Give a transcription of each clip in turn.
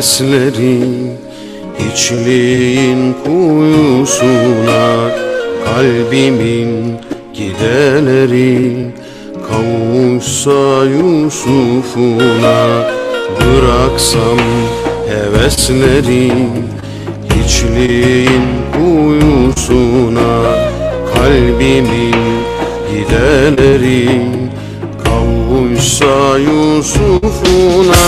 Hevesleri Hiçliğin kuyusuna Kalbimin gideleri Kavuşsa Yusuf'una Bıraksam hevesleri Hiçliğin kuyusuna Kalbimin gideleri Kavuşsa Yusuf'una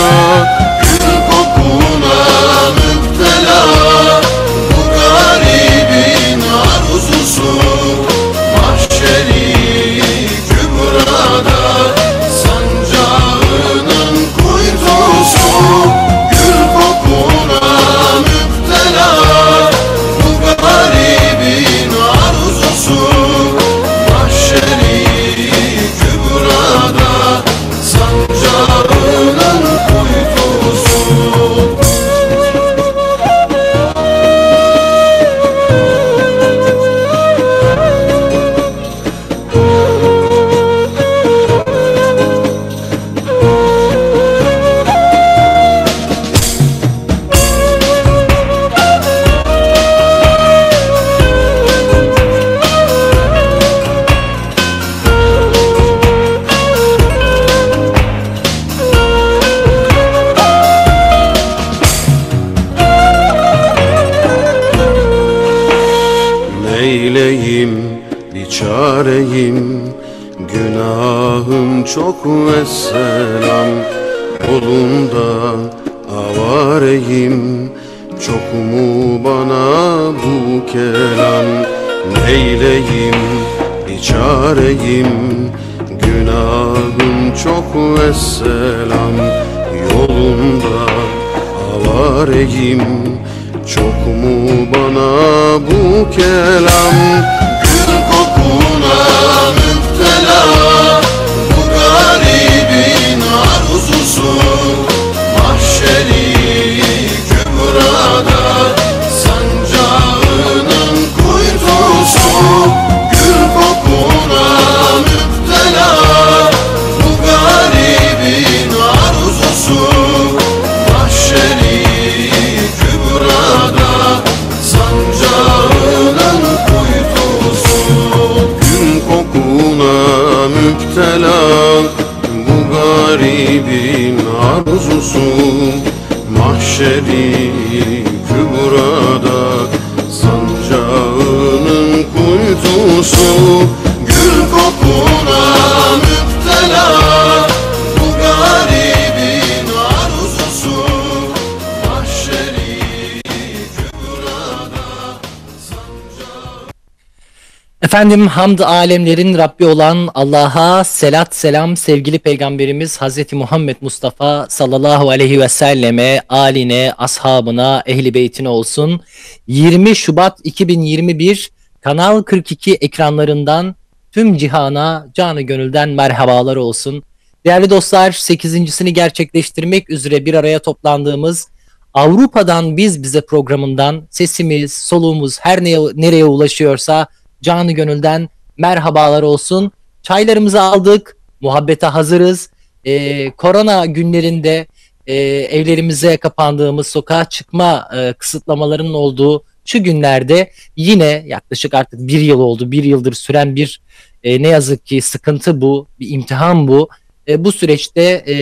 avareyim Efendim hamd alemlerin Rabbi olan Allah'a selat selam sevgili peygamberimiz Hazreti Muhammed Mustafa sallallahu aleyhi ve selleme, aline, ashabına, ehli beytine olsun. 20 Şubat 2021 Kanal 42 ekranlarından tüm cihana canı gönülden merhabalar olsun. Değerli dostlar 8.sini gerçekleştirmek üzere bir araya toplandığımız Avrupa'dan Biz Bize programından sesimiz, soluğumuz her neye, nereye ulaşıyorsa canı gönülden merhabalar olsun. Çaylarımızı aldık, muhabbete hazırız. Ee, korona günlerinde e, evlerimize kapandığımız, sokağa çıkma e, kısıtlamalarının olduğu şu günlerde yine yaklaşık artık bir yıl oldu, bir yıldır süren bir e, ne yazık ki sıkıntı bu, bir imtihan bu. E, bu süreçte e,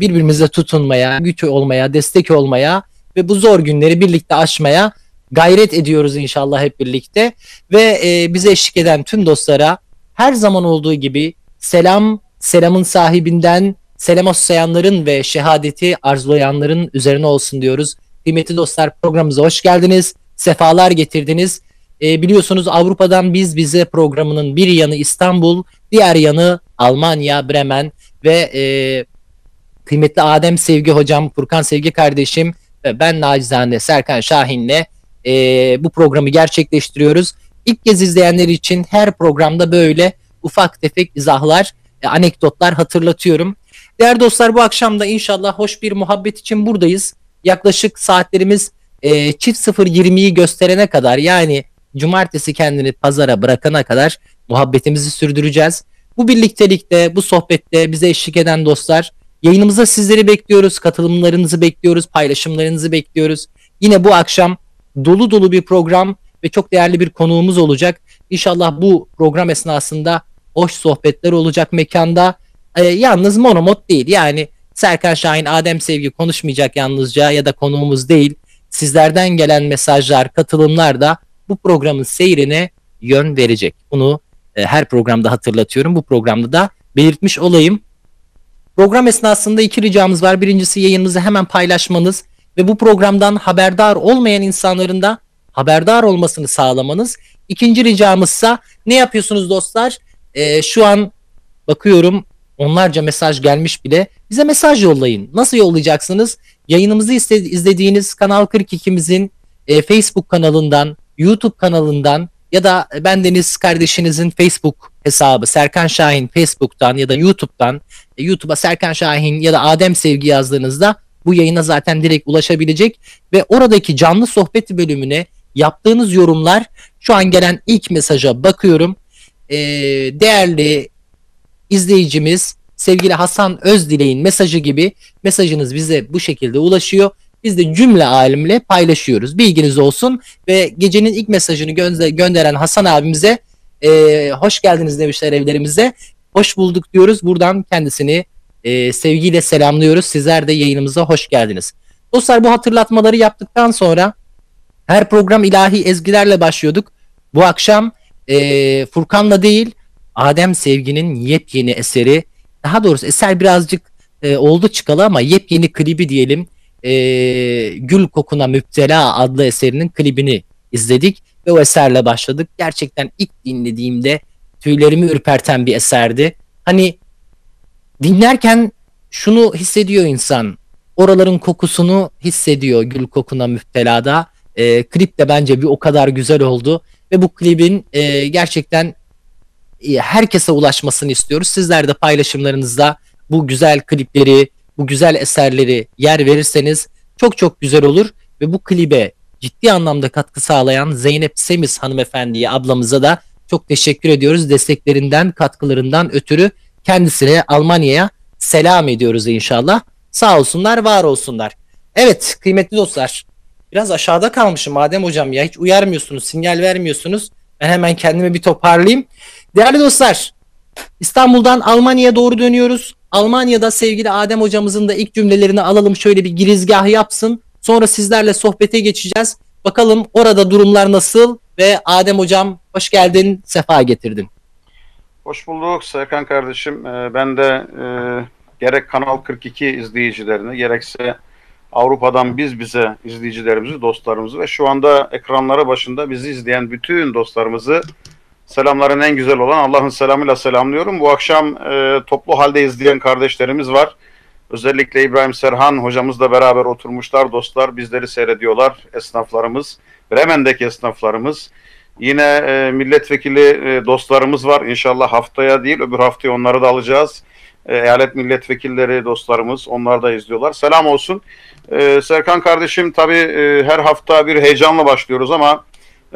birbirimize tutunmaya, güç olmaya, destek olmaya ve bu zor günleri birlikte aşmaya gayret ediyoruz inşallah hep birlikte. Ve e, bize eşlik eden tüm dostlara her zaman olduğu gibi selam, selamın sahibinden, selam sayanların ve şehadeti arzulayanların üzerine olsun diyoruz. Kıymetli dostlar programımıza hoş geldiniz, sefalar getirdiniz. E, biliyorsunuz Avrupa'dan Biz Bize programının bir yanı İstanbul, diğer yanı Almanya, Bremen ve e, kıymetli Adem Sevgi hocam, Furkan Sevgi kardeşim ve ben nacizane Serkan Şahin'le e, bu programı gerçekleştiriyoruz. İlk kez izleyenler için her programda böyle ufak tefek izahlar, e, anekdotlar hatırlatıyorum. Değerli dostlar bu akşam da inşallah hoş bir muhabbet için buradayız. Yaklaşık saatlerimiz e, çift 0.20'yi gösterene kadar yani cumartesi kendini pazara bırakana kadar muhabbetimizi sürdüreceğiz. Bu birliktelikte, bu sohbette bize eşlik eden dostlar Yayınımıza sizleri bekliyoruz. Katılımlarınızı bekliyoruz. Paylaşımlarınızı bekliyoruz. Yine bu akşam dolu dolu bir program ve çok değerli bir konuğumuz olacak. İnşallah bu program esnasında hoş sohbetler olacak mekanda. Ee, yalnız monomot değil. Yani Serkan Şahin, Adem Sevgi konuşmayacak yalnızca ya da konuğumuz değil. Sizlerden gelen mesajlar, katılımlar da bu programın seyrine yön verecek. Bunu e, her programda hatırlatıyorum. Bu programda da belirtmiş olayım. Program esnasında iki ricamız var. Birincisi yayınımızı hemen paylaşmanız ve bu programdan haberdar olmayan insanların da haberdar olmasını sağlamanız. İkinci ricamızsa ne yapıyorsunuz dostlar? Ee, şu an bakıyorum onlarca mesaj gelmiş bile. Bize mesaj yollayın. Nasıl yollayacaksınız? Yayınımızı izlediğiniz Kanal 42'mizin e, Facebook kanalından, YouTube kanalından ya da bendeniz kardeşinizin Facebook hesabı Serkan Şahin Facebook'tan ya da YouTube'dan e, YouTube'a Serkan Şahin ya da Adem Sevgi yazdığınızda bu yayına zaten direkt ulaşabilecek ve oradaki canlı sohbet bölümüne yaptığınız yorumlar şu an gelen ilk mesaja bakıyorum. Ee, değerli izleyicimiz sevgili Hasan Özdilek'in mesajı gibi mesajınız bize bu şekilde ulaşıyor. Biz de cümle alimle paylaşıyoruz. Bilginiz olsun ve gecenin ilk mesajını gönde- gönderen Hasan abimize e, hoş geldiniz demişler evlerimize. Hoş bulduk diyoruz. Buradan kendisini e, sevgiyle selamlıyoruz. Sizler de yayınımıza hoş geldiniz. Dostlar bu hatırlatmaları yaptıktan sonra her program ilahi ezgilerle başlıyorduk. Bu akşam e, Furkan'la değil Adem Sevgi'nin yepyeni eseri daha doğrusu eser birazcık e, oldu çıkalı ama yepyeni klibi diyelim e, Gül Kokuna Müptela adlı eserinin klibini izledik ve o eserle başladık. Gerçekten ilk dinlediğimde tüylerimi ürperten bir eserdi. Hani dinlerken şunu hissediyor insan. Oraların kokusunu hissediyor Gül Kokuna Müptela'da. E, klip de bence bir o kadar güzel oldu ve bu klibin e, gerçekten e, herkese ulaşmasını istiyoruz. Sizler de paylaşımlarınızda bu güzel klipleri, bu güzel eserleri yer verirseniz çok çok güzel olur ve bu klibe ciddi anlamda katkı sağlayan Zeynep Semiz hanımefendiye ablamıza da çok teşekkür ediyoruz. Desteklerinden, katkılarından ötürü kendisine Almanya'ya selam ediyoruz inşallah. Sağ olsunlar, var olsunlar. Evet kıymetli dostlar. Biraz aşağıda kalmışım Adem hocam ya. Hiç uyarmıyorsunuz, sinyal vermiyorsunuz. Ben hemen kendimi bir toparlayayım. Değerli dostlar, İstanbul'dan Almanya'ya doğru dönüyoruz. Almanya'da sevgili Adem hocamızın da ilk cümlelerini alalım. Şöyle bir girizgah yapsın. Sonra sizlerle sohbete geçeceğiz. Bakalım orada durumlar nasıl ve Adem hocam hoş geldin, sefa getirdin. Hoş bulduk Serkan kardeşim. Ee, Ben de e, gerek Kanal 42 izleyicilerini gerekse Avrupa'dan biz bize izleyicilerimizi, dostlarımızı ve şu anda ekranlara başında bizi izleyen bütün dostlarımızı selamların en güzel olan Allah'ın selamıyla selamlıyorum. Bu akşam e, toplu halde izleyen kardeşlerimiz var. Özellikle İbrahim Serhan hocamızla beraber oturmuşlar dostlar. Bizleri seyrediyorlar esnaflarımız. Bremen'deki esnaflarımız. Yine e, milletvekili e, dostlarımız var. İnşallah haftaya değil öbür haftaya onları da alacağız. E, eyalet milletvekilleri dostlarımız onlar da izliyorlar. Selam olsun. E, Serkan kardeşim tabii e, her hafta bir heyecanla başlıyoruz ama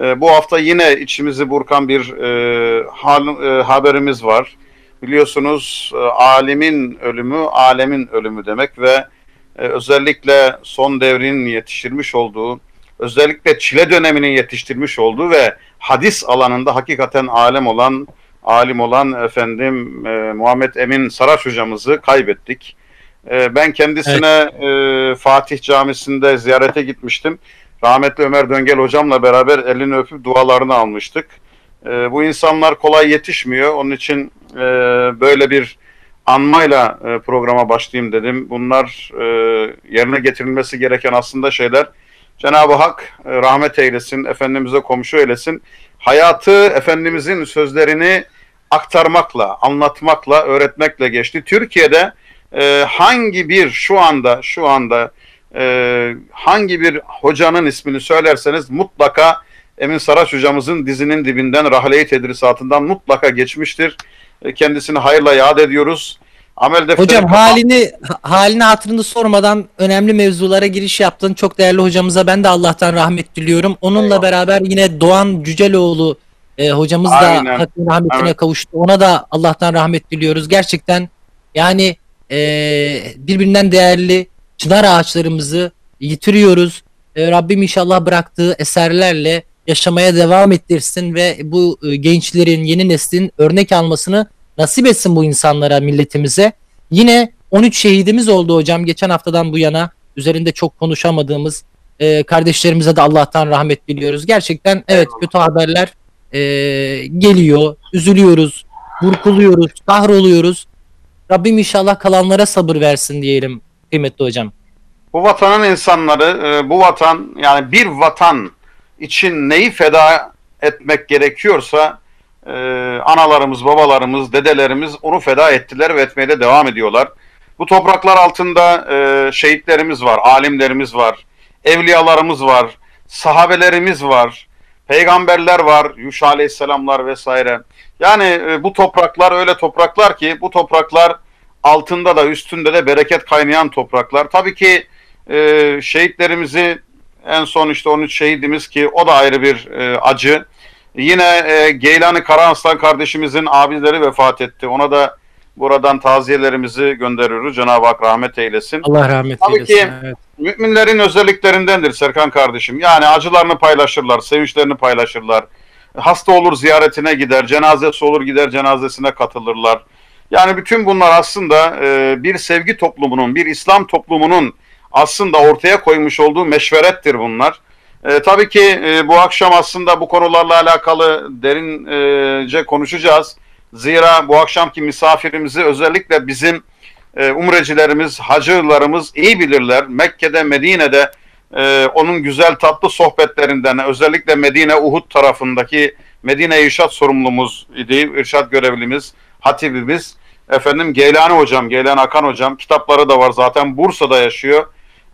e, bu hafta yine içimizi burkan bir e, hal, e, haberimiz var. Biliyorsunuz e, alimin ölümü alemin ölümü demek ve e, özellikle son devrin yetiştirmiş olduğu özellikle çile döneminin yetiştirmiş olduğu ve hadis alanında hakikaten alem olan alim olan efendim e, Muhammed Emin Saraç hocamızı kaybettik. E, ben kendisine e, Fatih Camisi'nde ziyarete gitmiştim. Rahmetli Ömer Döngel hocamla beraber elini öpüp dualarını almıştık. E, bu insanlar kolay yetişmiyor. Onun için e, böyle bir anmayla e, programa başlayayım dedim. Bunlar e, yerine getirilmesi gereken aslında şeyler. Cenab-ı Hak e, rahmet eylesin, Efendimiz'e komşu eylesin. Hayatı Efendimiz'in sözlerini aktarmakla, anlatmakla, öğretmekle geçti. Türkiye'de e, hangi bir şu anda şu anda e, hangi bir hocanın ismini söylerseniz mutlaka Emin Saraç hocamızın dizinin dibinden rahle-i tedrisatından mutlaka geçmiştir. E, kendisini hayırla yad ediyoruz. Amel defteri Hocam kapan- halini halini hatırını sormadan önemli mevzulara giriş yaptın. Çok değerli hocamıza ben de Allah'tan rahmet diliyorum. Onunla Eyvallah. beraber yine Doğan Cüceloğlu e, hocamız da Aynen. hakkın rahmetine Evet. kavuştu. Ona da Allah'tan rahmet diliyoruz. Gerçekten yani e, birbirinden değerli çınar ağaçlarımızı yitiriyoruz. E, Rabbim inşallah bıraktığı eserlerle yaşamaya devam ettirsin ve bu e, gençlerin, yeni neslin örnek almasını nasip etsin bu insanlara, milletimize. Yine 13 şehidimiz oldu hocam geçen haftadan bu yana üzerinde çok konuşamadığımız e, kardeşlerimize de Allah'tan rahmet diliyoruz. Gerçekten evet kötü haberler e, geliyor, üzülüyoruz, burkuluyoruz, kahroluyoruz. Rabbim inşallah kalanlara sabır versin diyelim kıymetli hocam. Bu vatanın insanları, e, bu vatan yani bir vatan için neyi feda etmek gerekiyorsa e, analarımız, babalarımız, dedelerimiz onu feda ettiler ve etmeye de devam ediyorlar. Bu topraklar altında e, şehitlerimiz var, alimlerimiz var, evliyalarımız var, sahabelerimiz var, peygamberler var, Yuşa aleyhisselamlar vesaire. Yani e, bu topraklar öyle topraklar ki bu topraklar altında da üstünde de bereket kaynayan topraklar. Tabii ki e, şehitlerimizi en son işte 13 şehidimiz ki o da ayrı bir e, acı. Yine e, Geylani Karahanslan kardeşimizin abileri vefat etti. Ona da buradan taziyelerimizi gönderiyoruz. Cenab-ı Hak rahmet eylesin. Allah rahmet Tabii eylesin. ki- Evet. Müminlerin özelliklerindendir Serkan kardeşim. Yani acılarını paylaşırlar, sevinçlerini paylaşırlar. Hasta olur ziyaretine gider, cenazesi olur gider cenazesine katılırlar. Yani bütün bunlar aslında e, bir sevgi toplumunun, bir İslam toplumunun aslında ortaya koymuş olduğu meşverettir bunlar. E, tabii ki e, bu akşam aslında bu konularla alakalı derince konuşacağız. Zira bu akşamki misafirimizi özellikle bizim e, umrecilerimiz, hacılarımız iyi bilirler. Mekke'de, Medine'de e, onun güzel tatlı sohbetlerinden özellikle Medine Uhud tarafındaki Medine İrşat sorumlumuz idi, İrşat görevlimiz, hatibimiz. Efendim Geylani hocam, Geylani Akan hocam kitapları da var zaten Bursa'da yaşıyor.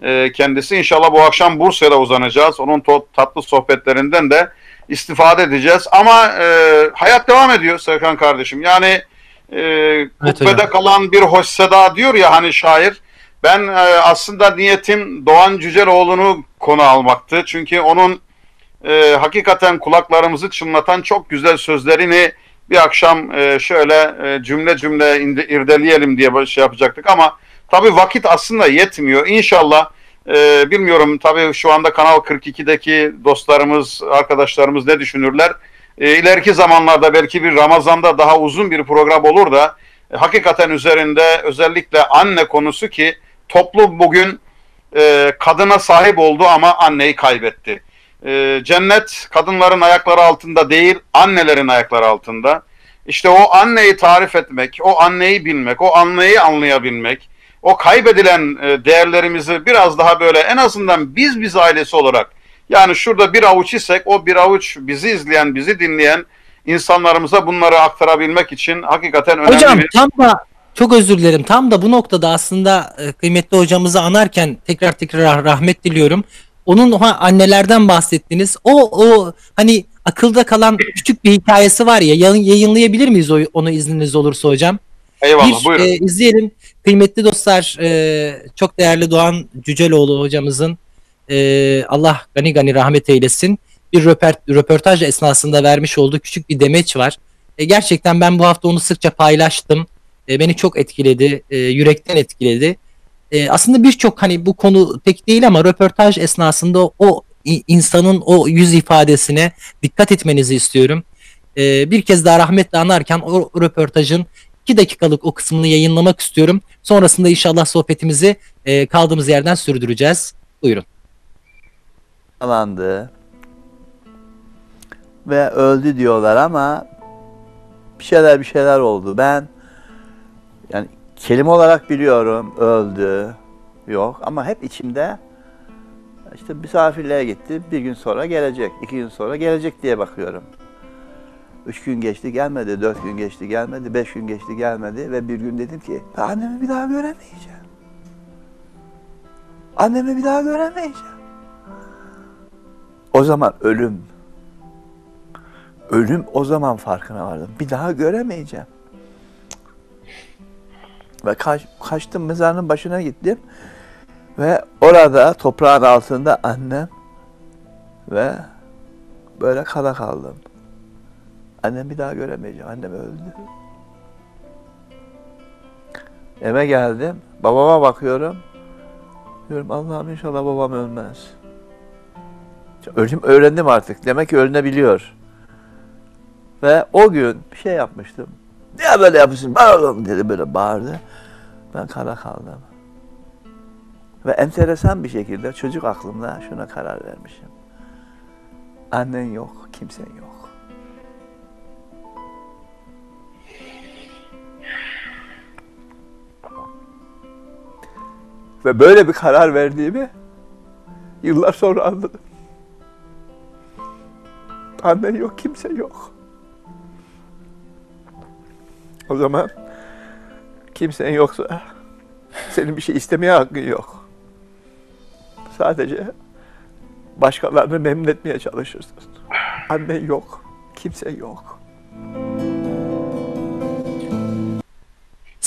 E, kendisi inşallah bu akşam Bursa'ya da uzanacağız. Onun tatlı sohbetlerinden de istifade edeceğiz. Ama e, hayat devam ediyor Serkan kardeşim. Yani e, kubbede kalan bir hoş seda diyor ya hani şair. Ben e, aslında niyetim Doğan Cüceloğlu'nu konu almaktı. Çünkü onun e, hakikaten kulaklarımızı çınlatan çok güzel sözlerini bir akşam e, şöyle e, cümle cümle indi, irdeleyelim diye şey yapacaktık ama tabii vakit aslında yetmiyor. İnşallah e, bilmiyorum tabii şu anda Kanal 42'deki dostlarımız, arkadaşlarımız ne düşünürler? E, ileriki zamanlarda belki bir Ramazan'da daha uzun bir program olur da e, hakikaten üzerinde özellikle anne konusu ki toplum bugün e, kadına sahip oldu ama anneyi kaybetti. E, cennet kadınların ayakları altında değil, annelerin ayakları altında. İşte o anneyi tarif etmek, o anneyi bilmek, o anneyi anlayabilmek, o kaybedilen e, değerlerimizi biraz daha böyle en azından biz biz ailesi olarak yani şurada bir avuç isek o bir avuç bizi izleyen, bizi dinleyen insanlarımıza bunları aktarabilmek için hakikaten önemli Hocam bir tam da çok özür dilerim. Tam da bu noktada aslında e, kıymetli hocamızı anarken tekrar tekrar rah- rahmet diliyorum. Onun o annelerden bahsettiniz. O o hani akılda kalan küçük bir hikayesi var ya yayın- yayınlayabilir miyiz onu izniniz olursa hocam? eyvallah bir buyurun. e, izleyelim. Kıymetli dostlar e, çok değerli Doğan Cüceloğlu hocamızın e, Allah gani gani rahmet eylesin. Bir röportaj esnasında vermiş olduğu küçük bir demeç var. E, gerçekten ben bu hafta onu sıkça paylaştım. E, beni çok etkiledi. e, yürekten etkiledi. E, aslında birçok hani bu konu pek değil ama röportaj esnasında o insanın o yüz ifadesine dikkat etmenizi istiyorum. E, bir kez daha rahmetle anarken o röportajın 2 dakikalık o kısmını yayınlamak istiyorum. Sonrasında inşallah sohbetimizi e, kaldığımız yerden sürdüreceğiz. Buyurun. yaralandı ve öldü diyorlar ama bir şeyler bir şeyler oldu. Ben yani kelime olarak biliyorum öldü yok ama hep içimde işte misafirliğe gitti bir gün sonra gelecek iki gün sonra gelecek diye bakıyorum. Üç gün geçti gelmedi, dört gün geçti gelmedi, beş gün geçti gelmedi ve bir gün dedim ki "Ben annemi bir daha göremeyeceğim. Annemi bir daha göremeyeceğim. O zaman ölüm. Ölüm o zaman farkına vardım. Bir daha göremeyeceğim. Ve kaç, kaçtım mezarın başına gittim. Ve orada toprağın altında annem ve böyle kala kaldım. Annem bir daha göremeyeceğim. Annem öldü. Eve geldim. Babama bakıyorum. Diyorum Allah'ım inşallah babam ölmez. Ölüm öğrendim artık. Demek ki ölünebiliyor. Ve o gün bir şey yapmıştım. Niye böyle yapıyorsun? Bağırın dedi böyle bağırdı. Ben kara kaldım. Ve enteresan bir şekilde çocuk aklımda şuna karar vermişim. Annen yok, kimsen yok. Ve böyle bir karar verdiğimi yıllar sonra anladım. Annen yok, kimse yok. O zaman kimsen yoksa senin bir şey istemeye hakkın yok. Sadece başkalarını memnun etmeye çalışırsın. Annen yok, kimse yok.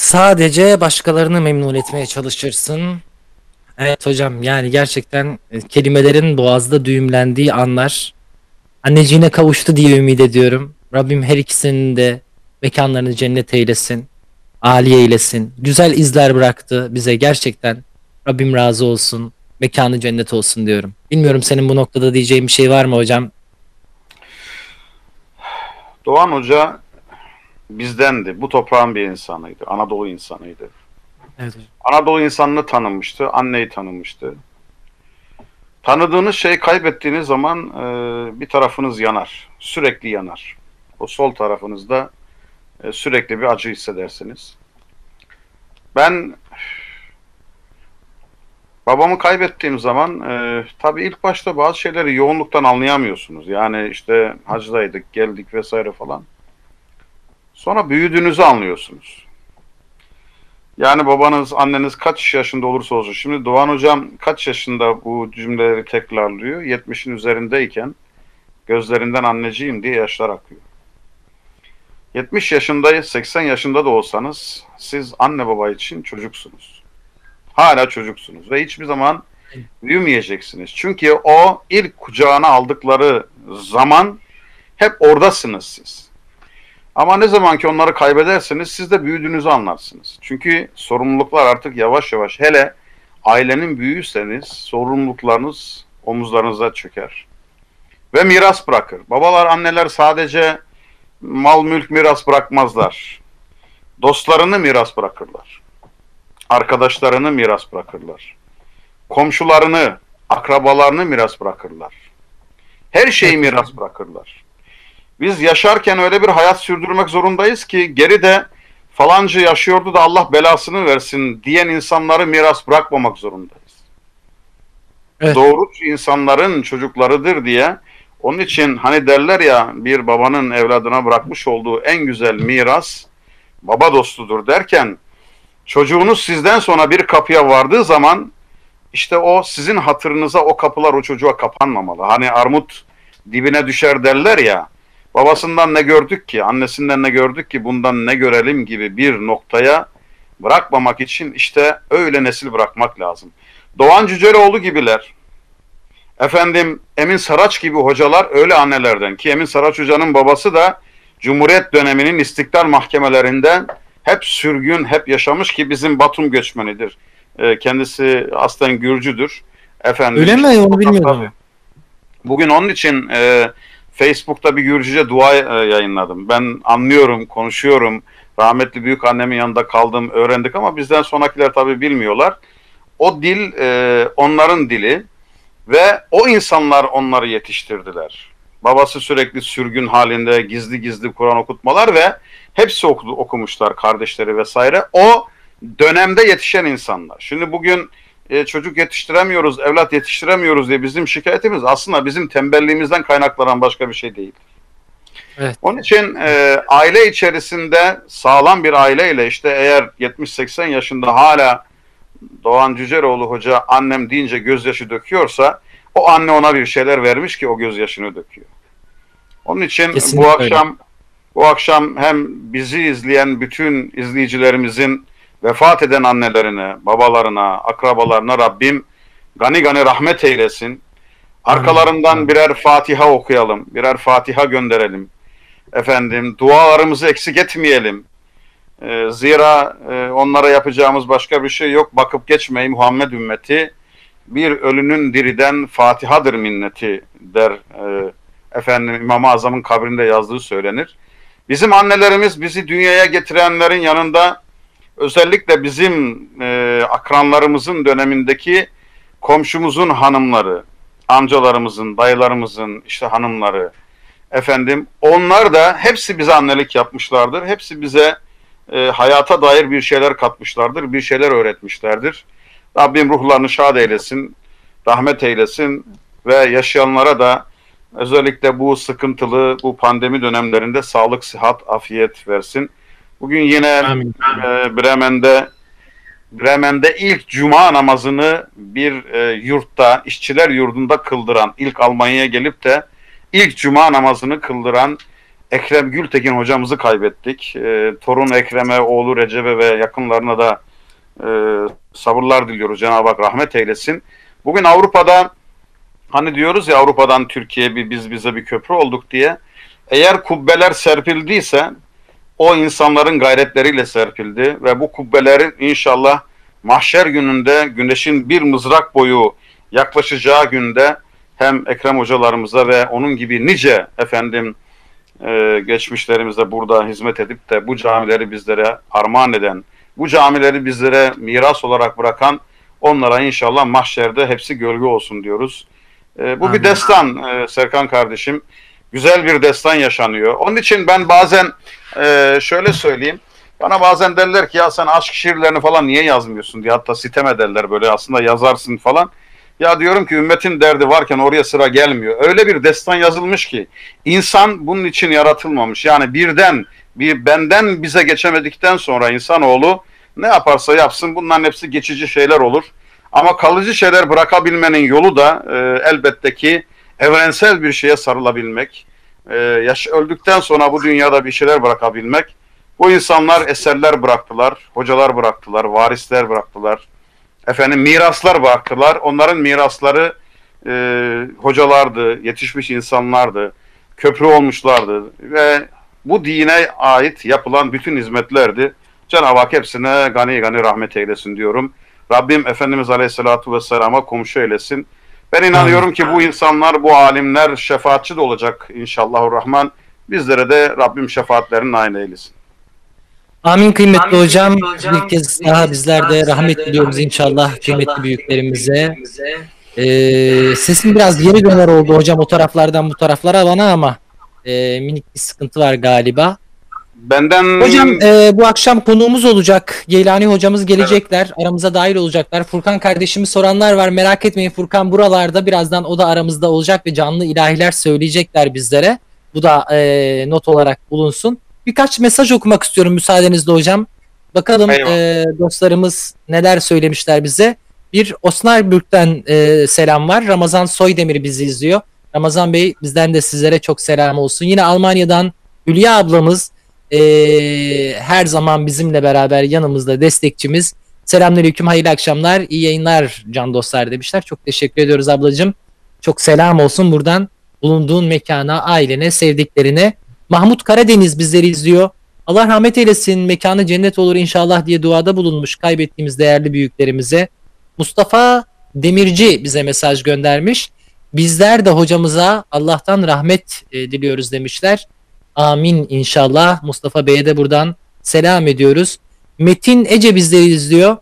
Sadece başkalarını memnun etmeye çalışırsın. Evet hocam yani gerçekten e, kelimelerin boğazda düğümlendiği anlar. Anneciğine kavuştu diye ümit ediyorum. Rabbim her ikisinin de mekanlarını cennet eylesin. âli eylesin. Güzel izler bıraktı bize gerçekten. Rabbim razı olsun. Mekanı cennet olsun diyorum. Bilmiyorum senin bu noktada diyeceğin bir şey var mı hocam? Doğan Hoca bizdendi. Bu toprağın bir insanıydı. Anadolu insanıydı. Evet. Anadolu insanını tanımıştı. Anneyi tanımıştı. Tanıdığınız şeyi kaybettiğiniz zaman e, bir tarafınız yanar. Sürekli yanar. O sol tarafınızda e, sürekli bir acı hissedersiniz. Ben babamı kaybettiğim zaman e, tabii ilk başta bazı şeyleri yoğunluktan anlayamıyorsunuz. Yani işte hacdaydık, geldik vesaire falan. Sonra büyüdüğünüzü anlıyorsunuz. Yani babanız, anneniz kaç yaşında olursa olsun. Şimdi Doğan Hocam kaç yaşında bu cümleleri tekrarlıyor? 70'in üzerindeyken gözlerinden anneciğim diye yaşlar akıyor. 70 yaşındayız, 80 yaşında da olsanız siz anne baba için çocuksunuz. Hala çocuksunuz ve hiçbir zaman büyümeyeceksiniz. Çünkü o ilk kucağına aldıkları zaman hep oradasınız siz. Ama ne zaman ki onları kaybederseniz siz de büyüdüğünüzü anlarsınız. Çünkü sorumluluklar artık yavaş yavaş hele ailenin büyüyseniz sorumluluklarınız omuzlarınıza çöker. Ve miras bırakır. Babalar, anneler sadece mal mülk miras bırakmazlar. Dostlarını miras bırakırlar. Arkadaşlarını miras bırakırlar. Komşularını, akrabalarını miras bırakırlar. Her şeyi miras bırakırlar. Biz yaşarken öyle bir hayat sürdürmek zorundayız ki geride falancı yaşıyordu da Allah belasını versin diyen insanları miras bırakmamak zorundayız. Evet. Doğrucu insanların çocuklarıdır diye onun için hani derler ya bir babanın evladına bırakmış olduğu en güzel miras baba dostudur derken çocuğunuz sizden sonra bir kapıya vardığı zaman işte o sizin hatırınıza o kapılar o çocuğa kapanmamalı. Hani armut dibine düşer derler ya babasından ne gördük ki annesinden ne gördük ki bundan ne görelim gibi bir noktaya bırakmamak için işte öyle nesil bırakmak lazım. Doğan Cüceloğlu gibiler efendim Emin Saraç gibi hocalar öyle annelerden ki Emin Saraç hocanın babası da Cumhuriyet döneminin istiklal mahkemelerinden hep sürgün, hep yaşamış ki bizim Batum göçmenidir. Ee, kendisi aslen Gürcüdür. Efendim, Öyle mi? Onu bilmiyordum. Tabii. Bugün onun için e, Facebook'ta bir Gürcüce dua e, yayınladım. Ben anlıyorum, konuşuyorum. Rahmetli büyük annemin yanında kaldım, öğrendik ama bizden sonrakiler tabii bilmiyorlar. O dil e, onların dili ve o insanlar onları yetiştirdiler. Babası sürekli sürgün halinde gizli gizli Kur'an okutmalar ve hepsi okudu, okumuşlar kardeşleri vesaire. O dönemde yetişen insanlar. Şimdi bugün e, çocuk yetiştiremiyoruz, evlat yetiştiremiyoruz diye bizim şikayetimiz aslında bizim tembelliğimizden kaynaklanan başka bir şey değil. Evet. Onun için e, aile içerisinde sağlam bir aileyle işte eğer 70-80 yaşında hala Doğan Cüceloğlu Hoca annem deyince gözyaşı döküyorsa o anne ona bir şeyler vermiş ki o gözyaşını döküyor. Onun için Kesinlikle bu akşam bu akşam hem bizi izleyen bütün izleyicilerimizin vefat eden annelerine, babalarına, akrabalarına Rabbim gani gani rahmet eylesin. Arkalarından birer Fatiha okuyalım, birer Fatiha gönderelim. Efendim dualarımızı eksik etmeyelim. E, zira e, onlara yapacağımız başka bir şey yok. Bakıp geçmeyin Muhammed ümmeti. Bir ölünün diriden Fatihadır minneti der e, efendim İmam-ı Azam'ın kabrinde yazdığı söylenir. Bizim annelerimiz bizi dünyaya getirenlerin yanında özellikle bizim e, akranlarımızın dönemindeki komşumuzun hanımları, amcalarımızın, dayılarımızın işte hanımları, efendim onlar da hepsi bize annelik yapmışlardır. Hepsi bize e, hayata dair bir şeyler katmışlardır, bir şeyler öğretmişlerdir. Rabbim ruhlarını şad eylesin, rahmet eylesin ve yaşayanlara da özellikle bu sıkıntılı, bu pandemi dönemlerinde sağlık, sıhhat, afiyet versin. Bugün yine Amin. e, Bremen'de Bremen'de ilk cuma namazını bir e, yurtta, işçiler yurdunda kıldıran, ilk Almanya'ya gelip de ilk cuma namazını kıldıran Ekrem Gültekin hocamızı kaybettik. E, torun Ekrem'e, oğlu Recep'e ve yakınlarına da e, sabırlar diliyoruz. Cenab-ı Hak rahmet eylesin. Bugün Avrupa'da hani diyoruz ya Avrupa'dan Türkiye bir biz bize bir köprü olduk diye. Eğer kubbeler serpildiyse o insanların gayretleriyle serpildi ve bu kubbelerin inşallah mahşer gününde güneşin bir mızrak boyu yaklaşacağı günde hem Ekrem hocalarımıza ve onun gibi nice efendim e, geçmişlerimize burada hizmet edip de bu camileri bizlere armağan eden, bu camileri bizlere miras olarak bırakan onlara inşallah mahşerde hepsi gölge olsun diyoruz. E, bu Amin. bir destan e, Serkan kardeşim. Güzel bir destan yaşanıyor. Onun için ben bazen e, şöyle söyleyeyim. Bana bazen derler ki ya sen aşk şiirlerini falan niye yazmıyorsun diye hatta sitem ederler böyle aslında yazarsın falan. Ya diyorum ki ümmetin derdi varken oraya sıra gelmiyor. Öyle bir destan yazılmış ki insan bunun için yaratılmamış. Yani birden bir benden bize geçemedikten sonra insanoğlu ne yaparsa yapsın bunların hepsi geçici şeyler olur. Ama kalıcı şeyler bırakabilmenin yolu da e, elbette ki evrensel bir şeye sarılabilmek. E, yaş öldükten sonra bu dünyada bir şeyler bırakabilmek. Bu insanlar eserler bıraktılar, hocalar bıraktılar, varisler bıraktılar. Efendim miraslar bıraktılar. Onların mirasları e, hocalardı, yetişmiş insanlardı, köprü olmuşlardı ve bu dine ait yapılan bütün hizmetlerdi. Cenab-ı Hak hepsine gani gani rahmet eylesin diyorum. Rabbim Efendimiz Aleyhisselatü Vesselam'a komşu eylesin. Ben inanıyorum ki bu insanlar, bu alimler şefaatçi de olacak inşallahurrahman. Bizlere de Rabbim şefaatlerini nail eylesin. Amin kıymetli hocam. Bir kez daha bizler de rahmet diliyoruz inşallah kıymetli büyüklerimize. Ee, sesim biraz geri döner oldu hocam o taraflardan bu taraflara bana ama e, minik bir sıkıntı var galiba. Benden Hocam e, bu akşam konuğumuz olacak. Geylani hocamız gelecekler. Aramıza dahil olacaklar. Furkan kardeşimi soranlar var. Merak etmeyin Furkan buralarda. Birazdan o da aramızda olacak ve canlı ilahiler söyleyecekler bizlere. Bu da e, not olarak bulunsun. Birkaç mesaj okumak istiyorum müsaadenizle hocam. Bakalım e, dostlarımız neler söylemişler bize. Bir Osnabrück'ten e, selam var. Ramazan Soydemir bizi izliyor. Ramazan Bey bizden de sizlere çok selam olsun. Yine Almanya'dan Hülya ablamız e, her zaman bizimle beraber yanımızda destekçimiz. Selamünaleyküm, hayırlı akşamlar, iyi yayınlar can dostlar demişler. Çok teşekkür ediyoruz ablacığım. Çok selam olsun buradan bulunduğun mekana, ailene, sevdiklerine. Mahmut Karadeniz bizleri izliyor. Allah rahmet eylesin, mekanı cennet olur inşallah diye duada bulunmuş kaybettiğimiz değerli büyüklerimize. Mustafa Demirci bize mesaj göndermiş. Bizler de hocamıza Allah'tan rahmet e, diliyoruz demişler. Amin inşallah. Mustafa Bey'e de buradan selam ediyoruz. Metin Ece bizleri izliyor.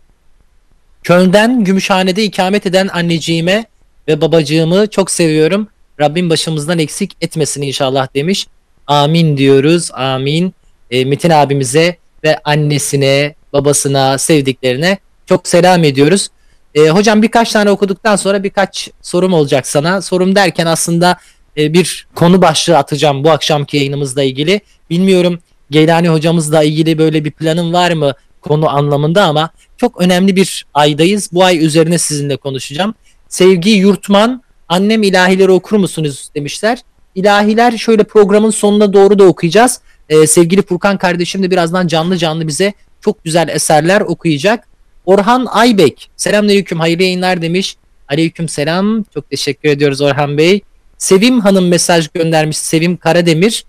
Köln'den Gümüşhane'de ikamet eden anneciğime ve babacığımı çok seviyorum. Rabbim başımızdan eksik etmesin inşallah demiş. Amin diyoruz. Amin. E, Metin abimize ve annesine, babasına, sevdiklerine çok selam ediyoruz. E, hocam birkaç tane okuduktan sonra birkaç sorum olacak sana. Sorum derken aslında e, bir konu başlığı atacağım bu akşamki yayınımızla ilgili. Bilmiyorum Geylani hocamızla ilgili böyle bir planın var mı konu anlamında ama çok önemli bir aydayız. Bu ay üzerine sizinle konuşacağım. Sevgi Yurtman, annem ilahileri okur musunuz demişler. İlahiler şöyle programın sonuna doğru da okuyacağız. Ee, sevgili Furkan kardeşim de birazdan canlı canlı bize çok güzel eserler okuyacak. Orhan Aybek, selamünaleyküm hayırlı yayınlar demiş. Aleyküm selam, çok teşekkür ediyoruz Orhan Bey. Sevim Hanım mesaj göndermiş, Sevim Karademir.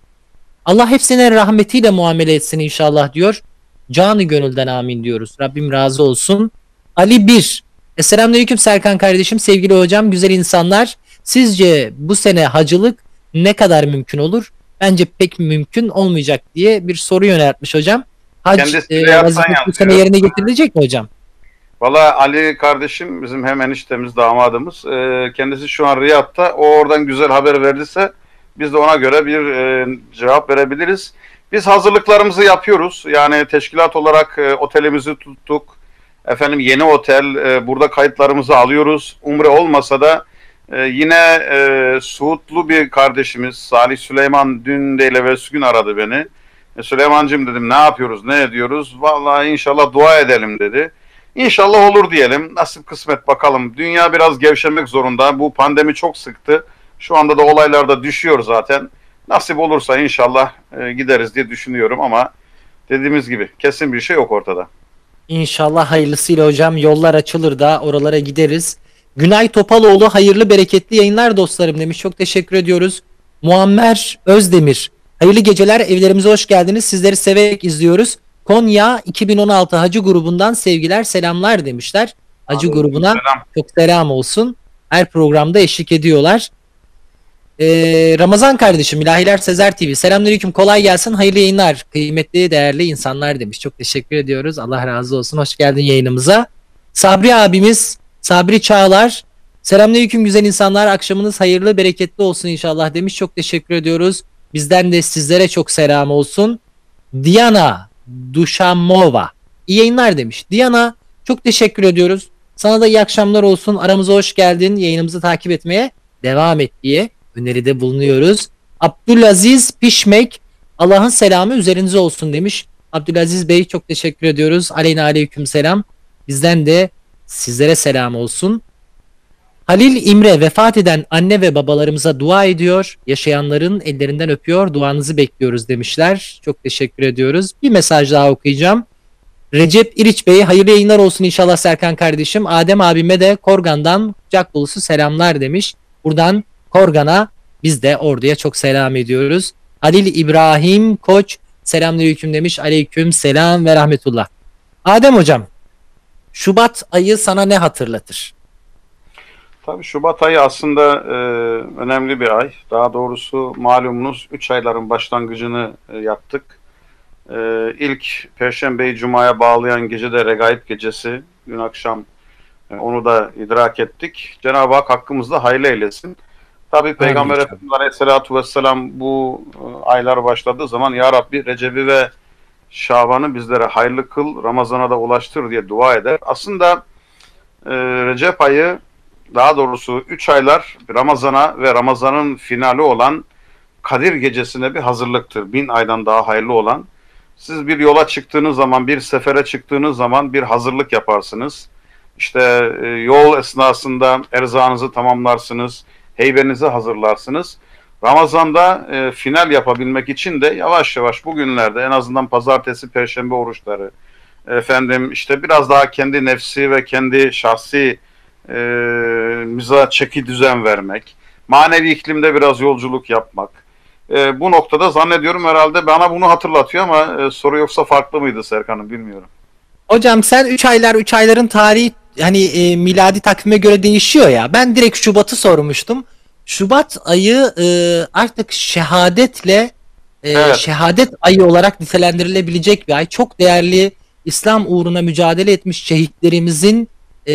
Allah hepsine rahmetiyle muamele etsin inşallah diyor. Canı gönülden amin diyoruz. Rabbim razı olsun. Ali 1. Selamünaleyküm Serkan kardeşim, sevgili hocam, güzel insanlar. Sizce bu sene hacılık ne kadar mümkün olur? Bence pek mümkün olmayacak diye bir soru yöneltmiş hocam. Hac e, vazifesi bu sene yerine getirilecek mi hocam? Valla Ali kardeşim bizim hem eniştemiz damadımız. Ee, kendisi şu an Riyad'da. O oradan güzel haber verirse biz de ona göre bir e, cevap verebiliriz. Biz hazırlıklarımızı yapıyoruz. Yani teşkilat olarak e, otelimizi tuttuk. Efendim yeni otel. e, burada kayıtlarımızı alıyoruz. Umre olmasa da e, yine e, Suudlu bir kardeşimiz Salih Süleyman dün değil evvelsi gün aradı beni. E, Süleymancığım dedim ne yapıyoruz ne ediyoruz? Vallahi inşallah dua edelim dedi. İnşallah olur diyelim. Nasip kısmet bakalım. Dünya biraz gevşemek zorunda. Bu pandemi çok sıktı. Şu anda da olaylarda düşüyor zaten. Nasip olursa inşallah e, gideriz diye düşünüyorum ama dediğimiz gibi kesin bir şey yok ortada. İnşallah hayırlısıyla hocam yollar açılır da oralara gideriz. Günay Topaloğlu hayırlı bereketli yayınlar dostlarım demiş. Çok teşekkür ediyoruz. Muammer Özdemir. Hayırlı geceler evlerimize hoş geldiniz. Sizleri severek izliyoruz. Konya 2016 Hacı grubundan sevgiler selamlar demişler. Hacı grubuna Selam. çok selam olsun. Her programda eşlik ediyorlar. Ee, Ramazan kardeşim İlahiler Sezer TV. Selamünaleyküm kolay gelsin hayırlı yayınlar. Kıymetli değerli insanlar demiş. Çok teşekkür ediyoruz. Allah razı olsun. Hoş geldin yayınımıza. Sabri abimiz Sabri Çağlar. Selamünaleyküm güzel insanlar. Akşamınız hayırlı bereketli olsun inşallah demiş. Çok teşekkür ediyoruz. Bizden de sizlere çok selam olsun. Diana Duşamova. İyi yayınlar demiş. Diana çok teşekkür ediyoruz. Sana da iyi akşamlar olsun. Aramıza hoş geldin. Yayınımızı takip etmeye devam et diye öneride bulunuyoruz. Abdülaziz Pişmek Allah'ın selamı üzerinize olsun demiş. Abdülaziz Bey çok teşekkür ediyoruz. Aleyna aleyküm selam. Bizden de sizlere selam olsun. Halil İmre vefat eden anne ve babalarımıza dua ediyor. Yaşayanların ellerinden öpüyor. Duanızı bekliyoruz demişler. Çok teşekkür ediyoruz. Bir mesaj daha okuyacağım. Recep İriç Bey hayırlı yayınlar olsun inşallah Serkan kardeşim. Adem abime de Korgan'dan kucak dolusu selamlar demiş. Buradan Korgan'a biz de orduya çok selam ediyoruz. Halil İbrahim Koç selamünaleyküm demiş. Aleyküm selam ve rahmetullah. Adem hocam Şubat ayı sana ne hatırlatır? Tabii Şubat ayı aslında e, önemli bir ay. Daha doğrusu malumunuz 3 ayların başlangıcını e, yaptık. E, ilk Perşembeyi Cuma'ya bağlayan gece de Regaib gecesi. Dün akşam e, onu da idrak ettik. Cenab-ı Hak hakkımızda hayırlı eylesin. Tabii Peygamber inşallah. Efendimiz Aleyhisselatü Vesselam bu e, aylar başladığı zaman Ya Rabbi Recep'i ve Şaban'ı bizlere hayırlı kıl, Ramazan'a da ulaştır diye dua eder. Aslında e, Recep ayı daha doğrusu 3 aylar Ramazan'a ve Ramazan'ın finali olan Kadir gecesine bir hazırlıktır. Bin aydan daha hayırlı olan. Siz bir yola çıktığınız zaman, bir sefere çıktığınız zaman bir hazırlık yaparsınız. İşte e, yol esnasında erzağınızı tamamlarsınız, heybenizi hazırlarsınız. Ramazan'da e, final yapabilmek için de yavaş yavaş bugünlerde en azından pazartesi, perşembe oruçları, efendim işte biraz daha kendi nefsi ve kendi şahsi e, miza çeki düzen vermek, manevi iklimde biraz yolculuk yapmak. E, bu noktada zannediyorum herhalde bana bunu hatırlatıyor ama e, soru yoksa farklı mıydı Serkan'ım bilmiyorum. Hocam sen 3 aylar 3 ayların tarihi hani e, miladi takvime göre değişiyor ya. Ben direkt Şubat'ı sormuştum. Şubat ayı e, artık şehadetle e, Evet. şehadet ayı olarak nitelendirilebilecek bir ay. Çok değerli İslam uğruna mücadele etmiş şehitlerimizin e,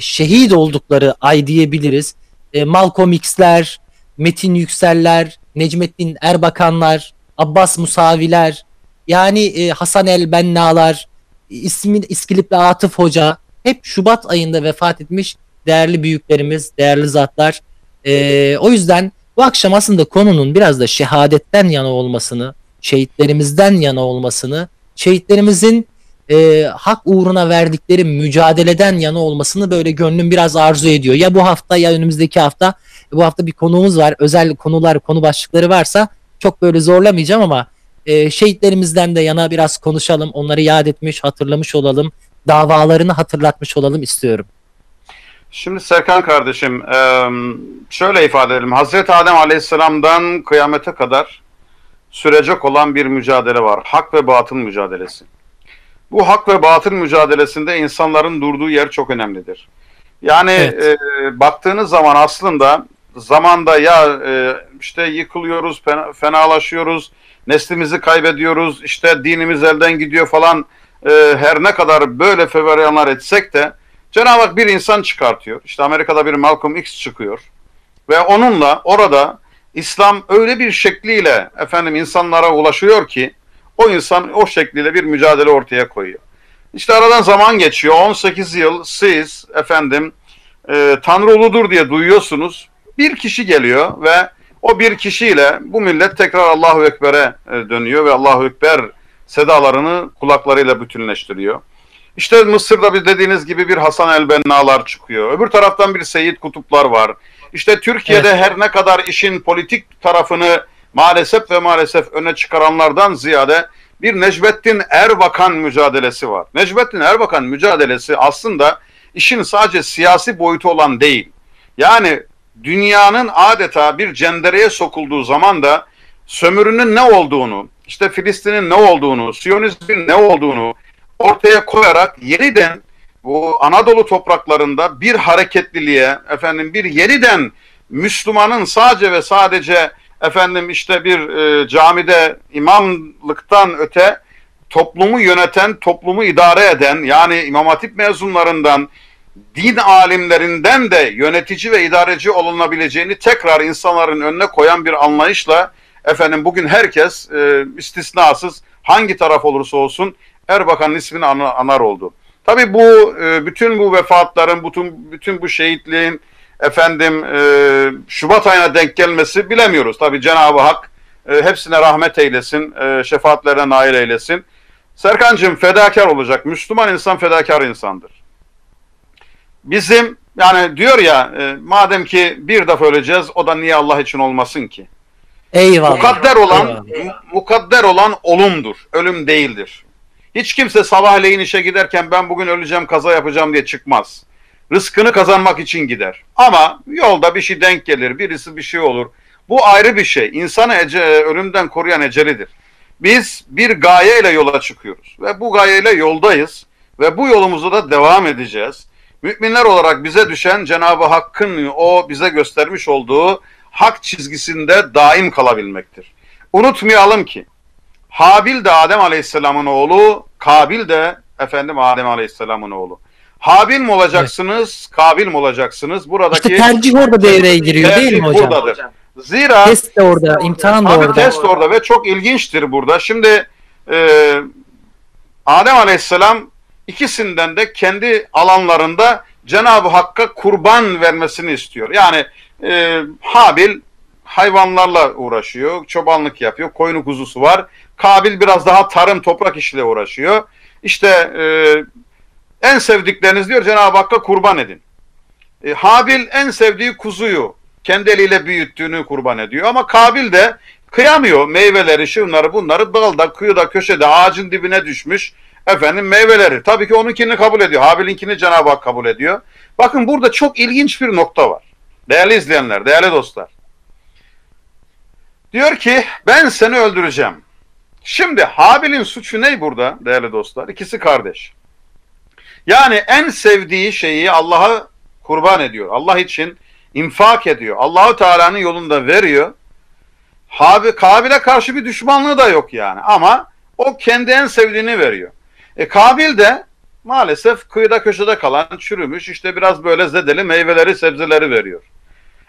şehit oldukları ay diyebiliriz. E, Malcolm X'ler, Metin Yükseller, Necmettin Erbakanlar, Abbas Musaviler, yani e, Hasan el Bennalar, ismin İskilipli Atıf Hoca hep Şubat ayında vefat etmiş değerli büyüklerimiz, değerli zatlar. E, o yüzden bu akşam aslında konunun biraz da şehadetten yana olmasını, şehitlerimizden yana olmasını, şehitlerimizin e, hak uğruna verdikleri mücadeleden yana olmasını böyle gönlüm biraz arzu ediyor. Ya bu hafta ya önümüzdeki hafta. Bu hafta bir konuğumuz var. Özel konular, konu başlıkları varsa çok böyle zorlamayacağım ama e, şehitlerimizden de yana biraz konuşalım. Onları yad etmiş, hatırlamış olalım. Davalarını hatırlatmış olalım istiyorum. Şimdi Serkan kardeşim e, şöyle ifade edelim. Hazreti Adem Aleyhisselam'dan kıyamete kadar sürecek olan bir mücadele var. Hak ve batıl mücadelesi. Bu hak ve batıl mücadelesinde insanların durduğu yer çok önemlidir. Yani Evet. e, baktığınız zaman aslında zamanda ya e, işte yıkılıyoruz, fena- fenalaşıyoruz, neslimizi kaybediyoruz, işte dinimiz elden gidiyor falan e, her ne kadar böyle feveranlar etsek de Cenab-ı Hak bir insan çıkartıyor. İşte Amerika'da bir Malcolm X çıkıyor ve onunla orada İslam öyle bir şekliyle efendim insanlara ulaşıyor ki o insan o şekliyle bir mücadele ortaya koyuyor. İşte aradan zaman geçiyor. 18 yıl siz efendim e, Tanrı uludur diye duyuyorsunuz. Bir kişi geliyor ve o bir kişiyle bu millet tekrar Allahu Ekber'e e, dönüyor ve Allahu Ekber sedalarını kulaklarıyla bütünleştiriyor. İşte Mısır'da bir dediğiniz gibi bir Hasan el-Benna'lar çıkıyor. Öbür taraftan bir Seyyid Kutuplar var. İşte Türkiye'de Evet. her ne kadar işin politik tarafını maalesef ve maalesef öne çıkaranlardan ziyade bir Necmettin Erbakan mücadelesi var. Necmettin Erbakan mücadelesi aslında işin sadece siyasi boyutu olan değil. Yani dünyanın adeta bir cendereye sokulduğu zaman da sömürünün ne olduğunu, işte Filistin'in ne olduğunu, Siyonizmin ne olduğunu ortaya koyarak yeniden bu Anadolu topraklarında bir hareketliliğe, efendim bir yeniden Müslümanın sadece ve sadece efendim işte bir e, camide imamlıktan öte toplumu yöneten, toplumu idare eden yani İmam Hatip mezunlarından din alimlerinden de yönetici ve idareci olunabileceğini tekrar insanların önüne koyan bir anlayışla efendim bugün herkes e, istisnasız hangi taraf olursa olsun Erbakan'ın ismini ana- anar oldu. Tabii bu e, bütün bu vefatların, bütün bütün bu şehitliğin efendim e, Şubat ayına denk gelmesi bilemiyoruz. Tabii Cenab-ı Hak e, hepsine rahmet eylesin, e, şefaatlerine nail eylesin. Serkancığım fedakar olacak. Müslüman insan fedakar insandır. Bizim yani diyor ya e, madem ki bir defa öleceğiz o da niye Allah için olmasın ki? Eyvallah. Mukadder olan Eyvallah. mu- mukadder olan olumdur. Ölüm değildir. Hiç kimse sabahleyin işe giderken ben bugün öleceğim kaza yapacağım diye çıkmaz. Rızkını kazanmak için gider. Ama yolda bir şey denk gelir, birisi bir şey olur. Bu ayrı bir şey. İnsanı ece, ölümden koruyan ecelidir. Biz bir gayeyle yola çıkıyoruz ve bu gayeyle yoldayız ve bu yolumuza da devam edeceğiz. Müminler olarak bize düşen Cenab-ı Hakk'ın o bize göstermiş olduğu hak çizgisinde daim kalabilmektir. Unutmayalım ki Habil de Adem Aleyhisselam'ın oğlu, Kabil de efendim Adem Aleyhisselam'ın oğlu. Habil mi olacaksınız, Kabil mi olacaksınız? Buradaki İşte tercih orada devreye giriyor değil mi hocam? buradadır. Zira Test de orada, imtihan da orada. test orada ve çok ilginçtir burada. Şimdi e, Adem Aleyhisselam ikisinden de kendi alanlarında Cenab-ı Hakk'a kurban vermesini istiyor. Yani e, Habil hayvanlarla uğraşıyor, çobanlık yapıyor, koyunu kuzusu var. Kabil biraz daha tarım, toprak işiyle uğraşıyor. İşte e, en sevdikleriniz diyor Cenab-ı Hakk'a kurban edin. E, Habil en sevdiği kuzuyu kendi eliyle büyüttüğünü kurban ediyor. Ama Kabil de kıyamıyor meyveleri, şunları bunları dalda, kıyıda, köşede, ağacın dibine düşmüş efendim meyveleri. Tabii ki onunkini kabul ediyor. Habil'inkini Cenab-ı Hak kabul ediyor. Bakın burada çok ilginç bir nokta var. Değerli izleyenler, değerli dostlar. Diyor ki ben seni öldüreceğim. Şimdi Habil'in suçu ne burada değerli dostlar? İkisi kardeş. Yani en sevdiği şeyi Allah'a kurban ediyor. Allah için infak ediyor. Allahu Teala'nın yolunda veriyor. Kabil'e karşı bir düşmanlığı da yok yani. Ama o kendi en sevdiğini veriyor. E Kabil de maalesef kıyıda köşede kalan çürümüş işte biraz böyle zedeli meyveleri sebzeleri veriyor.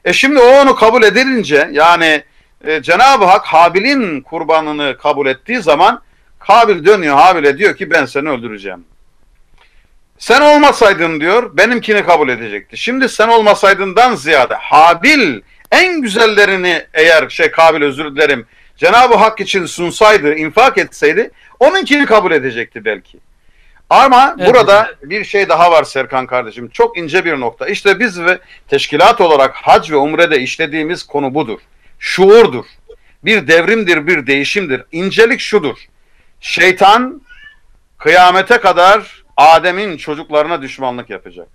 E şimdi o onu kabul edilince yani e, Cenab-ı Hak Habil'in kurbanını kabul ettiği zaman Kabil dönüyor Habil'e diyor ki ben seni öldüreceğim. Sen olmasaydın diyor benimkini kabul edecekti. Şimdi sen olmasaydından ziyade Habil en güzellerini eğer şey Kabil özür dilerim Cenab-ı Hak için sunsaydı, infak etseydi onunkini kabul edecekti belki. Ama Evet. burada bir şey daha var Serkan kardeşim. Çok ince bir nokta. İşte biz ve teşkilat olarak hac ve umrede işlediğimiz konu budur. Şuurdur. Bir devrimdir, bir değişimdir. İncelik şudur. Şeytan kıyamete kadar Adem'in çocuklarına düşmanlık yapacak.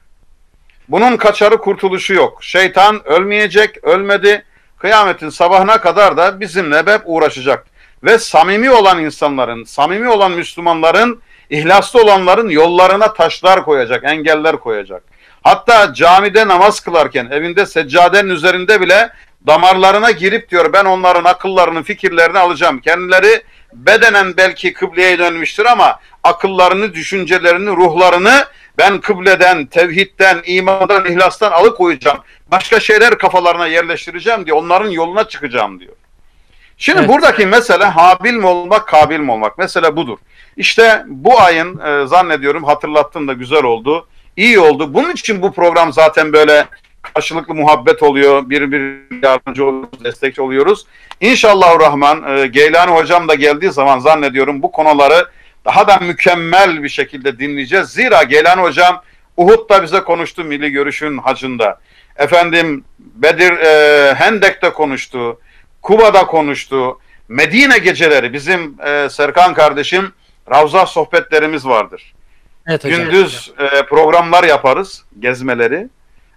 Bunun kaçarı kurtuluşu yok. Şeytan ölmeyecek, ölmedi. Kıyametin sabahına kadar da bizimle hep uğraşacak. Ve samimi olan insanların, samimi olan Müslümanların İhlaslı olanların yollarına taşlar koyacak, engeller koyacak. Hatta camide namaz kılarken evinde seccadenin üzerinde bile damarlarına girip diyor ben onların akıllarını, fikirlerini alacağım. Kendileri bedenen belki kıbleye dönmüştür ama akıllarını, düşüncelerini, ruhlarını ben kıbleden, tevhidden, imandan, ihlastan alıkoyacağım. Başka şeyler kafalarına yerleştireceğim diyor. Onların yoluna çıkacağım diyor. Şimdi Evet. buradaki mesele habil mi olmak, kabil mi olmak? Mesele budur. İşte bu ayın e, zannediyorum hatırlattın da güzel oldu. İyi oldu. Bunun için bu program zaten böyle karşılıklı muhabbet oluyor. Birbirine yardımcı oluyoruz, destekçi oluyoruz. İnşallah Rahman e, Geylani hocam da geldiği zaman zannediyorum bu konuları daha da mükemmel bir şekilde dinleyeceğiz. Zira Geylani hocam Uhud'da bize konuştu milli görüşün hacında. Efendim Bedir e, Hendek'te konuştu. Kuba'da konuştu. Medine geceleri bizim e, Serkan kardeşim Ravza sohbetlerimiz vardır. Evet hocam. Gündüz e, programlar yaparız, gezmeleri,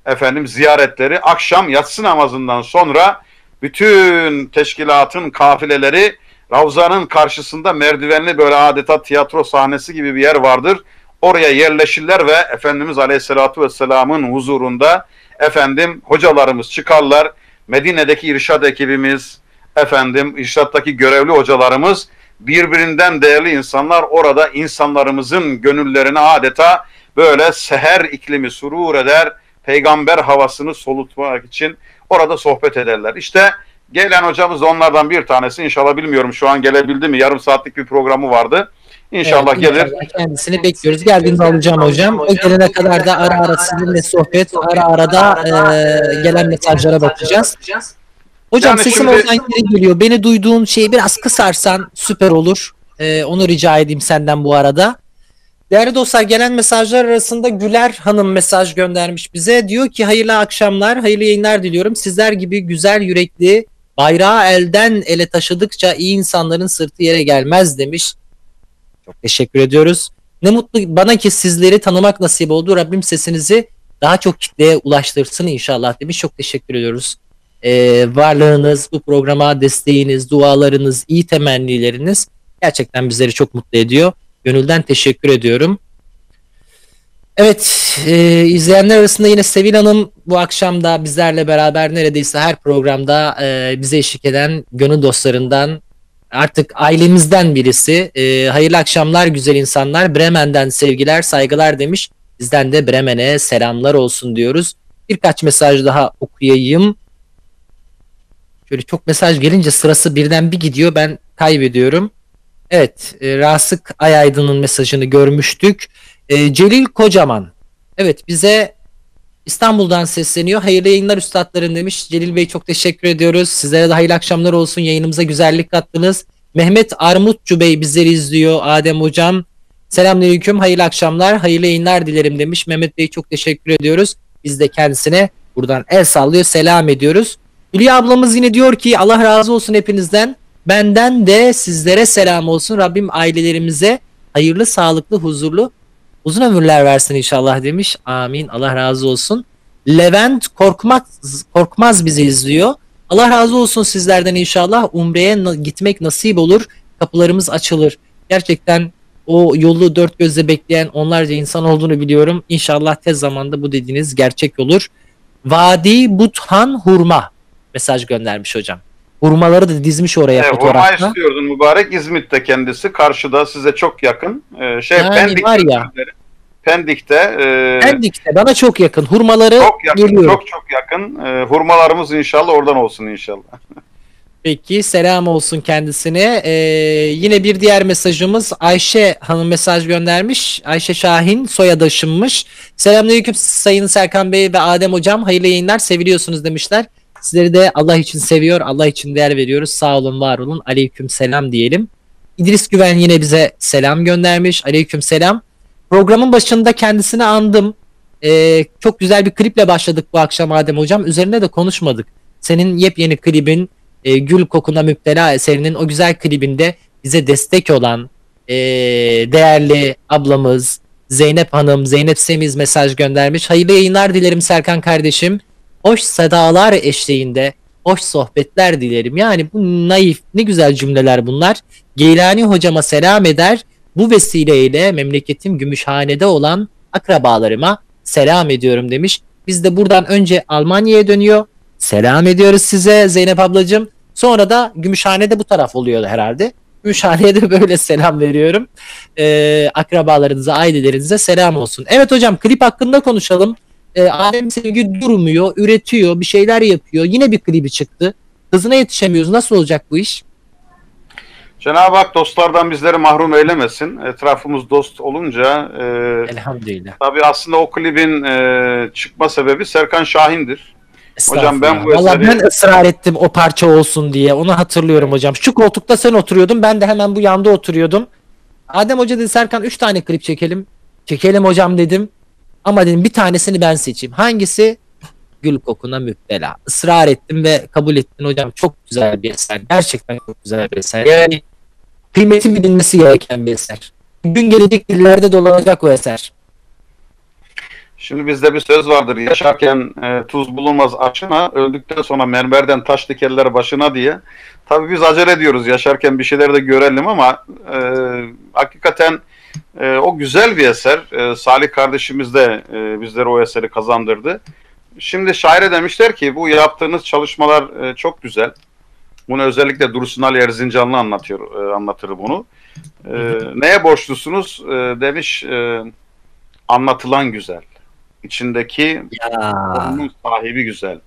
efendim ziyaretleri. Akşam yatsı namazından sonra bütün teşkilatın kafileleri Ravza'nın karşısında merdivenli böyle adeta tiyatro sahnesi gibi bir yer vardır. Oraya yerleşirler ve Efendimiz Aleyhisselatü Vesselam'ın huzurunda efendim hocalarımız çıkarlar. Medine'deki irşad ekibimiz, efendim irşattaki görevli hocalarımız birbirinden değerli insanlar orada insanlarımızın gönüllerine adeta böyle seher iklimi surur eder, peygamber havasını solutmak için orada sohbet ederler. İşte gelen hocamız da onlardan bir tanesi. İnşallah bilmiyorum şu an gelebildi mi? Yarım saatlik bir programı vardı. İnşallah Evet, gelir. inşallah Kendisini bekliyoruz. Geldiğinde alacağım hocam. O gelene kadar da ara ara sizinle sohbet, ara ara da e, gelen mesajlara bakacağız. Hocam Yani sesim şimdi- oradan geri geliyor. Beni duyduğun şeyi biraz kısarsan süper olur. E, onu rica edeyim senden bu arada. Değerli dostlar gelen mesajlar arasında Güler Hanım mesaj göndermiş bize. Diyor ki hayırlı akşamlar, hayırlı yayınlar diliyorum. Sizler gibi güzel yürekli, bayrağı elden ele taşıdıkça iyi insanların sırtı yere gelmez demiş. Çok teşekkür ediyoruz. Ne mutlu bana ki sizleri tanımak nasip oldu. Rabbim sesinizi daha çok kitleye ulaştırsın inşallah demiş. Çok teşekkür ediyoruz. Ee, varlığınız, bu programa desteğiniz, dualarınız, iyi temennileriniz gerçekten bizleri çok mutlu ediyor. Gönülden teşekkür ediyorum. Evet, e, izleyenler arasında yine Sevil Hanım bu akşam da bizlerle beraber neredeyse her programda e, bize eşlik eden gönül dostlarından artık ailemizden birisi. E, hayırlı akşamlar güzel insanlar. Bremen'den sevgiler, saygılar demiş. Bizden de Bremen'e selamlar olsun diyoruz. Birkaç mesaj daha okuyayım. Şöyle çok mesaj gelince sırası birden bir gidiyor. Ben kaybediyorum. Evet, e, Rasık Ayaydın'ın mesajını görmüştük. E, Celil Kocaman. Evet, bize İstanbul'dan sesleniyor. Hayırlı yayınlar üstadlarım demiş. Celil Bey çok teşekkür ediyoruz. Sizlere de hayırlı akşamlar olsun. Yayınımıza güzellik kattınız. Mehmet Armutçu Bey bizleri izliyor. Adem Hocam. Selamünaleyküm. Hayırlı akşamlar. Hayırlı yayınlar dilerim demiş. Mehmet Bey çok teşekkür ediyoruz. Biz de kendisine buradan el sallıyor. Selam ediyoruz. Hülya ablamız yine diyor ki Allah razı olsun hepinizden. Benden de sizlere selam olsun. Rabbim ailelerimize hayırlı, sağlıklı, huzurlu uzun ömürler versin inşallah demiş. Amin. Allah razı olsun. Levent Korkmaz, Korkmaz bizi izliyor. Allah razı olsun sizlerden inşallah. Umre'ye gitmek nasip olur. Kapılarımız açılır. Gerçekten o yolu dört gözle bekleyen onlarca insan olduğunu biliyorum. İnşallah tez zamanda bu dediğiniz gerçek olur. Vadi Buthan Hurma mesaj göndermiş hocam. Hurmaları da dizmiş oraya Evet, vurma fotoğrafta. istiyordun mübarek İzmit'te kendisi. Karşıda size çok yakın. Ee, şey Yani Pendik'te. var ya. Pendik'te. e, Pendik'te bana çok yakın. Hurmaları çok yakın. geliyorum. Çok çok yakın. Ee, hurmalarımız inşallah oradan olsun inşallah. Peki selam olsun kendisine. Ee, yine bir diğer mesajımız Ayşe Hanım mesaj göndermiş. Ayşe Şahin soyadaşımmış. Selamünaleyküm Sayın Serkan Bey ve Adem Hocam. Hayırlı yayınlar seviliyorsunuz demişler. Sizleri de Allah için seviyor, Allah için değer veriyoruz. Sağ olun, var olun. Aleyküm selam diyelim. İdris Güven yine bize selam göndermiş. Aleyküm selam. Programın başında kendisini andım. Ee, çok güzel bir kliple başladık bu akşam Adem Hocam. Üzerine de konuşmadık. Senin yepyeni klibin e, Gül Kokuna Müptela eserinin o güzel klibinde bize destek olan e, değerli ablamız Zeynep Hanım, Zeynep Semiz mesaj göndermiş. Hayırlı yayınlar dilerim Serkan kardeşim. Hoş sedalar eşliğinde hoş sohbetler dilerim. Yani bu naif ne güzel cümleler bunlar. Geylani hocama selam eder. Bu vesileyle memleketim Gümüşhane'de olan akrabalarıma selam ediyorum demiş. Biz de buradan önce Almanya'ya dönüyor. Selam ediyoruz size Zeynep ablacığım. Sonra da Gümüşhane'de bu taraf oluyor herhalde. Gümüşhane'ye de böyle selam veriyorum. Ee, akrabalarınıza, ailelerinize selam olsun. Evet hocam klip hakkında konuşalım. Ee, Alem Sevgi durmuyor, üretiyor, bir şeyler yapıyor. Yine bir klibi çıktı. Hızına yetişemiyoruz. Nasıl olacak bu iş? Cenab-ı Hak dostlardan bizleri mahrum eylemesin. Etrafımız dost olunca e, Elhamdülillah. tabii aslında o klibin e, çıkma sebebi Serkan Şahin'dir. Hocam ben bu. Vallahi eseri- ben ısrar ettim o parça olsun diye. Onu hatırlıyorum hocam. Şu koltukta sen oturuyordun. Ben de hemen bu yanda oturuyordum. Adem Hoca dedi Serkan 3 tane klip çekelim. Çekelim hocam dedim. Ama dedim bir tanesini ben seçeyim. Hangisi? Gül kokuna müptela. Israr ettim ve kabul ettin hocam. Çok güzel bir eser. Gerçekten çok güzel bir eser. Yani kıymeti bilinmesi gereken bir eser. Gün gelecek dillerde dolanacak o eser. Şimdi bizde bir söz vardır. Yaşarken e, tuz bulunmaz aşına, öldükten sonra mermerden taş dikerler başına diye. Tabii biz acele ediyoruz yaşarken bir şeyler de görelim ama e, hakikaten e, o güzel bir eser. E, Salih kardeşimiz de e, bizlere o eseri kazandırdı. Şimdi şaire demişler ki bu yaptığınız çalışmalar e, çok güzel. Bunu özellikle Dursun Ali Erzincanlı anlatıyor, e, anlatır bunu. E, neye borçlusunuz? E, demiş e, anlatılan güzel. İçindeki onun sahibi güzel.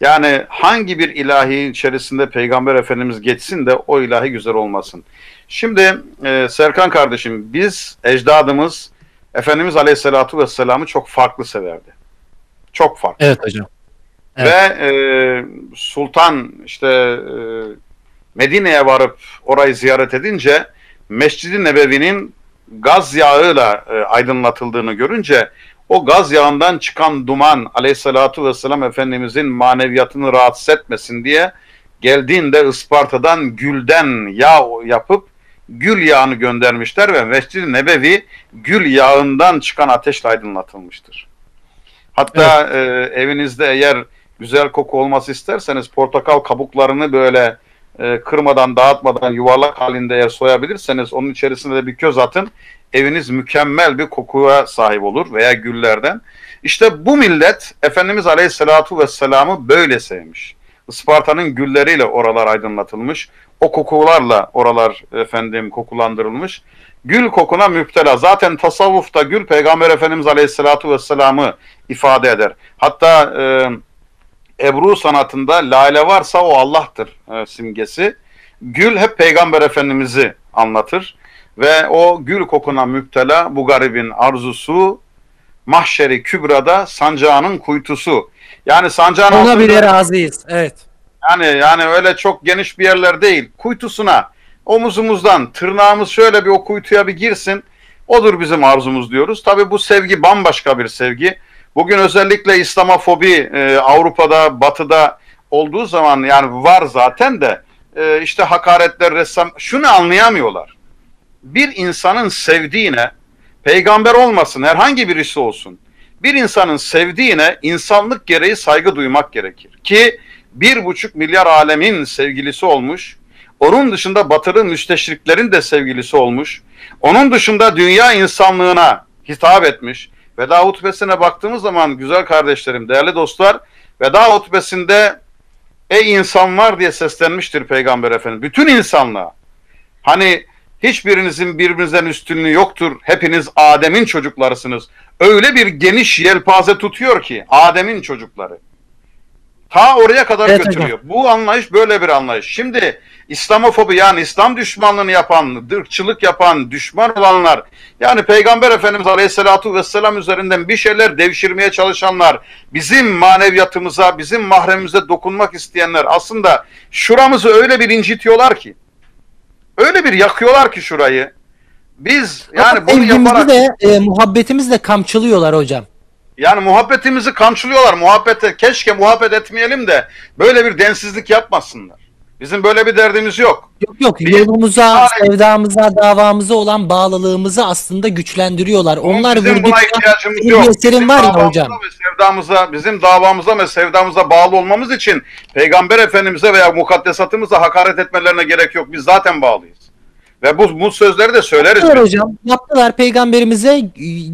Yani hangi bir ilahi içerisinde Peygamber Efendimiz geçsin de o ilahi güzel olmasın. Şimdi e, Serkan kardeşim biz ecdadımız Efendimiz Aleyhisselatü Vesselam'ı çok farklı severdi. Çok farklı. Evet hocam. Evet. Ve e, Sultan işte e, Medine'ye varıp orayı ziyaret edince Mescid-i Nebevi'nin gaz yağıyla e, aydınlatıldığını görünce o gaz yağından çıkan duman aleyhissalatu vesselam Efendimizin maneviyatını rahatsız etmesin diye geldiğinde Isparta'dan gülden yağ yapıp gül yağını göndermişler ve Mescid-i Nebevi gül yağından çıkan ateşle aydınlatılmıştır. Hatta e, evinizde eğer güzel koku olması isterseniz portakal kabuklarını böyle e, kırmadan dağıtmadan yuvarlak halinde eğer soyabilirseniz onun içerisinde de bir köz atın eviniz mükemmel bir kokuya sahip olur veya güllerden. İşte bu millet Efendimiz Aleyhisselatu Vesselam'ı böyle sevmiş. Isparta'nın gülleriyle oralar aydınlatılmış. O kokularla oralar efendim kokulandırılmış. Gül kokuna müptela. Zaten tasavvufta gül Peygamber Efendimiz Aleyhisselatu Vesselam'ı ifade eder. Hatta e, Ebru sanatında lale varsa o Allah'tır e, simgesi. Gül hep Peygamber Efendimiz'i anlatır. Ve o gül kokuna müptela bu garibin arzusu mahşeri kübrada sancağının kuytusu. Yani sancağın Ona altında- bile razıyız. Evet. Yani yani öyle çok geniş bir yerler değil. Kuytusuna omuzumuzdan tırnağımız şöyle bir o kuytuya bir girsin. Odur bizim arzumuz diyoruz. Tabii bu sevgi bambaşka bir sevgi. Bugün özellikle İslamofobi e, Avrupa'da, Batı'da olduğu zaman yani var zaten de e, işte hakaretler, ressam şunu anlayamıyorlar. Bir insanın sevdiğine peygamber olmasın, herhangi birisi olsun. Bir insanın sevdiğine insanlık gereği saygı duymak gerekir. Ki bir buçuk milyar alemin sevgilisi olmuş. Onun dışında batılı müsteşriklerin de sevgilisi olmuş. Onun dışında dünya insanlığına hitap etmiş. Veda hutbesine baktığımız zaman güzel kardeşlerim, değerli dostlar, veda hutbesinde ey insanlar diye seslenmiştir Peygamber Efendimiz. Bütün insanlığa. Hani hiçbirinizin birbirinizden üstünlüğü yoktur. Hepiniz Adem'in çocuklarısınız. Öyle bir geniş yelpaze tutuyor ki Adem'in çocukları. Ta oraya kadar Evet götürüyor. Bu anlayış böyle bir anlayış. Şimdi İslamofobi yani İslam düşmanlığını yapan, ırkçılık yapan, düşman olanlar yani Peygamber Efendimiz Aleyhisselatu Vesselam üzerinden bir şeyler devşirmeye çalışanlar, bizim maneviyatımıza, bizim mahremimize dokunmak isteyenler aslında şuramızı öyle bir incitiyorlar ki, öyle bir yakıyorlar ki şurayı. Biz yani bunu Sevgimizi yaparak de e, muhabbetimizi de kamçılıyorlar hocam. Yani muhabbetimizi kamçılıyorlar. Muhabbete keşke muhabbet etmeyelim de böyle bir densizlik yapmasınlar. Bizim böyle bir derdimiz yok. Yok yok yolumuza, Hayır. sevdamıza, davamıza olan bağlılığımızı aslında güçlendiriyorlar. Onlar bizim buna vurdukça ihtiyacımız senin yok. Bizim var ya hocam. Ve sevdamıza, bizim davamıza ve sevdamıza bağlı olmamız için Peygamber Efendimiz'e veya mukaddesatımıza hakaret etmelerine gerek yok. Biz zaten bağlıyız. Ve bu, bu sözleri de söyleriz. Yaptılar hocam. Yaptılar peygamberimize e,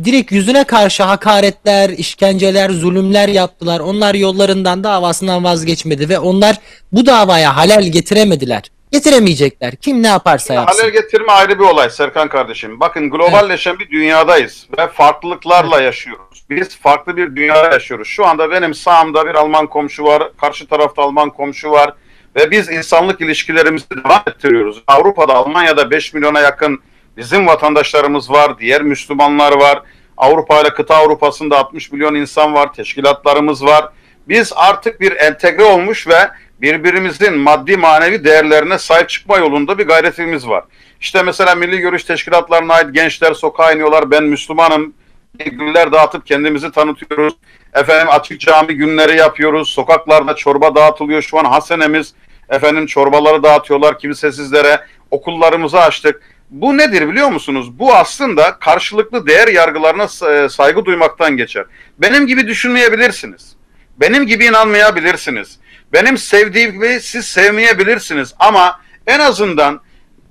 direkt yüzüne karşı hakaretler, işkenceler, zulümler yaptılar. Onlar yollarından davasından vazgeçmedi ve onlar bu davaya halal getiremediler. Getiremeyecekler. Kim ne yaparsa yapsın. Halel getirme ayrı bir olay Serkan kardeşim. Bakın globalleşen bir dünyadayız ve farklılıklarla yaşıyoruz. Biz farklı bir dünyada yaşıyoruz. Şu anda benim sağımda bir Alman komşu var, karşı tarafta Alman komşu var ve biz insanlık ilişkilerimizi devam ettiriyoruz. Avrupa'da, Almanya'da 5 milyona yakın bizim vatandaşlarımız var, diğer Müslümanlar var. Avrupa ile kıta Avrupa'sında 60 milyon insan var, teşkilatlarımız var. Biz artık bir entegre olmuş ve birbirimizin maddi manevi değerlerine sahip çıkma yolunda bir gayretimiz var. İşte mesela milli görüş teşkilatlarına ait gençler sokağa iniyorlar. Ben Müslümanım. Güller dağıtıp kendimizi tanıtıyoruz. Efendim açık cami günleri yapıyoruz. Sokaklarda çorba dağıtılıyor. Şu an hasenemiz. Efendim çorbaları dağıtıyorlar kimsesizlere. Okullarımızı açtık. Bu nedir biliyor musunuz? Bu aslında karşılıklı değer yargılarına e, saygı duymaktan geçer. Benim gibi düşünmeyebilirsiniz. Benim gibi inanmayabilirsiniz. Benim sevdiğimi siz sevmeyebilirsiniz ama en azından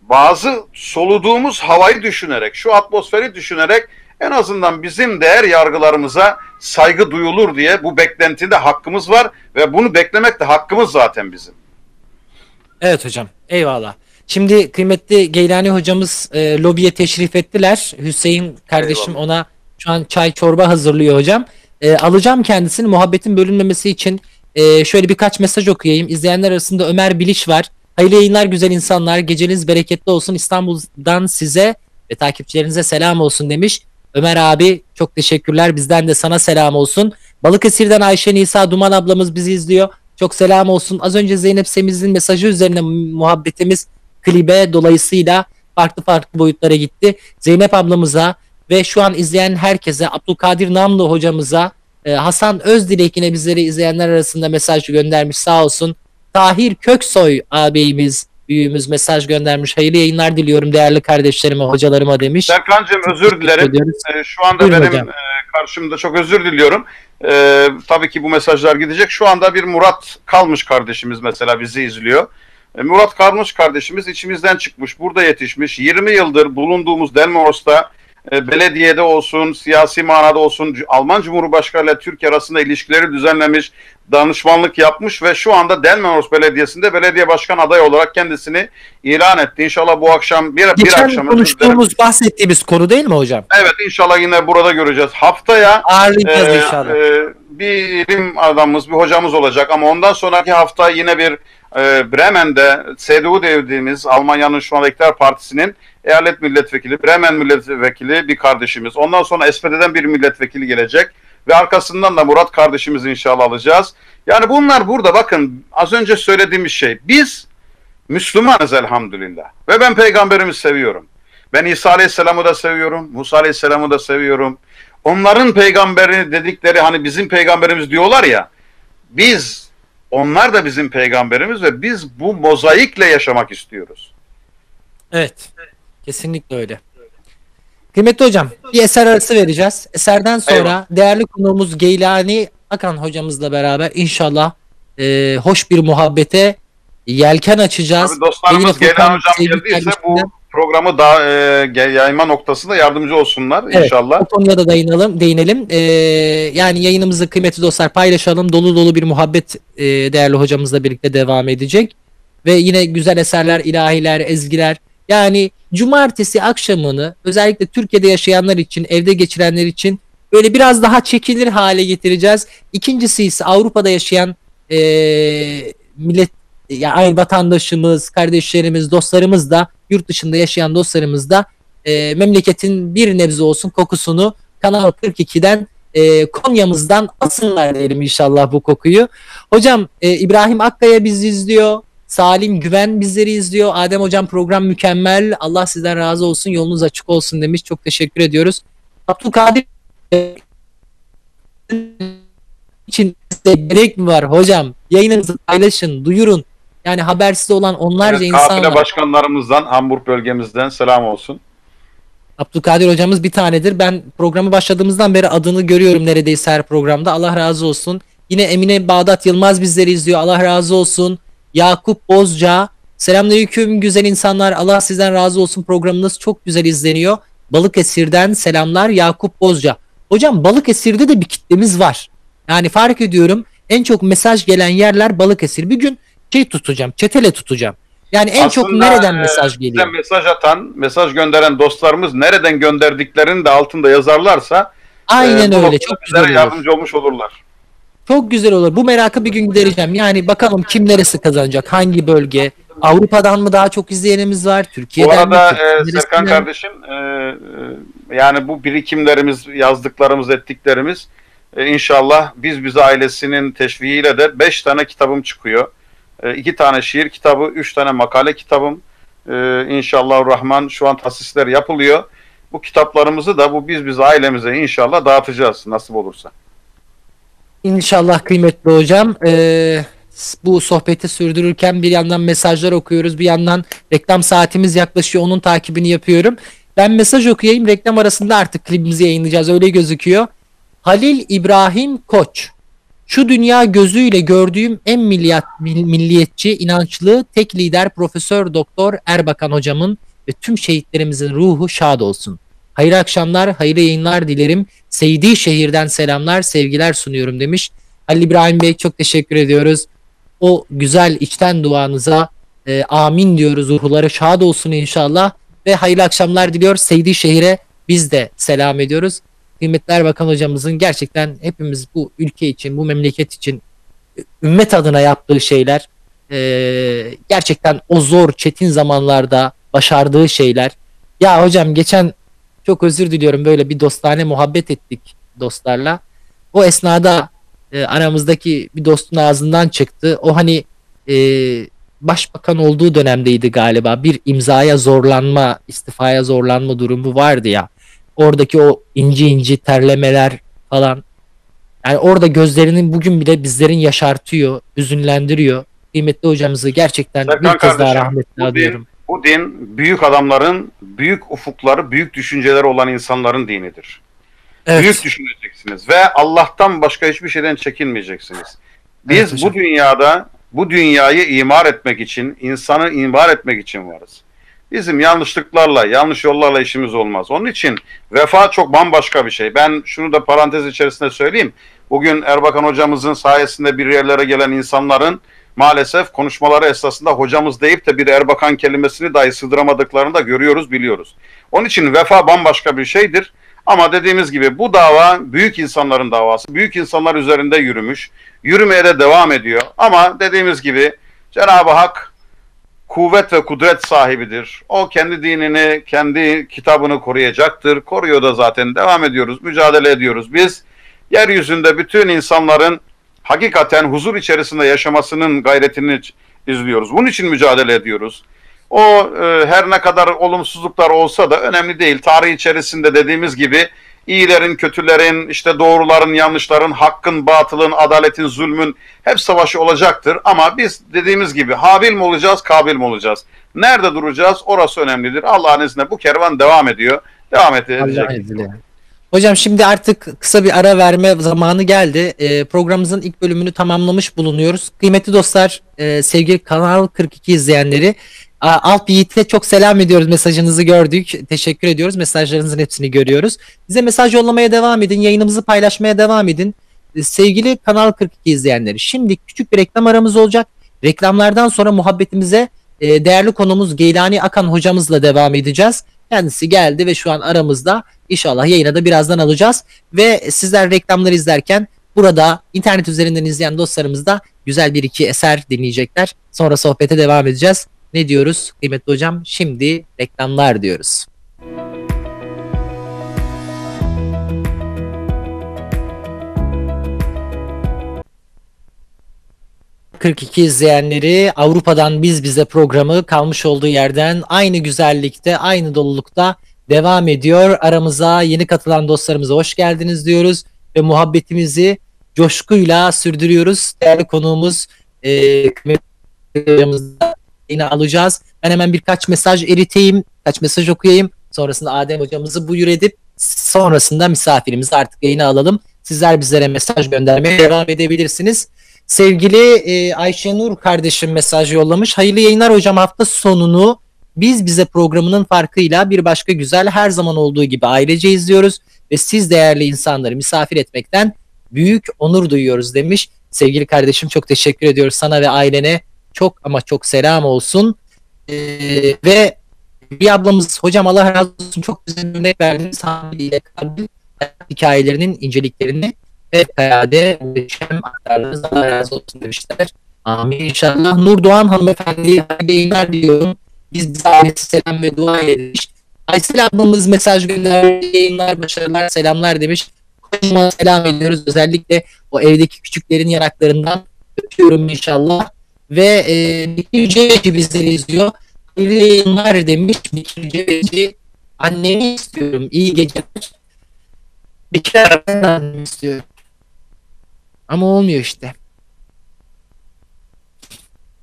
bazı soluduğumuz havayı düşünerek, şu atmosferi düşünerek en azından bizim değer yargılarımıza saygı duyulur diye bu beklentide hakkımız var ve bunu beklemek de hakkımız zaten bizim. Evet hocam. Eyvallah. Şimdi kıymetli Geylani hocamız e, lobiye teşrif ettiler. Hüseyin kardeşim Eyvallah. ona şu an çay çorba hazırlıyor hocam. E, alacağım kendisini muhabbetin bölünmemesi için e, şöyle birkaç mesaj okuyayım. İzleyenler arasında Ömer Biliş var. Hayırlı yayınlar güzel insanlar. Geceniz bereketli olsun. İstanbul'dan size ve takipçilerinize selam olsun demiş. Ömer abi çok teşekkürler. Bizden de sana selam olsun. Balıkesir'den Ayşe Nisa Duman ablamız bizi izliyor. Çok selam olsun. Az önce Zeynep Semiz'in mesajı üzerine muhabbetimiz klibe dolayısıyla farklı farklı boyutlara gitti. Zeynep ablamıza ve şu an izleyen herkese Abdülkadir Namlı hocamıza e, Hasan Özdilek yine bizleri izleyenler arasında mesaj göndermiş sağ olsun. Tahir Köksoy ağabeyimiz büyüğümüz mesaj göndermiş. Hayırlı yayınlar diliyorum değerli kardeşlerime, hocalarıma demiş. Serkan'cığım özür dilerim. Ee, şu anda Buyurun benim hocam. e, karşımda çok özür diliyorum. Ee, tabii ki bu mesajlar gidecek. Şu anda bir Murat Kalmış kardeşimiz mesela bizi izliyor. E, Murat Kalmış kardeşimiz içimizden çıkmış, burada yetişmiş. 20 yıldır bulunduğumuz Delmoros'ta e, belediyede olsun, siyasi manada olsun Alman Cumhurbaşkanı ile Türkiye arasında ilişkileri düzenlemiş, danışmanlık yapmış ve şu anda Delmeros Belediyesi'nde belediye başkan adayı olarak kendisini ilan etti. İnşallah bu akşam bir, bir Geçen akşam özür dilerim. konuştuğumuz, bahsettiğimiz konu değil mi hocam? Evet inşallah yine burada göreceğiz. Haftaya Ağırlayacağız e, inşallah. e, bir ilim adamımız, bir hocamız olacak ama ondan sonraki hafta yine bir e, Bremen'de CDU dediğimiz Almanya'nın şu anda iktidar partisinin eyalet milletvekili, Bremen milletvekili bir kardeşimiz. Ondan sonra SPD'den bir milletvekili gelecek ve arkasından da Murat kardeşimizi inşallah alacağız. Yani bunlar burada bakın az önce söylediğimiz şey. Biz Müslümanız elhamdülillah ve ben peygamberimi seviyorum. Ben İsa Aleyhisselam'ı da seviyorum, Musa Aleyhisselam'ı da seviyorum. Onların peygamberi dedikleri hani bizim peygamberimiz diyorlar ya. Biz, onlar da bizim peygamberimiz ve biz bu mozaikle yaşamak istiyoruz. Evet. Kesinlikle öyle. Kıymetli hocam bir eser arası vereceğiz. Eserden sonra Eyvallah. değerli konuğumuz Geylani Akan hocamızla beraber inşallah e, hoş bir muhabbete yelken açacağız. Tabii dostlarımız Furkan Hocam geldiyse bu programı daha e, yayma noktasında yardımcı olsunlar Evet, inşallah. O konuya da değinelim. değinelim. Ee, yani yayınımızı kıymetli dostlar paylaşalım. Dolu dolu bir muhabbet e, değerli hocamızla birlikte devam edecek. Ve yine güzel eserler, ilahiler, ezgiler. Yani cumartesi akşamını özellikle Türkiye'de yaşayanlar için, evde geçirenler için böyle biraz daha çekilir hale getireceğiz. İkincisi ise Avrupa'da yaşayan e, millet yani aynı vatandaşımız, kardeşlerimiz, dostlarımız da yurt dışında yaşayan dostlarımız da e, memleketin bir nebze olsun kokusunu Kanal 42'den e, Konya'mızdan asınlar diyelim inşallah bu kokuyu. Hocam e, İbrahim Akkaya bizi izliyor. Salim Güven bizleri izliyor. Adem hocam program mükemmel. Allah sizden razı olsun. Yolunuz açık olsun demiş. Çok teşekkür ediyoruz. Abdülkadir için gerek mi var hocam? Yayınınızı paylaşın, duyurun. Yani habersiz olan onlarca Evet, insan var. başkanlarımızdan, Hamburg bölgemizden selam olsun. Abdülkadir hocamız bir tanedir. Ben programı başladığımızdan beri adını görüyorum neredeyse her programda. Allah razı olsun. Yine Emine Bağdat Yılmaz bizleri izliyor. Allah razı olsun. Yakup Bozca Selamünaleyküm güzel insanlar. Allah sizden razı olsun. Programınız çok güzel izleniyor. Balıkesir'den selamlar Yakup Bozca. Hocam Balıkesir'de de bir kitlemiz var. Yani fark ediyorum en çok mesaj gelen yerler Balıkesir. Bir gün şey tutacağım, çetele tutacağım. Yani en çok Aslında, nereden e, mesaj Bize geliyor? mesaj atan, mesaj gönderen dostlarımız nereden gönderdiklerini de altında yazarlarsa Aynen e, bu öyle. noktada Çok bizlere güzel olur. yardımcı olmuş olurlar. Çok güzel olur. Bu merakı bir gün gidereceğim. Yani bakalım kim neresi kazanacak? Hangi bölge? Avrupa'dan mı daha çok izleyenimiz var? Bu Türkiye'den arada mi? e, Serkan neresinden? kardeşim e, e, yani bu birikimlerimiz, yazdıklarımız, ettiklerimiz e, inşallah biz bize ailesinin teşviğiyle de 5 tane kitabım çıkıyor. 2 tane şiir kitabı, 3 tane makale kitabım. E, İnşallah Rahman şu an tasisler yapılıyor. Bu kitaplarımızı da bu biz bize ailemize inşallah dağıtacağız nasip olursa. İnşallah kıymetli hocam. Ee, bu sohbeti sürdürürken bir yandan mesajlar okuyoruz. Bir yandan reklam saatimiz yaklaşıyor. Onun takibini yapıyorum. Ben mesaj okuyayım. Reklam arasında artık klibimizi yayınlayacağız. Öyle gözüküyor. Halil İbrahim Koç. Şu dünya gözüyle gördüğüm en milliyet, mil- milliyetçi, inançlı tek lider Profesör Doktor Erbakan hocamın ve tüm şehitlerimizin ruhu şad olsun. Hayırlı akşamlar, hayırlı yayınlar dilerim. Seydi şehirden selamlar, sevgiler sunuyorum demiş. Halil İbrahim Bey çok teşekkür ediyoruz. O güzel içten duanıza e, amin diyoruz. Ruhları şad olsun inşallah. Ve hayırlı akşamlar diliyor. Seydi şehire biz de selam ediyoruz. Kıymetli Erbakan hocamızın gerçekten hepimiz bu ülke için, bu memleket için ümmet adına yaptığı şeyler e, gerçekten o zor, çetin zamanlarda başardığı şeyler. Ya hocam geçen çok özür diliyorum böyle bir dostane muhabbet ettik dostlarla. O esnada e, aramızdaki bir dostun ağzından çıktı. O hani e, başbakan olduğu dönemdeydi galiba. Bir imzaya zorlanma, istifaya zorlanma durumu vardı ya. Oradaki o inci inci terlemeler falan. Yani orada gözlerinin bugün bile bizlerin yaşartıyor, hüzünlendiriyor. Kıymetli hocamızı gerçekten Serkan bir kez daha rahmetle bu adıyorum. Bu din büyük adamların, büyük ufukları, büyük düşünceleri olan insanların dinidir. Evet. Büyük düşüneceksiniz ve Allah'tan başka hiçbir şeyden çekinmeyeceksiniz. Biz Evet hocam. bu dünyada bu dünyayı imar etmek için, insanı imar etmek için varız. Bizim yanlışlıklarla, yanlış yollarla işimiz olmaz. Onun için vefa çok bambaşka bir şey. Ben şunu da parantez içerisinde söyleyeyim. Bugün Erbakan hocamızın sayesinde bir yerlere gelen insanların maalesef konuşmaları esasında hocamız deyip de bir Erbakan kelimesini dahi sığdıramadıklarını da görüyoruz, biliyoruz. Onun için vefa bambaşka bir şeydir. Ama dediğimiz gibi bu dava büyük insanların davası. Büyük insanlar üzerinde yürümüş. Yürümeye de devam ediyor. Ama dediğimiz gibi Cenab-ı Hak kuvvet ve kudret sahibidir. O kendi dinini, kendi kitabını koruyacaktır. Koruyor da zaten devam ediyoruz, mücadele ediyoruz. Biz yeryüzünde bütün insanların hakikaten huzur içerisinde yaşamasının gayretini izliyoruz. Bunun için mücadele ediyoruz. O e, her ne kadar olumsuzluklar olsa da önemli değil. Tarih içerisinde dediğimiz gibi iyilerin, kötülerin, işte doğruların, yanlışların, hakkın, batılın, adaletin, zulmün hep savaşı olacaktır. Ama biz dediğimiz gibi habil mi olacağız, kabil mi olacağız? Nerede duracağız? Orası önemlidir. Allah'ın izniyle bu kervan devam ediyor. Devam edecek. Hocam şimdi artık kısa bir ara verme zamanı geldi. Ee, programımızın ilk bölümünü tamamlamış bulunuyoruz. Kıymetli dostlar, e, sevgili Kanal 42 izleyenleri, Alp Yiğit'e çok selam ediyoruz. Mesajınızı gördük. Teşekkür ediyoruz. Mesajlarınızın hepsini görüyoruz. Bize mesaj yollamaya devam edin. Yayınımızı paylaşmaya devam edin. Ee, sevgili Kanal 42 izleyenleri, şimdi küçük bir reklam aramız olacak. Reklamlardan sonra muhabbetimize e, değerli konumuz Geylani Akan hocamızla devam edeceğiz. Kendisi geldi ve şu an aramızda. İnşallah yayına da birazdan alacağız. Ve sizler reklamları izlerken burada internet üzerinden izleyen dostlarımız da güzel bir iki eser dinleyecekler. Sonra sohbete devam edeceğiz. Ne diyoruz kıymetli hocam? Şimdi reklamlar diyoruz. ...42 izleyenleri Avrupa'dan Biz Bize programı kalmış olduğu yerden aynı güzellikte, aynı dolulukta devam ediyor. Aramıza yeni katılan dostlarımıza hoş geldiniz diyoruz ve muhabbetimizi coşkuyla sürdürüyoruz. Değerli konuğumuz e, kıymetli hocamızla yine alacağız. Ben hemen birkaç mesaj eriteyim, kaç mesaj okuyayım. Sonrasında Adem hocamızı buyur edip sonrasında misafirimizi artık yayına alalım. Sizler bizlere mesaj göndermeye devam edebilirsiniz. Sevgili e, Ayşe kardeşim mesaj yollamış. Hayırlı yayınlar hocam hafta sonunu biz bize programının farkıyla bir başka güzel her zaman olduğu gibi ailece izliyoruz ve siz değerli insanları misafir etmekten büyük onur duyuyoruz demiş. Sevgili kardeşim çok teşekkür ediyoruz sana ve ailene çok ama çok selam olsun. Ee, ve bir ablamız hocam Allah razı olsun çok güzel örnek verdiniz. Hamdi ile hikayelerinin inceliklerini fevkalade muhteşem aktardınız. Allah razı olsun demişler. Amin inşallah. Nur Doğan hanımefendiye yayınlar diliyorum. Biz bize selam ve dua edilmiş. Aysel ablamız mesaj gönderdi. Yayınlar, başarılar, selamlar demiş. Kocaman selam ediyoruz. Özellikle o evdeki küçüklerin yanaklarından öpüyorum inşallah. Ve e, Bekir Ceveci bizleri izliyor. Hayırlı yayınlar demiş. Bekir Ceveci annemi istiyorum. İyi geceler. Bekir de annemi istiyorum. Ama olmuyor işte.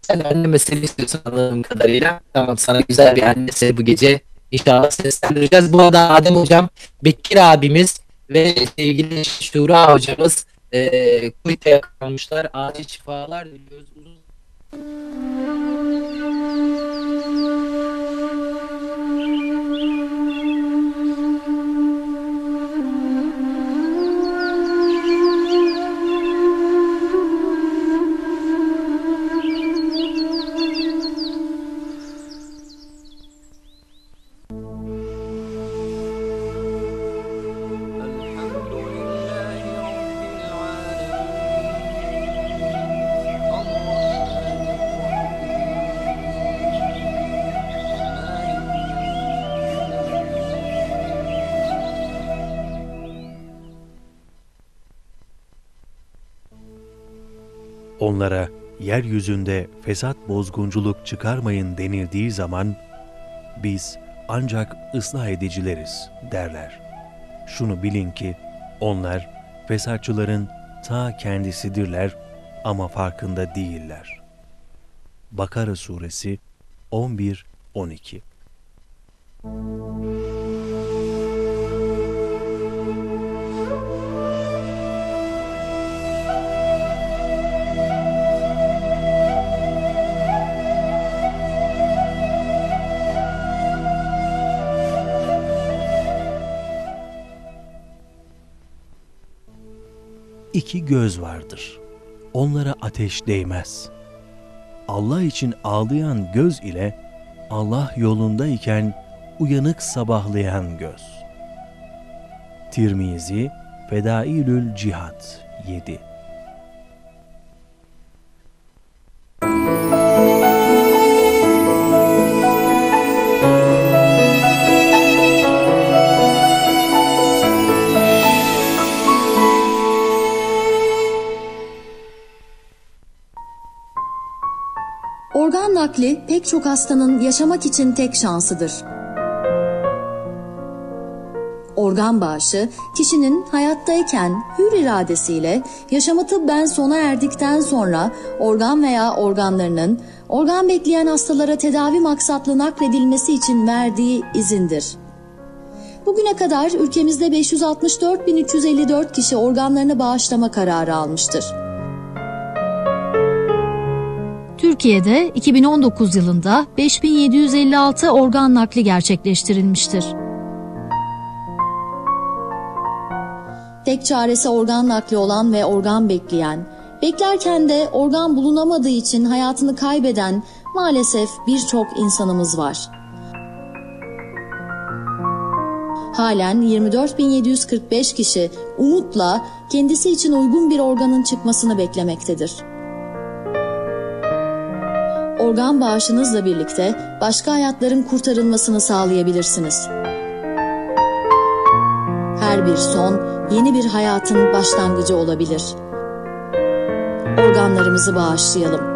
Sen anne mesele istiyorsun anladığım kadarıyla. Tamam sana güzel bir annesi bu gece inşallah seslendireceğiz. Bu arada Adem hocam, Bekir abimiz ve sevgili Şura hocamız e, Kuveyt'e kalmışlar. Acil şifalar diliyoruz. Música Onlara yeryüzünde fesat bozgunculuk çıkarmayın denildiği zaman biz ancak ıslah edicileriz derler. Şunu bilin ki onlar fesatçıların ta kendisidirler ama farkında değiller. Bakara suresi 11-12 İki göz vardır. Onlara ateş değmez. Allah için ağlayan göz ile Allah yolundayken uyanık sabahlayan göz. Tirmizi Fedailül Cihat 7 nakli pek çok hastanın yaşamak için tek şansıdır. Organ bağışı kişinin hayattayken hür iradesiyle yaşamı tıbben sona erdikten sonra organ veya organlarının organ bekleyen hastalara tedavi maksatlı nakledilmesi için verdiği izindir. Bugüne kadar ülkemizde 564.354 kişi organlarını bağışlama kararı almıştır. Türkiye'de 2019 yılında 5756 organ nakli gerçekleştirilmiştir. Tek çaresi organ nakli olan ve organ bekleyen, beklerken de organ bulunamadığı için hayatını kaybeden maalesef birçok insanımız var. Halen 24.745 kişi umutla kendisi için uygun bir organın çıkmasını beklemektedir. Organ bağışınızla birlikte başka hayatların kurtarılmasını sağlayabilirsiniz. Her bir son yeni bir hayatın başlangıcı olabilir. Organlarımızı bağışlayalım.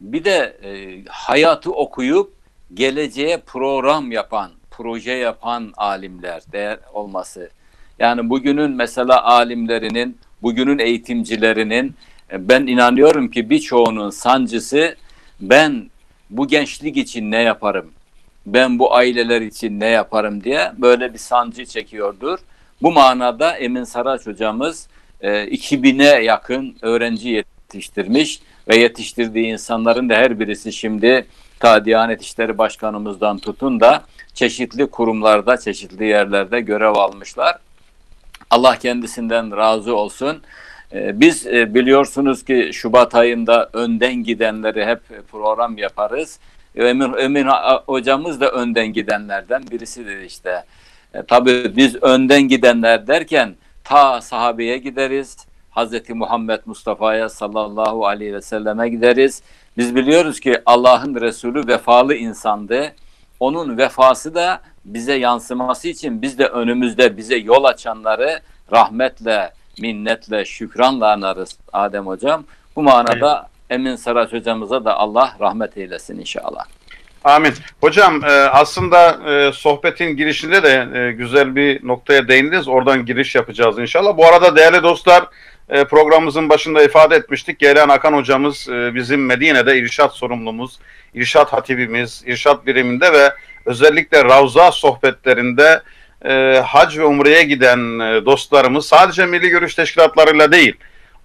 Bir de e, hayatı okuyup geleceğe program yapan, proje yapan alimler değer olması. Yani bugünün mesela alimlerinin, bugünün eğitimcilerinin e, ben inanıyorum ki birçoğunun sancısı ben bu gençlik için ne yaparım? ben bu aileler için ne yaparım diye böyle bir sancı çekiyordur. Bu manada Emin Saraç hocamız e, 2000'e yakın öğrenci yetiştirmiş ve yetiştirdiği insanların da her birisi şimdi ta Diyanet İşleri Başkanımızdan tutun da çeşitli kurumlarda, çeşitli yerlerde görev almışlar. Allah kendisinden razı olsun. Ee, Biz e, biliyorsunuz ki Şubat ayında önden gidenleri hep program yaparız. Emin, Emin hocamız da önden gidenlerden birisidir işte. E, tabii biz önden gidenler derken ta sahabeye gideriz. Hazreti Muhammed Mustafa'ya sallallahu aleyhi ve selleme gideriz. Biz biliyoruz ki Allah'ın Resulü vefalı insandı. Onun vefası da bize yansıması için biz de önümüzde bize yol açanları rahmetle, minnetle, şükranla anarız Adem Hocam. Bu manada Emin Saraç hocamıza da Allah rahmet eylesin inşallah. Amin. Hocam e, aslında e, sohbetin girişinde de e, güzel bir noktaya değindiniz. Oradan giriş yapacağız inşallah. Bu arada değerli dostlar programımızın başında ifade etmiştik. Gelen Akan hocamız bizim Medine'de irşat sorumlumuz, irşat hatibimiz, irşat biriminde ve özellikle Ravza sohbetlerinde e, hac ve umreye giden e, dostlarımız sadece milli görüş teşkilatlarıyla değil,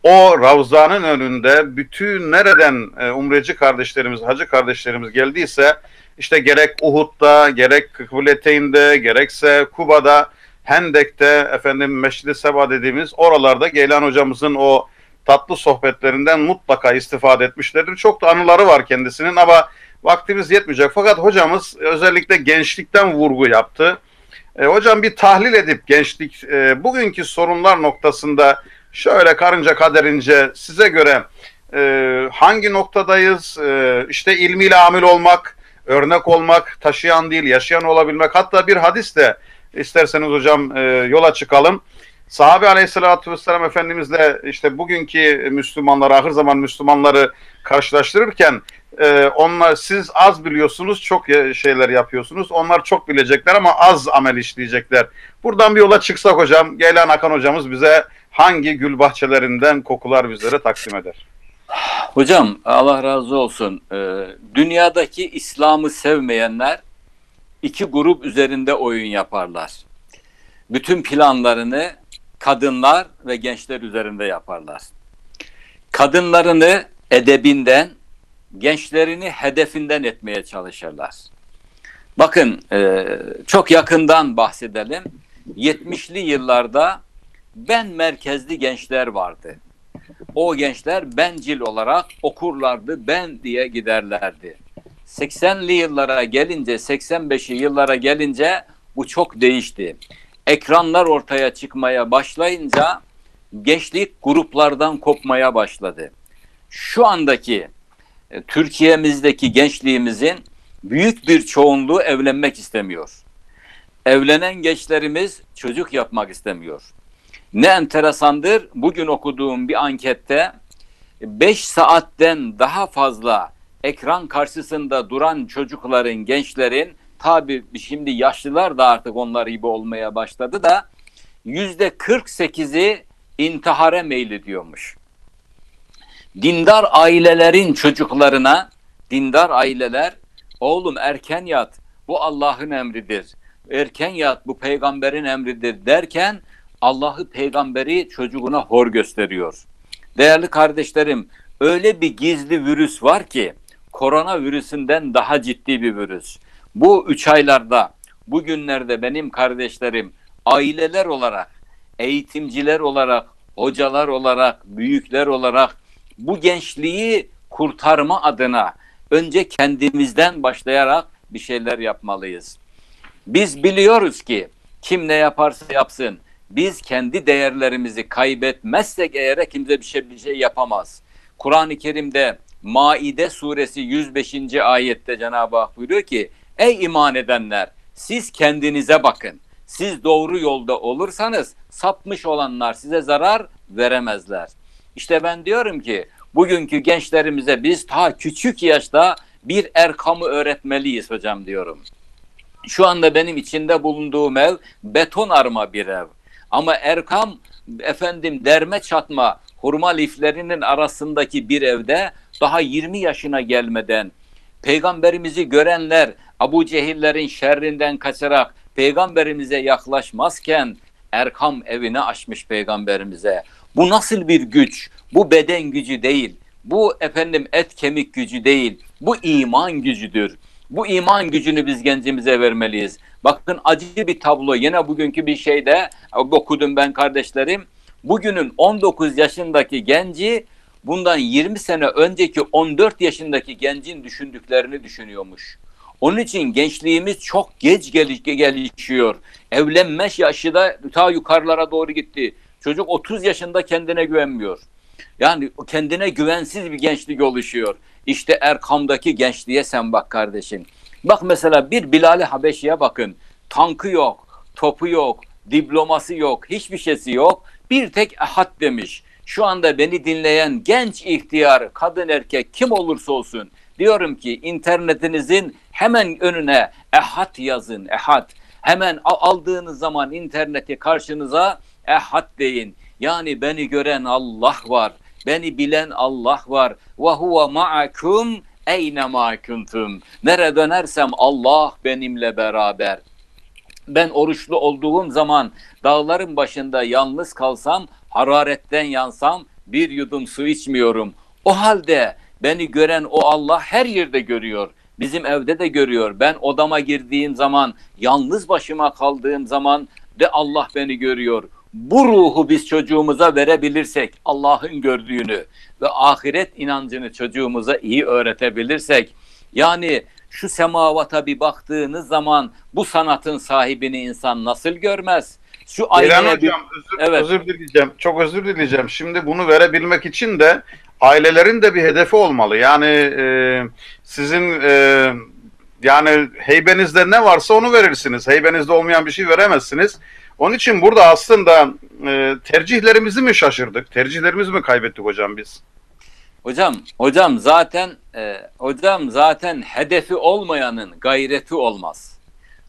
o Ravza'nın önünde bütün nereden e, umreci kardeşlerimiz, hacı kardeşlerimiz geldiyse işte gerek Uhud'da, gerek Kıbleteyn'de, gerekse Kuba'da, Hendek'te, efendim Meşrid-i Seba dediğimiz oralarda Geylan hocamızın o tatlı sohbetlerinden mutlaka istifade etmişlerdir. Çok da anıları var kendisinin ama vaktimiz yetmeyecek. Fakat hocamız özellikle gençlikten vurgu yaptı. E, hocam bir tahlil edip gençlik e, bugünkü sorunlar noktasında şöyle karınca kaderince size göre e, hangi noktadayız? E, işte ilmiyle amil olmak, örnek olmak, taşıyan değil yaşayan olabilmek. Hatta bir hadis de isterseniz hocam e, yola çıkalım. Sahabe aleyhissalatü vesselam Efendimizle işte bugünkü Müslümanları, ahir zaman Müslümanları karşılaştırırken e, onlar siz az biliyorsunuz, çok şeyler yapıyorsunuz. Onlar çok bilecekler ama az amel işleyecekler. Buradan bir yola çıksak hocam, Geylan Akan hocamız bize hangi gül bahçelerinden kokular bizlere takdim eder? Hocam Allah razı olsun. Ee, dünyadaki İslam'ı sevmeyenler iki grup üzerinde oyun yaparlar. Bütün planlarını kadınlar ve gençler üzerinde yaparlar. Kadınlarını edebinden, gençlerini hedefinden etmeye çalışırlar. Bakın e, çok yakından bahsedelim. 70'li yıllarda ben merkezli gençler vardı o gençler bencil olarak okurlardı, ben diye giderlerdi. 80'li yıllara gelince, 85'li yıllara gelince bu çok değişti. Ekranlar ortaya çıkmaya başlayınca gençlik gruplardan kopmaya başladı. Şu andaki Türkiye'mizdeki gençliğimizin büyük bir çoğunluğu evlenmek istemiyor. Evlenen gençlerimiz çocuk yapmak istemiyor. Ne enteresandır bugün okuduğum bir ankette 5 saatten daha fazla ekran karşısında duran çocukların, gençlerin tabi şimdi yaşlılar da artık onlar gibi olmaya başladı da yüzde 48'i intihara meylediyormuş. Dindar ailelerin çocuklarına, dindar aileler oğlum erken yat bu Allah'ın emridir. Erken yat bu peygamberin emridir derken Allah'ı peygamberi çocuğuna hor gösteriyor. Değerli kardeşlerim öyle bir gizli virüs var ki korona virüsünden daha ciddi bir virüs. Bu üç aylarda bugünlerde benim kardeşlerim aileler olarak, eğitimciler olarak, hocalar olarak, büyükler olarak bu gençliği kurtarma adına önce kendimizden başlayarak bir şeyler yapmalıyız. Biz biliyoruz ki kim ne yaparsa yapsın biz kendi değerlerimizi kaybetmezsek eğer kimse bir şey, bir şey yapamaz. Kur'an-ı Kerim'de Maide suresi 105. ayette Cenab-ı Hak buyuruyor ki ey iman edenler siz kendinize bakın. Siz doğru yolda olursanız sapmış olanlar size zarar veremezler. İşte ben diyorum ki bugünkü gençlerimize biz ta küçük yaşta bir erkamı öğretmeliyiz hocam diyorum. Şu anda benim içinde bulunduğum ev beton arma bir ev. Ama Erkam efendim derme çatma hurma liflerinin arasındaki bir evde daha 20 yaşına gelmeden peygamberimizi görenler Abu Cehillerin şerrinden kaçarak peygamberimize yaklaşmazken Erkam evini açmış peygamberimize. Bu nasıl bir güç? Bu beden gücü değil. Bu efendim et kemik gücü değil. Bu iman gücüdür. Bu iman gücünü biz gencimize vermeliyiz. Bakın acı bir tablo. Yine bugünkü bir şeyde okudum ben kardeşlerim. Bugünün 19 yaşındaki genci bundan 20 sene önceki 14 yaşındaki gencin düşündüklerini düşünüyormuş. Onun için gençliğimiz çok geç geliş, gelişiyor. Evlenme yaşı da ta yukarılara doğru gitti. Çocuk 30 yaşında kendine güvenmiyor. Yani kendine güvensiz bir gençlik oluşuyor. İşte Erkam'daki gençliğe sen bak kardeşim. Bak mesela bir Bilal-i Habeşi'ye bakın. Tankı yok, topu yok, diploması yok, hiçbir şeysi yok. Bir tek ahad demiş. Şu anda beni dinleyen genç ihtiyar, kadın erkek kim olursa olsun diyorum ki internetinizin hemen önüne ehad yazın, ehad. Hemen aldığınız zaman interneti karşınıza ehad deyin. Yani beni gören Allah var. Beni bilen Allah var. Ve huve ma'akum eyne ma kuntum. Nere dönersem Allah benimle beraber. Ben oruçlu olduğum zaman dağların başında yalnız kalsam, hararetten yansam bir yudum su içmiyorum. O halde beni gören o Allah her yerde görüyor. Bizim evde de görüyor. Ben odama girdiğim zaman, yalnız başıma kaldığım zaman de Allah beni görüyor. Bu ruhu biz çocuğumuza verebilirsek, Allah'ın gördüğünü ve ahiret inancını çocuğumuza iyi öğretebilirsek, yani şu semavata bir baktığınız zaman bu sanatın sahibini insan nasıl görmez? Şu İlhan aynaya bir... hocam özür, Evet. özür dileyeceğim. Çok özür dileyeceğim. Şimdi bunu verebilmek için de ailelerin de bir hedefi olmalı. Yani e, sizin e, yani heybenizde ne varsa onu verirsiniz. Heybenizde olmayan bir şey veremezsiniz. Onun için burada aslında e, tercihlerimizi mi şaşırdık? Tercihlerimizi mi kaybettik hocam biz? Hocam, hocam zaten e, hocam zaten hedefi olmayanın gayreti olmaz.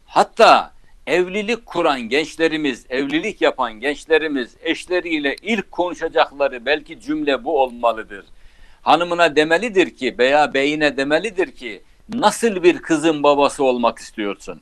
Hatta evlilik kuran gençlerimiz, evlilik yapan gençlerimiz eşleriyle ilk konuşacakları belki cümle bu olmalıdır. Hanımına demelidir ki veya beyine demelidir ki nasıl bir kızın babası olmak istiyorsun?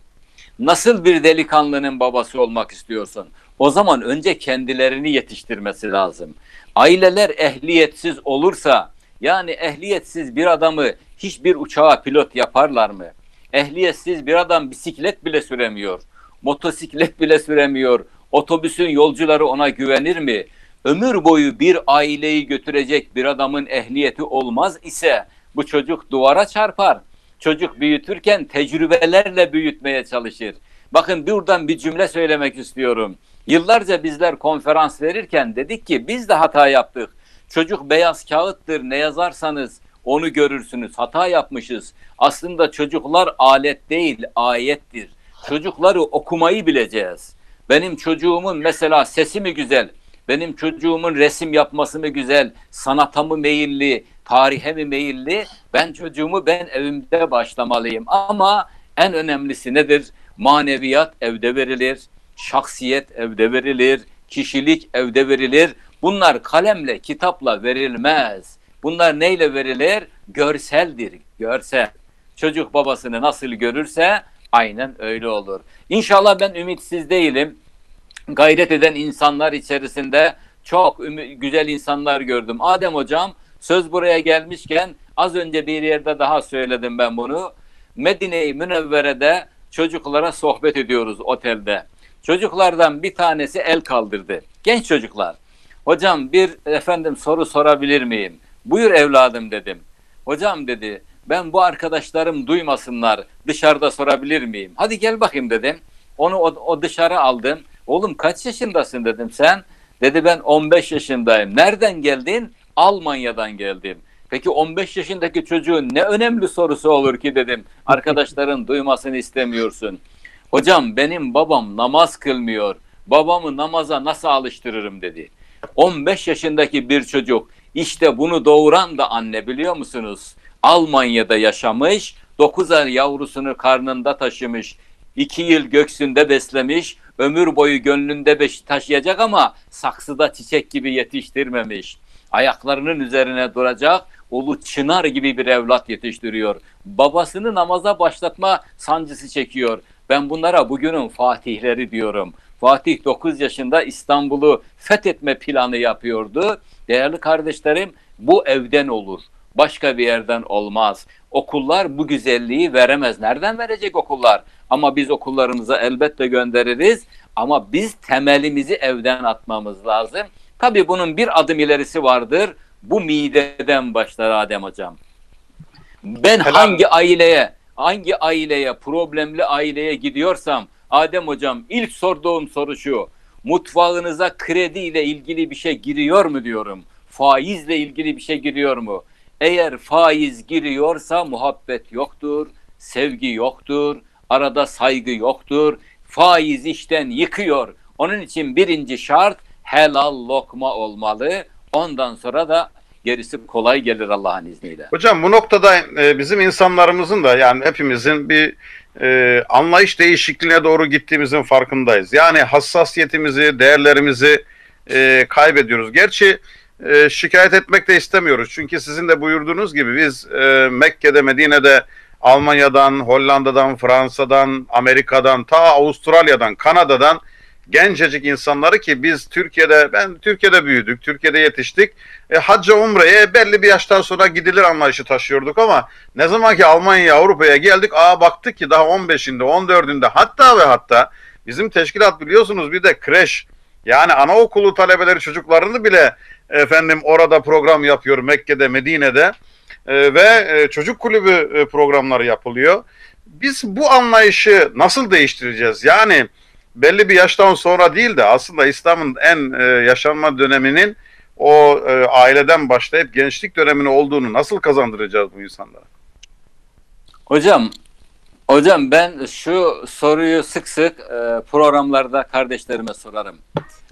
Nasıl bir delikanlının babası olmak istiyorsun? O zaman önce kendilerini yetiştirmesi lazım. Aileler ehliyetsiz olursa yani ehliyetsiz bir adamı hiçbir uçağa pilot yaparlar mı? Ehliyetsiz bir adam bisiklet bile süremiyor. Motosiklet bile süremiyor. Otobüsün yolcuları ona güvenir mi? Ömür boyu bir aileyi götürecek bir adamın ehliyeti olmaz ise bu çocuk duvara çarpar. Çocuk büyütürken tecrübelerle büyütmeye çalışır. Bakın buradan bir cümle söylemek istiyorum. Yıllarca bizler konferans verirken dedik ki biz de hata yaptık. Çocuk beyaz kağıttır ne yazarsanız onu görürsünüz. Hata yapmışız. Aslında çocuklar alet değil ayettir. Çocukları okumayı bileceğiz. Benim çocuğumun mesela sesi mi güzel? Benim çocuğumun resim yapması mı güzel? Sanata mı meyilli? Tarihe mi meyilli? Ben çocuğumu ben evimde başlamalıyım. Ama en önemlisi nedir? Maneviyat evde verilir. Şahsiyet evde verilir. Kişilik evde verilir. Bunlar kalemle, kitapla verilmez. Bunlar neyle verilir? Görseldir, görsel. Çocuk babasını nasıl görürse aynen öyle olur. İnşallah ben ümitsiz değilim. Gayret eden insanlar içerisinde çok güzel insanlar gördüm. Adem hocam söz buraya gelmişken az önce bir yerde daha söyledim ben bunu. Medine-i Münevvere'de çocuklara sohbet ediyoruz otelde. Çocuklardan bir tanesi el kaldırdı. Genç çocuklar. Hocam bir efendim soru sorabilir miyim? Buyur evladım dedim. Hocam dedi ben bu arkadaşlarım duymasınlar dışarıda sorabilir miyim? Hadi gel bakayım dedim. Onu o, o dışarı aldım. Oğlum kaç yaşındasın dedim sen. Dedi ben 15 yaşındayım. Nereden geldin? Almanya'dan geldim. Peki 15 yaşındaki çocuğun ne önemli sorusu olur ki dedim. Arkadaşların duymasını istemiyorsun. Hocam benim babam namaz kılmıyor. Babamı namaza nasıl alıştırırım dedi. 15 yaşındaki bir çocuk işte bunu doğuran da anne biliyor musunuz? Almanya'da yaşamış, 9 ay yavrusunu karnında taşımış, 2 yıl göksünde beslemiş, ömür boyu gönlünde beş taşıyacak ama saksıda çiçek gibi yetiştirmemiş. Ayaklarının üzerine duracak, ulu çınar gibi bir evlat yetiştiriyor. Babasını namaza başlatma sancısı çekiyor. Ben bunlara bugünün fatihleri diyorum. Fatih 9 yaşında İstanbul'u fethetme planı yapıyordu. Değerli kardeşlerim bu evden olur. Başka bir yerden olmaz. Okullar bu güzelliği veremez. Nereden verecek okullar? Ama biz okullarımıza elbette göndeririz. Ama biz temelimizi evden atmamız lazım. Tabii bunun bir adım ilerisi vardır. Bu mideden başlar Adem hocam. Ben Helal. hangi aileye, hangi aileye, problemli aileye gidiyorsam Adem hocam ilk sorduğum soru şu. Mutfağınıza kredi ile ilgili bir şey giriyor mu diyorum. Faizle ilgili bir şey giriyor mu? Eğer faiz giriyorsa muhabbet yoktur, sevgi yoktur, arada saygı yoktur. Faiz işten yıkıyor. Onun için birinci şart helal lokma olmalı. Ondan sonra da gerisi kolay gelir Allah'ın izniyle. Hocam bu noktada e, bizim insanlarımızın da yani hepimizin bir e, anlayış değişikliğine doğru gittiğimizin farkındayız. Yani hassasiyetimizi, değerlerimizi e, kaybediyoruz. Gerçi şikayet etmek de istemiyoruz. Çünkü sizin de buyurduğunuz gibi biz Mekke'de, Medine'de, Almanya'dan, Hollanda'dan, Fransa'dan, Amerika'dan, ta Avustralya'dan, Kanada'dan gencecik insanları ki biz Türkiye'de, ben Türkiye'de büyüdük, Türkiye'de yetiştik. E, hacca umreye belli bir yaştan sonra gidilir anlayışı taşıyorduk ama ne zaman ki Almanya'ya, Avrupa'ya geldik, aa baktık ki daha 15'inde, 14'ünde hatta ve hatta bizim teşkilat biliyorsunuz bir de kreş yani anaokulu talebeleri çocuklarını bile efendim orada program yapıyor Mekke'de, Medine'de E, ve e, çocuk kulübü e, programları yapılıyor. Biz bu anlayışı nasıl değiştireceğiz? Yani belli bir yaştan sonra değil de aslında İslam'ın en e, yaşanma döneminin o aileden başlayıp gençlik dönemini olduğunu nasıl kazandıracağız bu insanlara? Hocam, hocam ben şu soruyu sık sık programlarda kardeşlerime sorarım.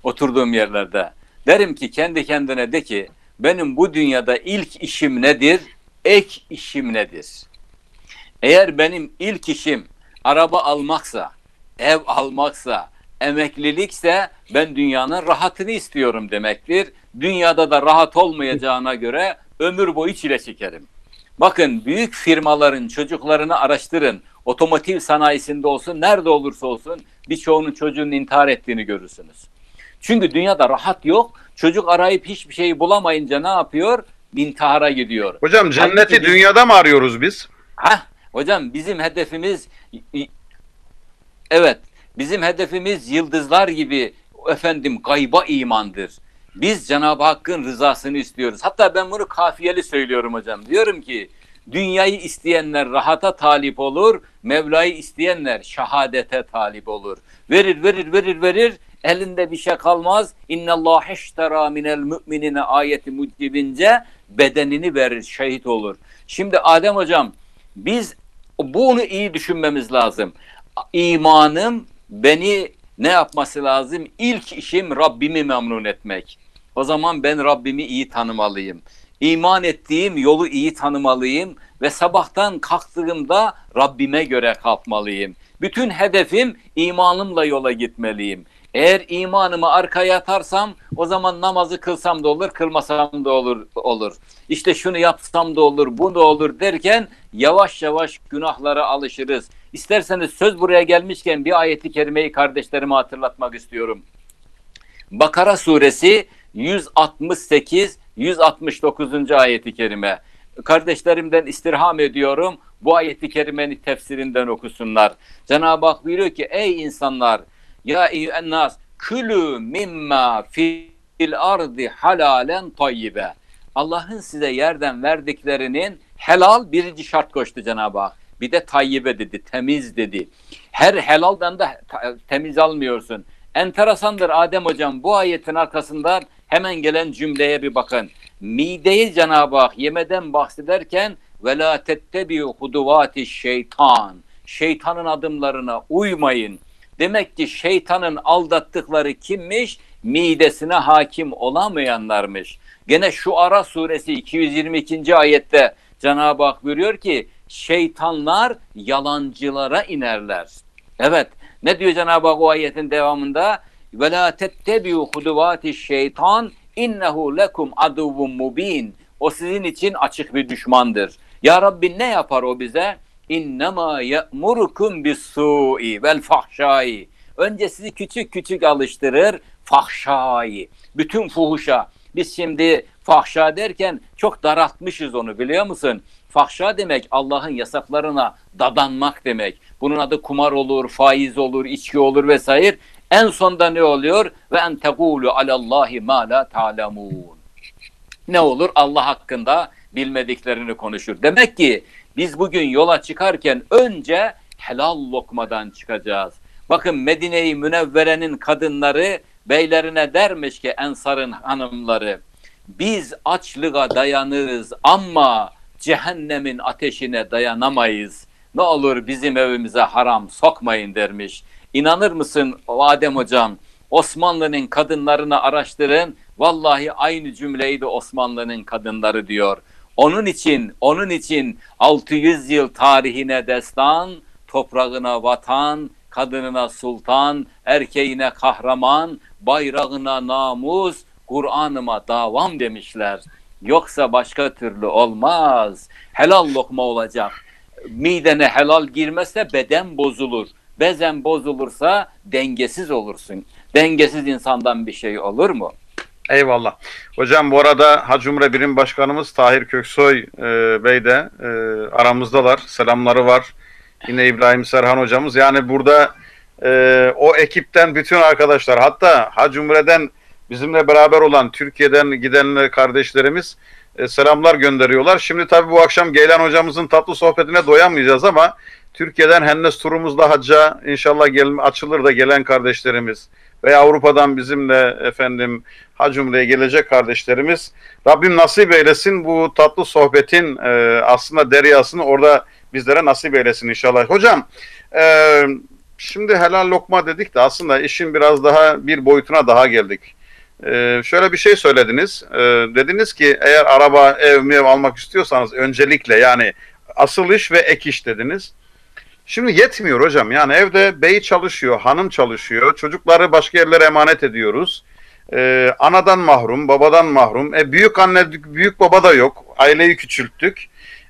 Oturduğum yerlerde. Derim ki kendi kendine de ki benim bu dünyada ilk işim nedir? Ek işim nedir? Eğer benim ilk işim araba almaksa, ev almaksa, emeklilikse ben dünyanın rahatını istiyorum demektir. Dünyada da rahat olmayacağına göre ömür boyu çile çekerim. Bakın büyük firmaların çocuklarını araştırın. Otomotiv sanayisinde olsun, nerede olursa olsun birçoğunun çocuğunun intihar ettiğini görürsünüz. Çünkü dünyada rahat yok. Çocuk arayıp hiçbir şeyi bulamayınca ne yapıyor? İntihara gidiyor. Hocam cenneti Halbuki biz- dünyada mı arıyoruz biz? Hah, hocam bizim hedefimiz evet bizim hedefimiz yıldızlar gibi efendim gayba imandır. Biz Cenab-ı Hakk'ın rızasını istiyoruz. Hatta ben bunu kafiyeli söylüyorum hocam. Diyorum ki dünyayı isteyenler rahata talip olur, Mevla'yı isteyenler şehadete talip olur. Verir verir verir verir elinde bir şey kalmaz. İnnallâhe iştera minel müminine ayeti mucibince bedenini verir, şehit olur. Şimdi Adem hocam biz bunu iyi düşünmemiz lazım. İmanım beni ne yapması lazım? İlk işim Rabbimi memnun etmek. O zaman ben Rabbimi iyi tanımalıyım. İman ettiğim yolu iyi tanımalıyım ve sabahtan kalktığımda Rabbime göre kalkmalıyım. Bütün hedefim imanımla yola gitmeliyim. Eğer imanımı arkaya atarsam o zaman namazı kılsam da olur, kılmasam da olur. olur. İşte şunu yapsam da olur, bu da olur derken yavaş yavaş günahlara alışırız. İsterseniz söz buraya gelmişken bir ayeti kerimeyi kardeşlerime hatırlatmak istiyorum. Bakara suresi 168 169. ayeti kerime. Kardeşlerimden istirham ediyorum. Bu ayeti kerimenin tefsirinden okusunlar. Cenab-ı Hak buyuruyor ki ey insanlar ya eyyühennas külü mimma fil ardi halalen tayyibe. Allah'ın size yerden verdiklerinin helal birinci şart koştu Cenab-ı Hak. Bir de tayyibe dedi, temiz dedi. Her helaldan da temiz almıyorsun. Enteresandır Adem hocam bu ayetin arkasından hemen gelen cümleye bir bakın. Mideyi Cenab-ı Hak yemeden bahsederken ve la tettebi'u huduvati şeytan. Şeytanın adımlarına uymayın. Demek ki şeytanın aldattıkları kimmiş? Midesine hakim olamayanlarmış. Gene şu Ara suresi 222. ayette Cenab-ı Hak buyuruyor ki şeytanlar yalancılara inerler. Evet ne diyor Cenab-ı Hak o ayetin devamında? Ve la tettebi'u huduvati şeytan innehu lekum aduvun mubin. O sizin için açık bir düşmandır. Ya Rabbi ne yapar o bize? İnnemâ ye'murukum bis-su'i vel fahşai. Önce sizi küçük küçük alıştırır fahşai. Bütün fuhuşa. Biz şimdi fahşa derken çok daraltmışız onu biliyor musun? Fahşa demek Allah'ın yasaklarına dadanmak demek. Bunun adı kumar olur, faiz olur, içki olur vesaire. En sonda ne oluyor? Ve en tegulu alallahi ma la ta'lemun. Ne olur? Allah hakkında bilmediklerini konuşur. Demek ki biz bugün yola çıkarken önce helal lokmadan çıkacağız. Bakın Medine-i Münevvere'nin kadınları beylerine dermiş ki Ensar'ın hanımları biz açlığa dayanırız ama cehennemin ateşine dayanamayız. Ne olur bizim evimize haram sokmayın dermiş. İnanır mısın Adem hocam? Osmanlı'nın kadınlarını araştırın. Vallahi aynı cümleyi de Osmanlı'nın kadınları diyor. Onun için, onun için 600 yıl tarihine destan, toprağına vatan, kadınına sultan, erkeğine kahraman, bayrağına namus, Kur'an'ıma davam demişler. Yoksa başka türlü olmaz. Helal lokma olacak. Midene helal girmezse beden bozulur. Bezen bozulursa dengesiz olursun. Dengesiz insandan bir şey olur mu? Eyvallah. Hocam bu arada Hacı Umre Birim Başkanımız Tahir Köksoy e, Bey de e, aramızdalar. Selamları var. Yine İbrahim Serhan hocamız. Yani burada e, o ekipten bütün arkadaşlar hatta Hacı Umre'den bizimle beraber olan Türkiye'den gidenler kardeşlerimiz e, selamlar gönderiyorlar. Şimdi tabii bu akşam Geylan hocamızın tatlı sohbetine doyamayacağız ama Türkiye'den Hennes turumuzda hacca inşallah gel, açılır da gelen kardeşlerimiz veya Avrupa'dan bizimle efendim Hac gelecek kardeşlerimiz Rabbim nasip eylesin bu tatlı sohbetin e, aslında deryasını orada bizlere nasip eylesin inşallah. Hocam e, şimdi helal lokma dedik de aslında işin biraz daha bir boyutuna daha geldik. E, şöyle bir şey söylediniz. E, dediniz ki eğer araba, ev, mev almak istiyorsanız öncelikle yani asıl iş ve ek iş dediniz. Şimdi yetmiyor hocam. Yani evde bey çalışıyor, hanım çalışıyor. Çocukları başka yerlere emanet ediyoruz. Ee, anadan mahrum, babadan mahrum. E, büyük anne, büyük baba da yok. Aileyi küçülttük.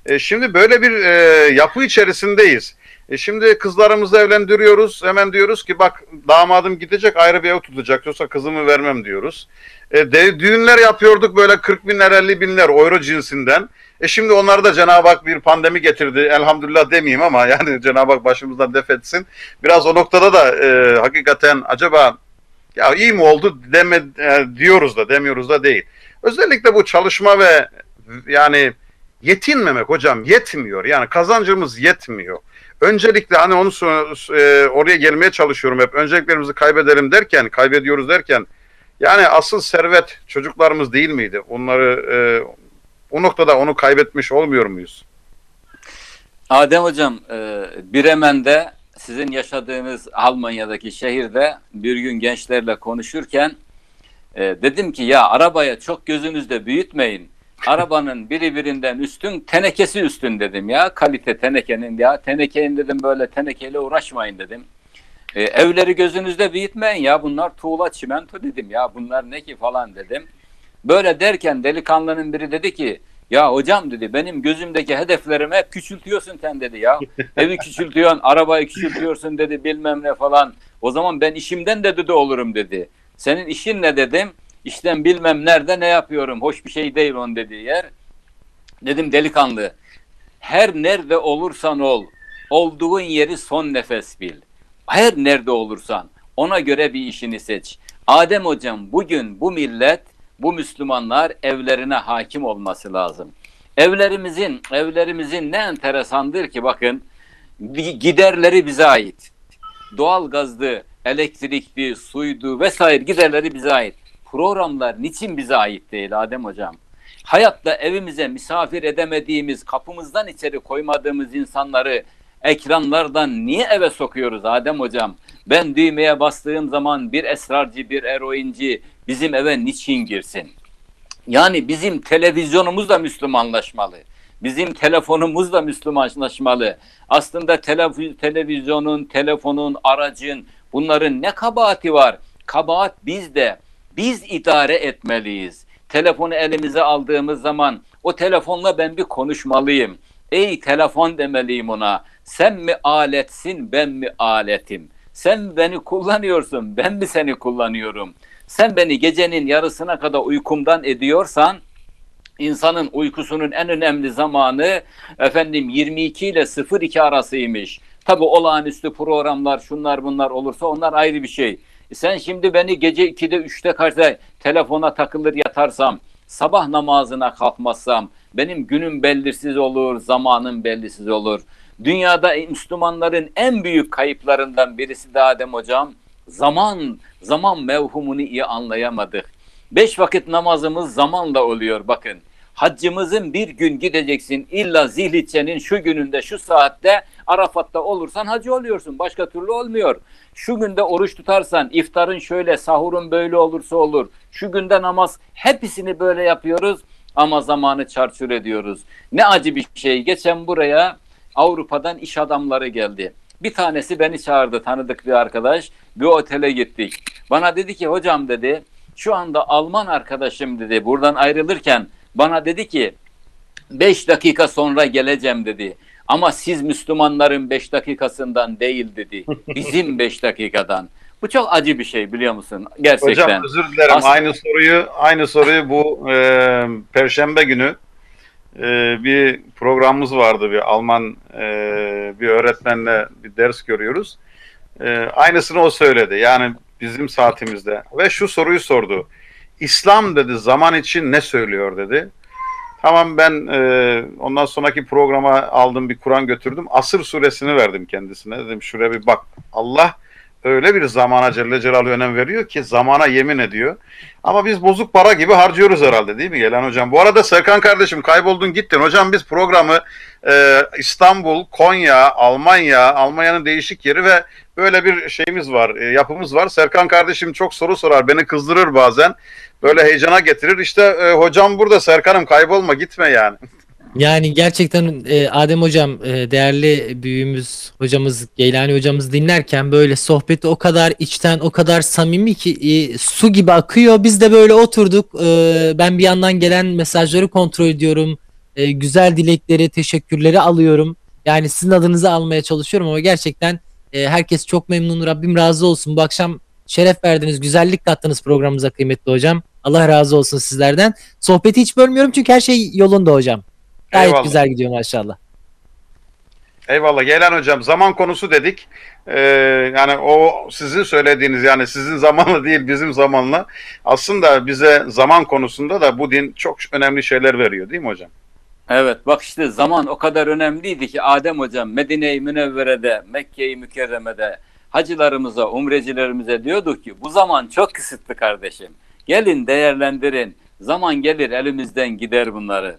E, şimdi böyle bir e, yapı içerisindeyiz. E, şimdi kızlarımızı evlendiriyoruz. Hemen diyoruz ki bak damadım gidecek ayrı bir ev tutacak. Yoksa kızımı vermem diyoruz. E, de, düğünler yapıyorduk böyle 40 binler 50 binler euro cinsinden. E şimdi onlar da Cenab-ı Hak bir pandemi getirdi. Elhamdülillah demeyeyim ama yani Cenab-ı Hak başımızdan def etsin. Biraz o noktada da e, hakikaten acaba ya iyi mi oldu deme e, diyoruz da demiyoruz da değil. Özellikle bu çalışma ve yani yetinmemek hocam yetmiyor. Yani kazancımız yetmiyor. Öncelikle hani onu e, oraya gelmeye çalışıyorum hep. Önceliklerimizi kaybedelim derken, kaybediyoruz derken yani asıl servet çocuklarımız değil miydi? Onları e, o noktada onu kaybetmiş olmuyor muyuz? Adem Hocam, e, Bremen'de sizin yaşadığınız Almanya'daki şehirde bir gün gençlerle konuşurken e, dedim ki ya arabaya çok gözünüzde büyütmeyin. Arabanın biri birinden üstün, tenekesi üstün dedim ya. Kalite tenekenin ya. Tenekenin dedim böyle tenekeyle uğraşmayın dedim. E, evleri gözünüzde büyütmeyin ya. Bunlar tuğla çimento dedim ya. Bunlar ne ki falan dedim. Böyle derken delikanlının biri dedi ki ya hocam dedi benim gözümdeki hedeflerimi hep küçültüyorsun sen dedi ya. Evi küçültüyorsun, arabayı küçültüyorsun dedi bilmem ne falan. O zaman ben işimden de dedi olurum dedi. Senin işin ne dedim. İşten bilmem nerede ne yapıyorum. Hoş bir şey değil on dediği yer. Dedim delikanlı. Her nerede olursan ol. Olduğun yeri son nefes bil. Her nerede olursan ona göre bir işini seç. Adem hocam bugün bu millet bu Müslümanlar evlerine hakim olması lazım. Evlerimizin evlerimizin ne enteresandır ki bakın giderleri bize ait. Doğal gazlı, elektrikli, suydu vesaire giderleri bize ait. Programlar niçin bize ait değil Adem hocam? Hayatta evimize misafir edemediğimiz, kapımızdan içeri koymadığımız insanları ekranlardan niye eve sokuyoruz Adem hocam? Ben düğmeye bastığım zaman bir esrarcı, bir eroinci bizim eve niçin girsin? Yani bizim televizyonumuz da Müslümanlaşmalı. Bizim telefonumuz da Müslümanlaşmalı. Aslında telev televizyonun, telefonun, aracın bunların ne kabahati var? Kabahat bizde. Biz idare etmeliyiz. Telefonu elimize aldığımız zaman O telefonla ben bir konuşmalıyım. Ey telefon demeliyim ona. Sen mi aletsin ben mi aletim? Sen beni kullanıyorsun ben mi seni kullanıyorum? Sen beni gecenin yarısına kadar uykumdan ediyorsan insanın uykusunun en önemli zamanı efendim 22 ile 02 arasıymış. Tabi olağanüstü programlar şunlar bunlar olursa onlar ayrı bir şey. E Sen şimdi beni gece 2'de 3'te karşı telefona takılır yatarsam sabah namazına kalkmazsam benim günüm belirsiz olur, zamanım belirsiz olur. Dünyada Müslümanların en büyük kayıplarından birisi de Adem hocam zaman zaman mevhumunu iyi anlayamadık. Beş vakit namazımız zamanla oluyor bakın. Haccımızın bir gün gideceksin illa zilhiccenin şu gününde şu saatte Arafat'ta olursan hacı oluyorsun. Başka türlü olmuyor. Şu günde oruç tutarsan iftarın şöyle sahurun böyle olursa olur. Şu günde namaz hepsini böyle yapıyoruz ama zamanı çarçur ediyoruz. Ne acı bir şey. Geçen buraya Avrupa'dan iş adamları geldi. Bir tanesi beni çağırdı tanıdık bir arkadaş. Bir otele gittik. Bana dedi ki hocam dedi şu anda Alman arkadaşım dedi buradan ayrılırken bana dedi ki 5 dakika sonra geleceğim dedi. Ama siz Müslümanların 5 dakikasından değil dedi. Bizim 5 dakikadan. Bu çok acı bir şey biliyor musun? Gerçekten. Hocam özür dilerim. Aslında- Aynı soruyu aynı soruyu bu e, Perşembe günü e, bir programımız vardı bir Alman e, bir öğretmenle bir ders görüyoruz. E, aynısını o söyledi. Yani bizim saatimizde ve şu soruyu sordu. İslam dedi zaman için ne söylüyor dedi. Tamam ben e, ondan sonraki programa aldım bir Kur'an götürdüm. Asır suresini verdim kendisine. Dedim şuraya bir bak. Allah öyle bir zamana Celle Celaluhu önem veriyor ki zamana yemin ediyor. Ama biz bozuk para gibi harcıyoruz herhalde değil mi Gelen hocam? Bu arada Serkan kardeşim kayboldun gittin. Hocam biz programı e, İstanbul, Konya, Almanya, Almanya'nın değişik yeri ve böyle bir şeyimiz var, e, yapımız var. Serkan kardeşim çok soru sorar, beni kızdırır bazen. Böyle heyecana getirir. İşte e, hocam burada Serkan'ım kaybolma gitme yani. Yani gerçekten e, Adem hocam e, değerli büyüğümüz hocamız Geylani hocamız dinlerken böyle sohbeti o kadar içten o kadar samimi ki e, su gibi akıyor. Biz de böyle oturduk. E, ben bir yandan gelen mesajları kontrol ediyorum. E, güzel dilekleri, teşekkürleri alıyorum. Yani sizin adınızı almaya çalışıyorum ama gerçekten e, herkes çok memnun. Rabbim razı olsun. Bu akşam şeref verdiniz, güzellik kattınız programımıza kıymetli hocam. Allah razı olsun sizlerden. Sohbeti hiç bölmüyorum çünkü her şey yolunda hocam. Gayet Eyvallah. güzel gidiyor maşallah. Eyvallah Geylan hocam zaman konusu dedik. Ee, yani o sizin söylediğiniz yani sizin zamanla değil bizim zamanla aslında bize zaman konusunda da bu din çok önemli şeyler veriyor değil mi hocam? Evet bak işte zaman o kadar önemliydi ki Adem hocam Medine-i Münevvere'de, Mekke-i Mükerreme'de hacılarımıza, umrecilerimize diyorduk ki bu zaman çok kısıtlı kardeşim. Gelin değerlendirin. Zaman gelir elimizden gider bunları.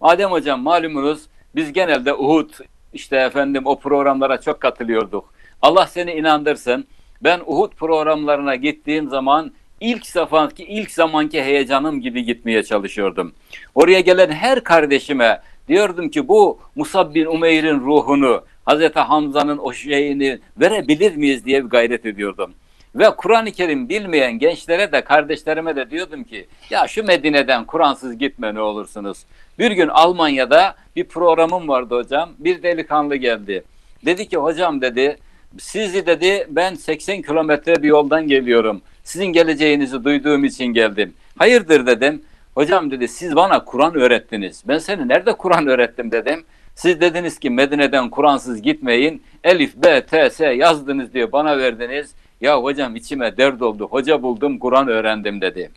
Adem hocam malumunuz biz genelde Uhud işte efendim o programlara çok katılıyorduk. Allah seni inandırsın. Ben Uhud programlarına gittiğim zaman ilk zamanki ilk zamanki heyecanım gibi gitmeye çalışıyordum. Oraya gelen her kardeşime diyordum ki bu Musab bin Umeyr'in ruhunu, Hazreti Hamza'nın o şeyini verebilir miyiz diye bir gayret ediyordum. Ve Kur'an-ı Kerim bilmeyen gençlere de kardeşlerime de diyordum ki ya şu Medine'den Kur'ansız gitme ne olursunuz. Bir gün Almanya'da bir programım vardı hocam. Bir delikanlı geldi. Dedi ki hocam dedi sizi dedi ben 80 kilometre bir yoldan geliyorum. Sizin geleceğinizi duyduğum için geldim. Hayırdır dedim. Hocam dedi siz bana Kur'an öğrettiniz. Ben seni nerede Kur'an öğrettim dedim. Siz dediniz ki Medine'den Kur'ansız gitmeyin. Elif, B, T, S yazdınız diyor bana verdiniz. Ya hocam içime dert oldu. Hoca buldum Kur'an öğrendim dedi.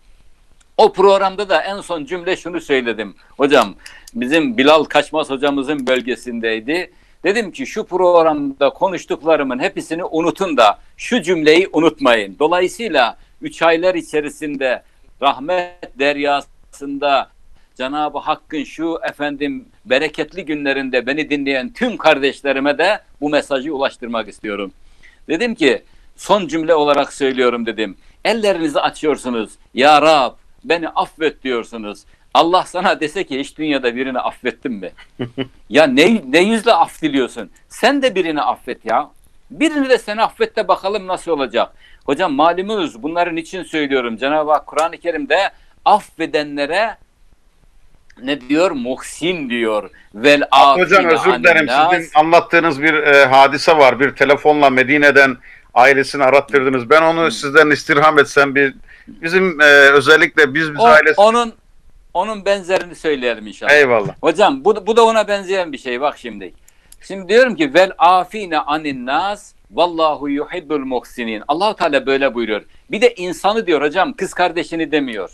O programda da en son cümle şunu söyledim. Hocam bizim Bilal Kaçmaz hocamızın bölgesindeydi. Dedim ki şu programda konuştuklarımın hepsini unutun da şu cümleyi unutmayın. Dolayısıyla üç aylar içerisinde rahmet deryasında Cenab-ı Hakk'ın şu efendim bereketli günlerinde beni dinleyen tüm kardeşlerime de bu mesajı ulaştırmak istiyorum. Dedim ki son cümle olarak söylüyorum dedim. Ellerinizi açıyorsunuz. Ya Rab beni affet diyorsunuz. Allah sana dese ki hiç dünyada birini affettin mi? ya ne, ne yüzle af diliyorsun? Sen de birini affet ya. Birini de sen affet de bakalım nasıl olacak. Hocam malumunuz bunların için söylüyorum. Cenab-ı Hak Kur'an-ı Kerim'de affedenlere ne diyor? Muhsin diyor. Vel Hocam özür dilerim. Sizin anlattığınız bir e, hadise var. Bir telefonla Medine'den ailesini arattırdınız. Ben onu sizden istirham etsem bir bizim e, özellikle biz biz O- ailesi onun onun benzerini söyleyelim inşallah. eyvallah. Hocam bu, bu da ona benzeyen bir şey bak şimdi. Şimdi diyorum ki vel afine anin nas vallahu yuhibbul muhsinin. Allahu Teala böyle buyuruyor. Bir de insanı diyor hocam kız kardeşini demiyor.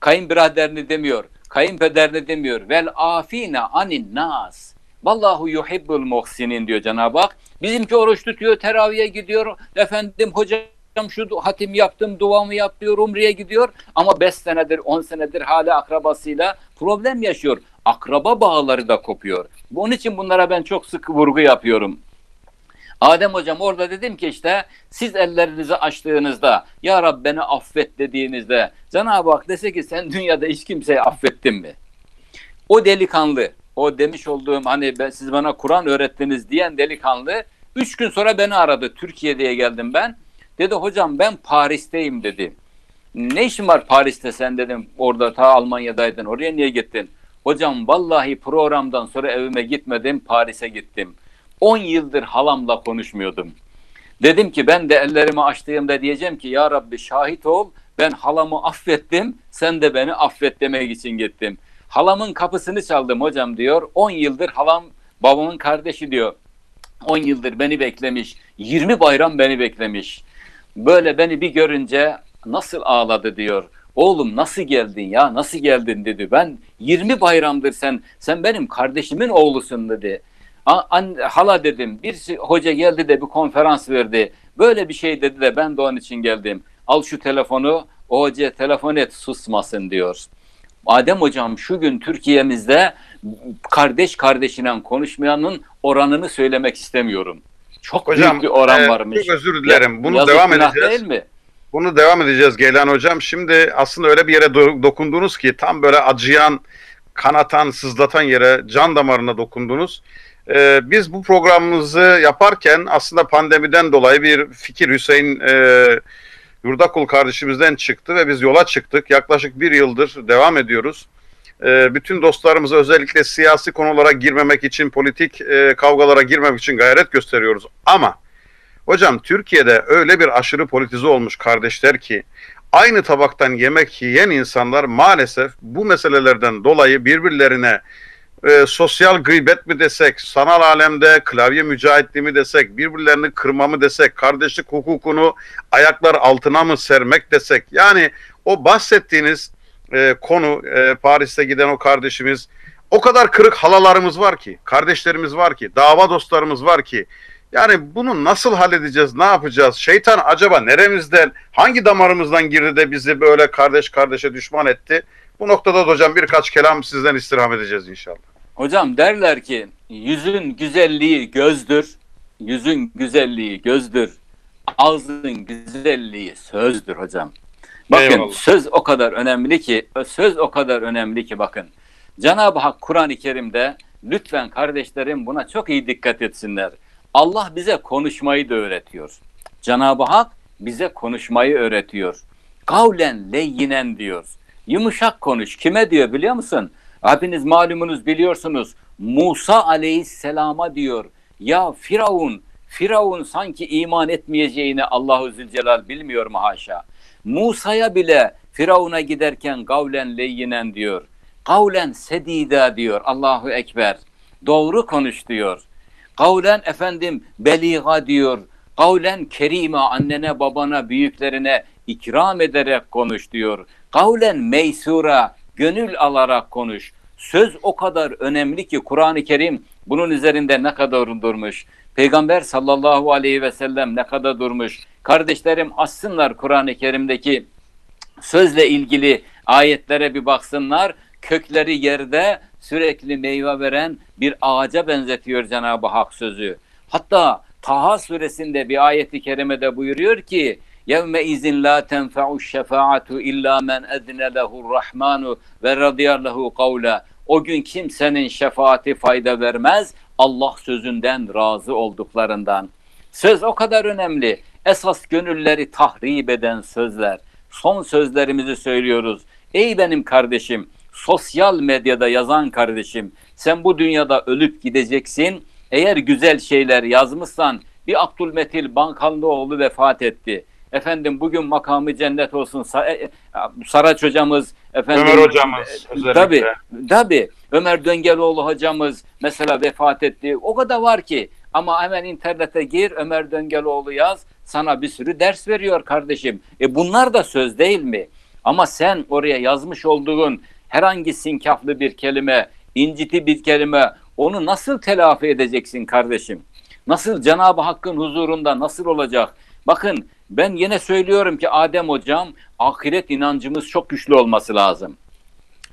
Kayınbiraderini demiyor. Kayınpederini demiyor. Vel afine anin nas. Vallahu yuhibbul muhsinin diyor Cenab-ı Hak. Bizimki oruç tutuyor, teraviye gidiyor. Efendim hocam şu hatim yaptım, duamı yap diyor, umreye gidiyor. Ama 5 senedir, 10 senedir hala akrabasıyla problem yaşıyor. Akraba bağları da kopuyor. Onun için bunlara ben çok sık vurgu yapıyorum. Adem hocam orada dedim ki işte siz ellerinizi açtığınızda ya Rab beni affet dediğinizde Cenab-ı Hak dese ki sen dünyada hiç kimseyi affettin mi? O delikanlı o demiş olduğum hani ben, siz bana Kur'an öğrettiniz diyen delikanlı üç gün sonra beni aradı. Türkiye'ye geldim ben. Dedi hocam ben Paris'teyim dedi. Ne işin var Paris'te sen dedim. Orada ta Almanya'daydın. Oraya niye gittin? Hocam vallahi programdan sonra evime gitmedim. Paris'e gittim. 10 yıldır halamla konuşmuyordum. Dedim ki ben de ellerimi açtığımda diyeceğim ki ya Rabbi şahit ol ben halamı affettim sen de beni affet demek için gittim. Halamın kapısını çaldım hocam diyor. 10 yıldır halam babamın kardeşi diyor. 10 yıldır beni beklemiş. 20 bayram beni beklemiş. Böyle beni bir görünce nasıl ağladı diyor. Oğlum nasıl geldin ya nasıl geldin dedi. Ben 20 bayramdır sen sen benim kardeşimin oğlusun dedi. An- hala dedim bir hoca geldi de bir konferans verdi. Böyle bir şey dedi de ben de onun için geldim. Al şu telefonu o hocaya telefon et susmasın diyor. Adem hocam şu gün Türkiye'mizde kardeş kardeşine konuşmayanın oranını söylemek istemiyorum. Çok Hocam büyük bir oran e, varmış. çok özür dilerim. Bunu Yazık devam edeceğiz. değil mi? Bunu devam edeceğiz Geylan Hocam. Şimdi aslında öyle bir yere do- dokundunuz ki tam böyle acıyan, kanatan, sızlatan yere, can damarına dokundunuz. Ee, biz bu programımızı yaparken aslında pandemiden dolayı bir fikir Hüseyin e, Yurdakul kardeşimizden çıktı ve biz yola çıktık. Yaklaşık bir yıldır devam ediyoruz. Ee, bütün dostlarımıza özellikle siyasi konulara girmemek için, politik e, kavgalara girmemek için gayret gösteriyoruz. Ama Hocam Türkiye'de öyle bir aşırı politize olmuş kardeşler ki aynı tabaktan yemek yiyen insanlar maalesef bu meselelerden dolayı birbirlerine e, sosyal gıybet mi desek, sanal alemde klavye mücahitliği mi desek, birbirlerini kırma mı desek, kardeşlik hukukunu ayaklar altına mı sermek desek. Yani o bahsettiğiniz e, konu e, Paris'te giden o kardeşimiz o kadar kırık halalarımız var ki, kardeşlerimiz var ki, dava dostlarımız var ki yani bunu nasıl halledeceğiz, ne yapacağız? Şeytan acaba neremizden, hangi damarımızdan girdi de bizi böyle kardeş kardeşe düşman etti? Bu noktada da hocam birkaç kelam sizden istirham edeceğiz inşallah. Hocam derler ki yüzün güzelliği gözdür, yüzün güzelliği gözdür, ağzın güzelliği sözdür hocam. Bakın Eyvallah. söz o kadar önemli ki, söz o kadar önemli ki bakın. Cenab-ı Hak Kur'an-ı Kerim'de lütfen kardeşlerim buna çok iyi dikkat etsinler. Allah bize konuşmayı da öğretiyor. Cenab-ı Hak bize konuşmayı öğretiyor. Kavlen leyyinen diyor. Yumuşak konuş. Kime diyor biliyor musun? Hepiniz malumunuz biliyorsunuz. Musa aleyhisselama diyor. Ya Firavun, Firavun sanki iman etmeyeceğini Allahu Zülcelal bilmiyor mu haşa? Musa'ya bile Firavun'a giderken kavlen leyyinen diyor. Kavlen sedida diyor. Allahu Ekber. Doğru konuş diyor. Kavlen efendim beliga diyor. Kavlen kerime annene babana büyüklerine ikram ederek konuş diyor. Kavlen meysura gönül alarak konuş. Söz o kadar önemli ki Kur'an-ı Kerim bunun üzerinde ne kadar durmuş. Peygamber sallallahu aleyhi ve sellem ne kadar durmuş. Kardeşlerim açsınlar Kur'an-ı Kerim'deki sözle ilgili ayetlere bir baksınlar. Kökleri yerde sürekli meyve veren bir ağaca benzetiyor Cenab-ı Hak sözü. Hatta Taha suresinde bir ayeti kerimede buyuruyor ki izin la tenfa'u şefaatu illa men ezne lehu rahmanu ve radiyallahu kavla. O gün kimsenin şefaati fayda vermez Allah sözünden razı olduklarından. Söz o kadar önemli. Esas gönülleri tahrip eden sözler. Son sözlerimizi söylüyoruz. Ey benim kardeşim sosyal medyada yazan kardeşim sen bu dünyada ölüp gideceksin. Eğer güzel şeyler yazmışsan bir Abdülmetil Bankanlıoğlu vefat etti. Efendim bugün makamı cennet olsun. E, e, Saraç hocamız efendim Ömer hocamız özellikle. Tabii, tabii. Ömer Döngeloğlu hocamız mesela vefat etti. O kadar var ki. Ama hemen internete gir, Ömer Döngeloğlu yaz. Sana bir sürü ders veriyor kardeşim. E bunlar da söz değil mi? Ama sen oraya yazmış olduğun herhangi sinkaflı bir kelime, inciti bir kelime, onu nasıl telafi edeceksin kardeşim? Nasıl Cenab-ı Hakk'ın huzurunda nasıl olacak? Bakın ben yine söylüyorum ki Adem hocam ahiret inancımız çok güçlü olması lazım.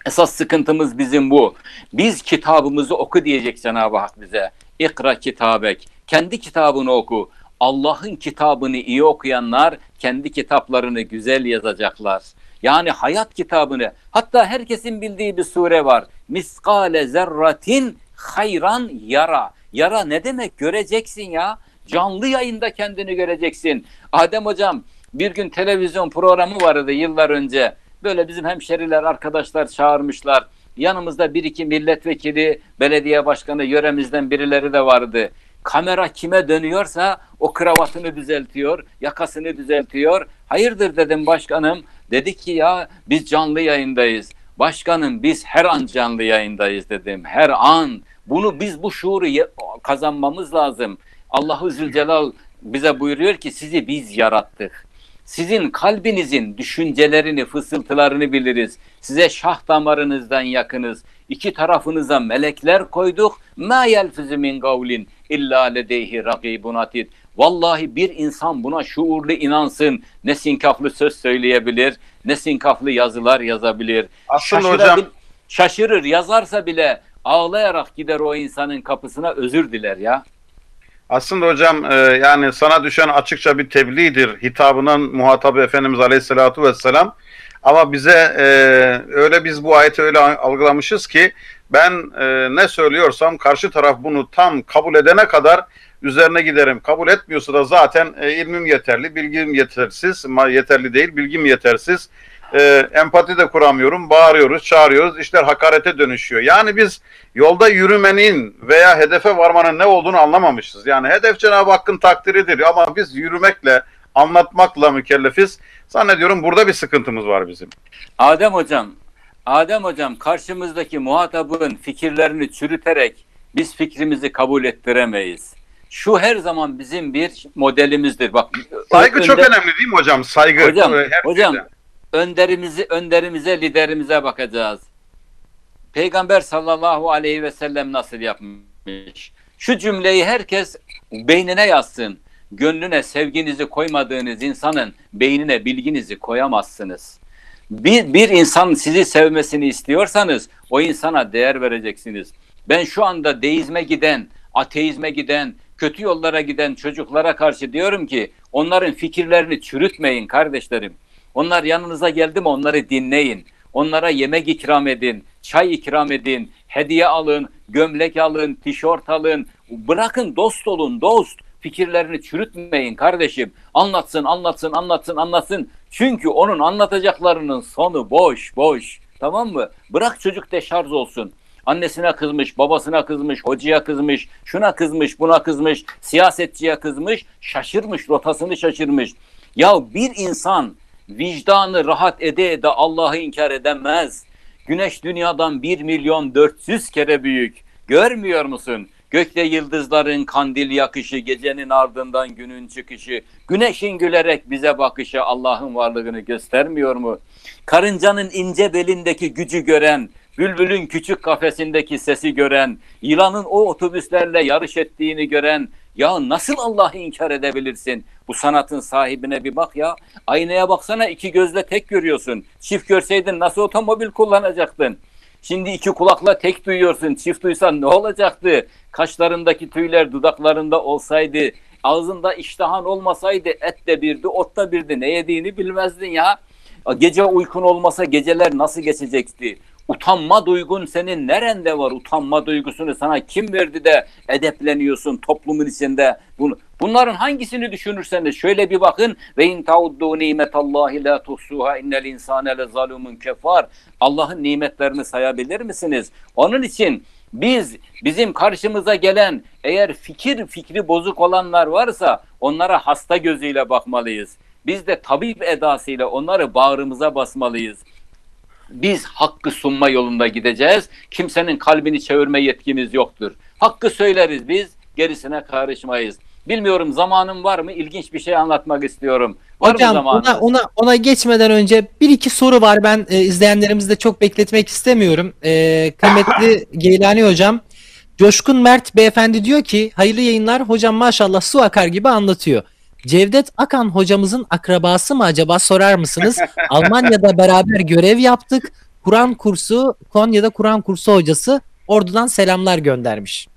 Esas sıkıntımız bizim bu. Biz kitabımızı oku diyecek Cenab-ı Hak bize. İkra kitabek. Kendi kitabını oku. Allah'ın kitabını iyi okuyanlar kendi kitaplarını güzel yazacaklar. Yani hayat kitabını. Hatta herkesin bildiği bir sure var. Miskale zerratin hayran yara. Yara ne demek? Göreceksin ya. Canlı yayında kendini göreceksin. Adem hocam bir gün televizyon programı vardı yıllar önce. Böyle bizim hemşeriler, arkadaşlar çağırmışlar. Yanımızda bir iki milletvekili, belediye başkanı, yöremizden birileri de vardı. Kamera kime dönüyorsa o kravatını düzeltiyor, yakasını düzeltiyor. Hayırdır dedim başkanım. Dedi ki ya biz canlı yayındayız. Başkanım biz her an canlı yayındayız dedim. Her an. Bunu biz bu şuuru kazanmamız lazım. Allahu Zülcelal bize buyuruyor ki sizi biz yarattık. Sizin kalbinizin düşüncelerini, fısıltılarını biliriz. Size şah damarınızdan yakınız. İki tarafınıza melekler koyduk. Ma yelfizu min kavlin illa ledeyhi rakibun atid. Vallahi bir insan buna şuurlu inansın. Ne sinkaflı söz söyleyebilir, ne sinkaflı yazılar yazabilir. Aslında Şaşırabil- hocam şaşırır, yazarsa bile ağlayarak gider o insanın kapısına özür diler ya. Aslında hocam e, yani sana düşen açıkça bir tebliğdir hitabının muhatabı Efendimiz Aleyhisselatü Vesselam. Ama bize e, öyle biz bu ayeti öyle algılamışız ki ben e, ne söylüyorsam karşı taraf bunu tam kabul edene kadar üzerine giderim. Kabul etmiyorsa da zaten e, ilmim yeterli, bilgim yetersiz, yeterli değil, bilgim yetersiz. E, empati de kuramıyorum, bağırıyoruz, çağırıyoruz, işler hakarete dönüşüyor. Yani biz yolda yürümenin veya hedefe varmanın ne olduğunu anlamamışız. Yani hedef Cenab-ı Hakk'ın takdiridir ama biz yürümekle, anlatmakla mükellefiz. Zannediyorum burada bir sıkıntımız var bizim. Adem hocam, Adem hocam karşımızdaki muhatabın fikirlerini çürüterek biz fikrimizi kabul ettiremeyiz. Şu her zaman bizim bir modelimizdir. Bak Saygı çok önde- önemli değil mi hocam? Saygı. Hocam, her hocam şeyden. Önderimizi önderimize, liderimize bakacağız. Peygamber sallallahu aleyhi ve sellem nasıl yapmış? Şu cümleyi herkes beynine yazsın. Gönlüne sevginizi koymadığınız insanın beynine bilginizi koyamazsınız. Bir, bir insan sizi sevmesini istiyorsanız o insana değer vereceksiniz. Ben şu anda deizme giden, ateizme giden, kötü yollara giden çocuklara karşı diyorum ki onların fikirlerini çürütmeyin kardeşlerim. Onlar yanınıza geldi mi onları dinleyin. Onlara yemek ikram edin, çay ikram edin, hediye alın, gömlek alın, tişört alın. Bırakın dost olun, dost. Fikirlerini çürütmeyin kardeşim. Anlatsın, anlatsın, anlatsın, anlatsın. Çünkü onun anlatacaklarının sonu boş, boş. Tamam mı? Bırak çocuk deşarj olsun. Annesine kızmış, babasına kızmış, hocaya kızmış, şuna kızmış, buna kızmış, siyasetçiye kızmış, şaşırmış, rotasını şaşırmış. Ya bir insan vicdanı rahat ede ede Allah'ı inkar edemez. Güneş dünyadan 1 milyon 400 kere büyük. Görmüyor musun? Gökte yıldızların kandil yakışı, gecenin ardından günün çıkışı, güneşin gülerek bize bakışı Allah'ın varlığını göstermiyor mu? Karıncanın ince belindeki gücü gören, bülbülün küçük kafesindeki sesi gören, yılanın o otobüslerle yarış ettiğini gören, ya nasıl Allah'ı inkar edebilirsin? Bu sanatın sahibine bir bak ya. Aynaya baksana iki gözle tek görüyorsun. Çift görseydin nasıl otomobil kullanacaktın? Şimdi iki kulakla tek duyuyorsun. Çift duysan ne olacaktı? Kaşlarındaki tüyler dudaklarında olsaydı, ağzında iştahan olmasaydı et de birdi, ot da birdi. Ne yediğini bilmezdin ya. Gece uykun olmasa geceler nasıl geçecekti? Utanma duygun senin nerende var? Utanma duygusunu sana kim verdi de edepleniyorsun toplumun içinde? Bunu Bunların hangisini düşünürseniz şöyle bir bakın ve in tauddu nimetallahi la tuhsuha innel insane le zalumun kefar. Allah'ın nimetlerini sayabilir misiniz? Onun için biz bizim karşımıza gelen eğer fikir fikri bozuk olanlar varsa onlara hasta gözüyle bakmalıyız. Biz de tabip edasıyla onları bağrımıza basmalıyız. Biz hakkı sunma yolunda gideceğiz. Kimsenin kalbini çevirme yetkimiz yoktur. Hakkı söyleriz biz, gerisine karışmayız. Bilmiyorum zamanım var mı? İlginç bir şey anlatmak istiyorum. Var mı Hocam zamanınız? ona, ona, ona geçmeden önce bir iki soru var. Ben e, izleyenlerimizi de çok bekletmek istemiyorum. E, kıymetli Geylani hocam. Coşkun Mert beyefendi diyor ki hayırlı yayınlar hocam maşallah su akar gibi anlatıyor. Cevdet Akan hocamızın akrabası mı acaba sorar mısınız? Almanya'da beraber görev yaptık. Kur'an kursu Konya'da Kur'an kursu hocası ordudan selamlar göndermiş.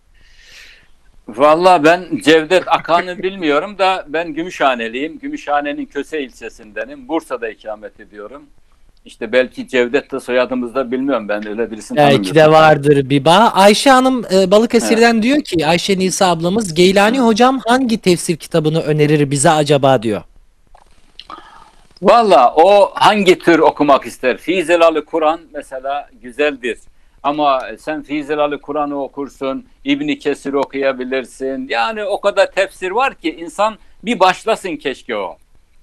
Vallahi ben Cevdet Akan'ı bilmiyorum da ben Gümüşhaneliyim. Gümüşhane'nin Köse ilçesindenim. Bursa'da ikamet ediyorum. İşte belki Cevdet de soyadımızda bilmiyorum ben öyle birisini Belki de vardır bir bağ. Ayşe Hanım e, Balıkesir'den diyor ki Ayşe Nisa ablamız Geylani hocam hangi tefsir kitabını önerir bize acaba diyor. Valla o hangi tür okumak ister? Fizelalı Kur'an mesela güzeldir. Ama sen Fizelalı Kur'an'ı okursun, İbni Kesir okuyabilirsin. Yani o kadar tefsir var ki insan bir başlasın keşke o.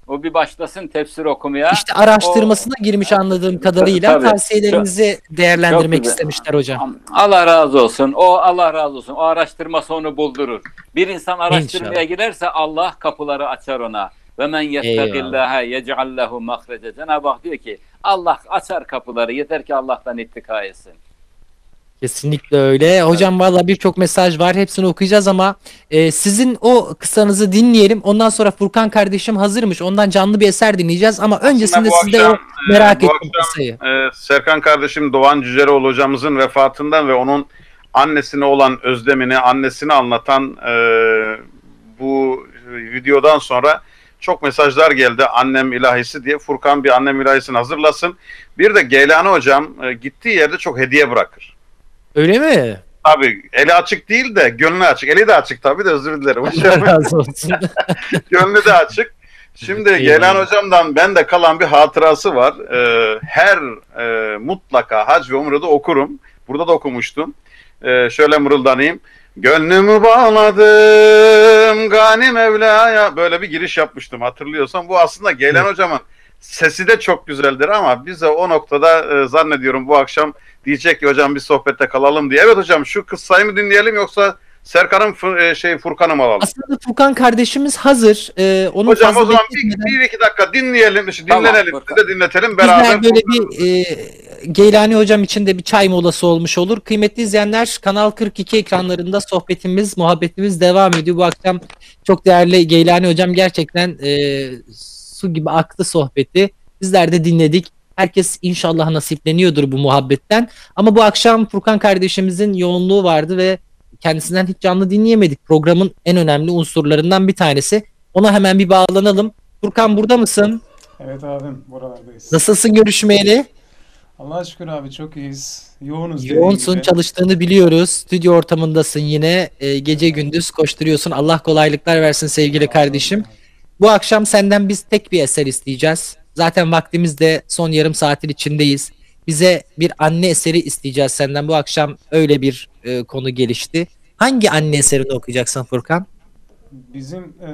O bir başlasın tefsir okumaya. İşte araştırmasına girmiş anladığım kadarıyla Tabii. tavsiyelerinizi değerlendirmek Çok güzel. istemişler hocam. Allah razı olsun. O Allah razı olsun. O araştırması onu buldurur. Bir insan araştırmaya İnşallah. girerse Allah kapıları açar ona. Ve men yetteqillaha yec'al lehu mahrece. Cenab-ı Hak diyor ki Allah açar kapıları yeter ki Allah'tan ittika etsin. Kesinlikle öyle. Hocam valla birçok mesaj var. Hepsini okuyacağız ama e, sizin o kısanızı dinleyelim. Ondan sonra Furkan kardeşim hazırmış. Ondan canlı bir eser dinleyeceğiz ama öncesinde bu sizde akşam, o merak e, bu ettiğim kısayı. Ee, Serkan kardeşim Doğan Cüceloğlu hocamızın vefatından ve onun annesine olan özlemini, annesini anlatan e, bu videodan sonra çok mesajlar geldi. Annem ilahisi diye. Furkan bir annem ilahisini hazırlasın. Bir de Geylani hocam e, gittiği yerde çok hediye bırakır. Öyle mi? Tabii eli açık değil de gönlü açık. Eli de açık tabii de özür dilerim hocam. Razı olsun. Gönlü de açık. Şimdi. Gelen hocamdan ben de kalan bir hatırası var. Ee, her e, mutlaka hac ve umrede okurum. Burada da okumuştum. Ee, şöyle mırıldanayım. Gönlümü bağladım gani Mevla'ya. Böyle bir giriş yapmıştım hatırlıyorsan. Bu aslında Gelen hocamın sesi de çok güzeldir ama bize o noktada e, zannediyorum bu akşam diyecek ki hocam bir sohbette kalalım diye. Evet hocam şu kıssayı mı dinleyelim yoksa Serkan'ın e, şey Furkan'ı mı alalım? Aslında Furkan kardeşimiz hazır. Ee, onun Hocam o zaman bir, bir iki dakika dinleyelim, işte Tamam, dinlenelim, Furkan. size dinletelim beraber. Bizler böyle bir e, Geylani hocam için de bir çay molası olmuş olur. Kıymetli izleyenler Kanal 42 ekranlarında sohbetimiz, muhabbetimiz devam ediyor. Bu akşam çok değerli Geylani hocam gerçekten e, su gibi aktı sohbeti. Bizler de dinledik. Herkes inşallah nasipleniyordur bu muhabbetten. Ama bu akşam Furkan kardeşimizin yoğunluğu vardı ve kendisinden hiç canlı dinleyemedik. Programın en önemli unsurlarından bir tanesi. Ona hemen bir bağlanalım. Furkan burada mısın? Evet abim buralardayız. Nasılsın görüşmeyeli? Allah'a şükür abi çok iyiyiz. Yoğunuz Yoğunsun çalıştığını biliyoruz. Stüdyo ortamındasın yine. Ee, gece gündüz koşturuyorsun. Allah kolaylıklar versin sevgili kardeşim. Bu akşam senden biz tek bir eser isteyeceğiz. Zaten vaktimiz de son yarım saatin içindeyiz. Bize bir anne eseri isteyeceğiz senden. Bu akşam öyle bir e, konu gelişti. Hangi anne eserini okuyacaksın Furkan? Bizim eee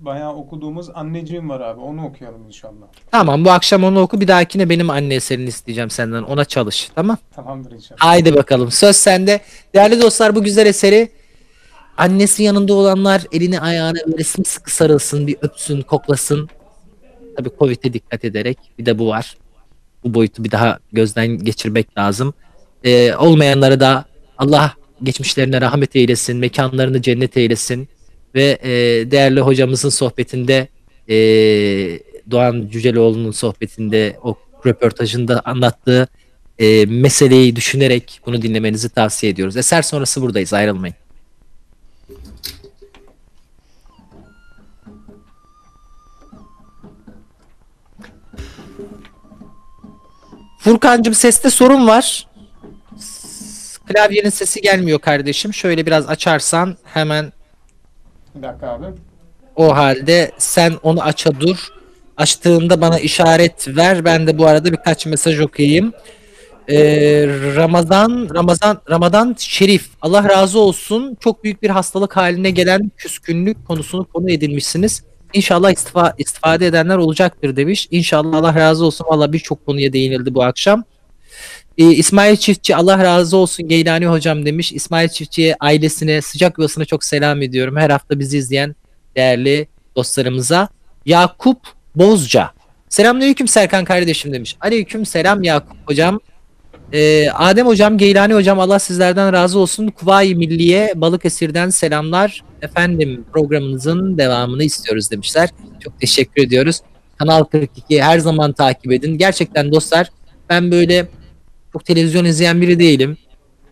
bayağı okuduğumuz anneciğim var abi. Onu okuyalım inşallah. Tamam bu akşam onu oku. Bir dahakine benim anne eserini isteyeceğim senden. Ona çalış. Tamam. Tamamdır inşallah. Haydi bakalım söz sende. Değerli dostlar bu güzel eseri annesi yanında olanlar elini ayağına böyle sımsıkı sarılsın, bir öpsün, koklasın. Tabii Covid'e dikkat ederek bir de bu var. Bu boyutu bir daha gözden geçirmek lazım. Ee, olmayanlara da Allah geçmişlerine rahmet eylesin, mekanlarını cennet eylesin ve e, değerli hocamızın sohbetinde e, Doğan Cüceloğlu'nun sohbetinde o röportajında anlattığı e, meseleyi düşünerek bunu dinlemenizi tavsiye ediyoruz. Eser sonrası buradayız ayrılmayın. Furkancığım seste sorun var. Klavyenin sesi gelmiyor kardeşim. Şöyle biraz açarsan hemen Bir dakika abi. O halde sen onu aça dur. Açtığında bana işaret ver. Ben de bu arada birkaç mesaj okuyayım. Ee, Ramazan, Ramazan, Ramazan Şerif. Allah razı olsun. Çok büyük bir hastalık haline gelen küskünlük konusunu konu edinmişsiniz. İnşallah istifa, istifade edenler olacaktır demiş. İnşallah Allah razı olsun. Valla birçok konuya değinildi bu akşam. Ee, İsmail Çiftçi Allah razı olsun Geylani hocam demiş. İsmail Çiftçi'ye ailesine sıcak yuvasına çok selam ediyorum. Her hafta bizi izleyen değerli dostlarımıza. Yakup Bozca. Selamünaleyküm Serkan kardeşim demiş. Aleyküm selam Yakup hocam. Ee, Adem hocam, Geylani hocam Allah sizlerden razı olsun. Kuvayi Milliye Balıkesir'den selamlar. Efendim programınızın devamını istiyoruz demişler. Çok teşekkür ediyoruz. Kanal 42 her zaman takip edin. Gerçekten dostlar ben böyle çok televizyon izleyen biri değilim.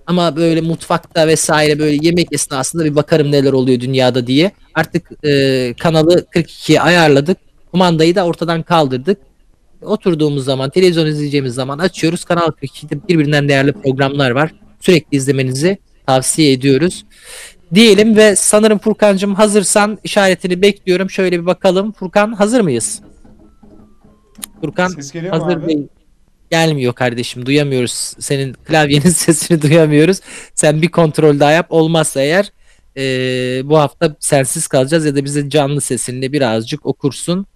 Ama böyle mutfakta vesaire böyle yemek esnasında bir bakarım neler oluyor dünyada diye. Artık e, kanalı 42'ye ayarladık. Kumandayı da ortadan kaldırdık. Oturduğumuz zaman, televizyon izleyeceğimiz zaman açıyoruz. Kanal 42'de birbirinden değerli programlar var. Sürekli izlemenizi tavsiye ediyoruz. Diyelim ve sanırım Furkan'cığım hazırsan işaretini bekliyorum. Şöyle bir bakalım. Furkan hazır mıyız? Furkan hazır abi? değil. Gelmiyor kardeşim duyamıyoruz. Senin klavyenin sesini duyamıyoruz. Sen bir kontrol daha yap. Olmazsa eğer eee, bu hafta sensiz kalacağız ya da bize canlı sesinle birazcık okursun.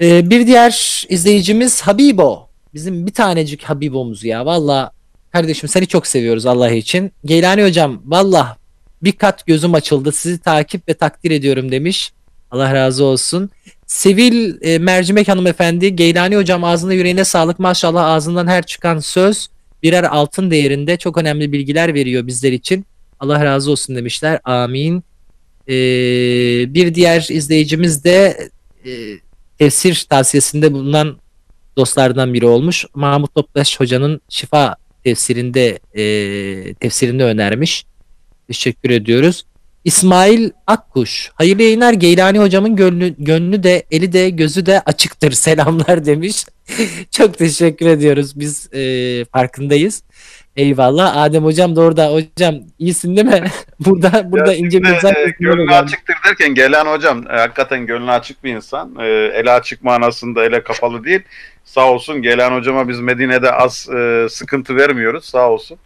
Eee, bir diğer izleyicimiz Habibo. Bizim bir tanecik Habibo'muz ya. Valla kardeşim seni çok seviyoruz Allah için. Geylani hocam valla bir kat gözüm açıldı. Sizi takip ve takdir ediyorum demiş. Allah razı olsun. Sevil e, Mercimek hanımefendi, Geylani hocam ağzına yüreğine sağlık. Maşallah ağzından her çıkan söz birer altın değerinde çok önemli bilgiler veriyor bizler için. Allah razı olsun demişler. Amin. Ee, bir diğer izleyicimiz de e, tefsir tavsiyesinde bulunan dostlardan biri olmuş. Mahmut Toptaş hocanın şifa tefsirinde e, tefsirinde önermiş. Teşekkür ediyoruz. İsmail Akkuş. Hayırlı yayınlar. Geylani hocamın gönlü, gönlü de eli de gözü de açıktır. Selamlar demiş. Çok teşekkür ediyoruz. Biz e, farkındayız. Eyvallah. Adem hocam da orada. Hocam iyisin değil mi? burada burada ince bir e, bir gönlü açıktır derken gelen hocam e, hakikaten gönlü açık bir insan. E, ele açık manasında ele kapalı değil. Sağ olsun gelen hocama biz Medine'de az e, sıkıntı vermiyoruz sağ olsun.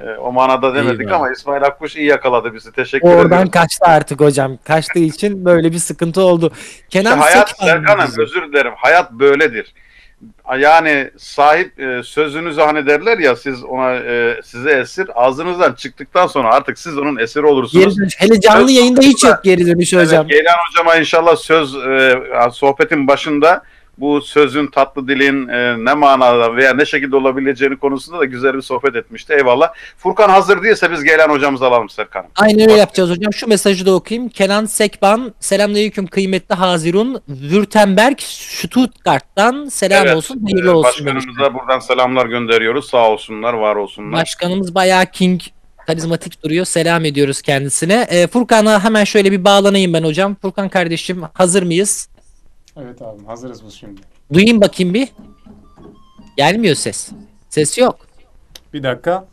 E, o manada demedik Eyvallah. ama İsmail Akkuş iyi yakaladı bizi. Teşekkür Oradan ediyoruz. kaçtı artık hocam. Kaçtığı için böyle bir sıkıntı oldu. İşte Kenan hayat Sekban Serkan'ım bizim. özür dilerim. Hayat böyledir. Yani sahip e, sözünüzü hani derler ya siz ona e, size esir ağzınızdan çıktıktan sonra artık siz onun esiri Geri olursunuz. dönüş. Hele canlı Söz yayında hiç yok geri dönüş hocam. Evet, Gelen hocama inşallah söz e, sohbetin başında bu sözün tatlı dilin e, ne manada veya ne şekilde olabileceğini konusunda da güzel bir sohbet etmişti. Eyvallah. Furkan hazır değilse biz gelen hocamızı alalım Serkan'ım. Aynen öyle yapacağız hocam. Şu mesajı da okuyayım. Kenan Sekban, selamünaleyküm kıymetli Hazirun. Württemberg, Stuttgart'tan selam Evet, olsun, hayırlı olsun demiş. Başkanımıza buradan selamlar gönderiyoruz. Sağ olsunlar, var olsunlar. Başkanımız bayağı king, karizmatik duruyor. Selam ediyoruz kendisine. Ee, Furkan'a hemen şöyle bir bağlanayım ben hocam. Furkan kardeşim hazır mıyız? Evet abi hazırız biz şimdi. Duyayım bakayım bir. Gelmiyor ses. Ses yok. Bir dakika.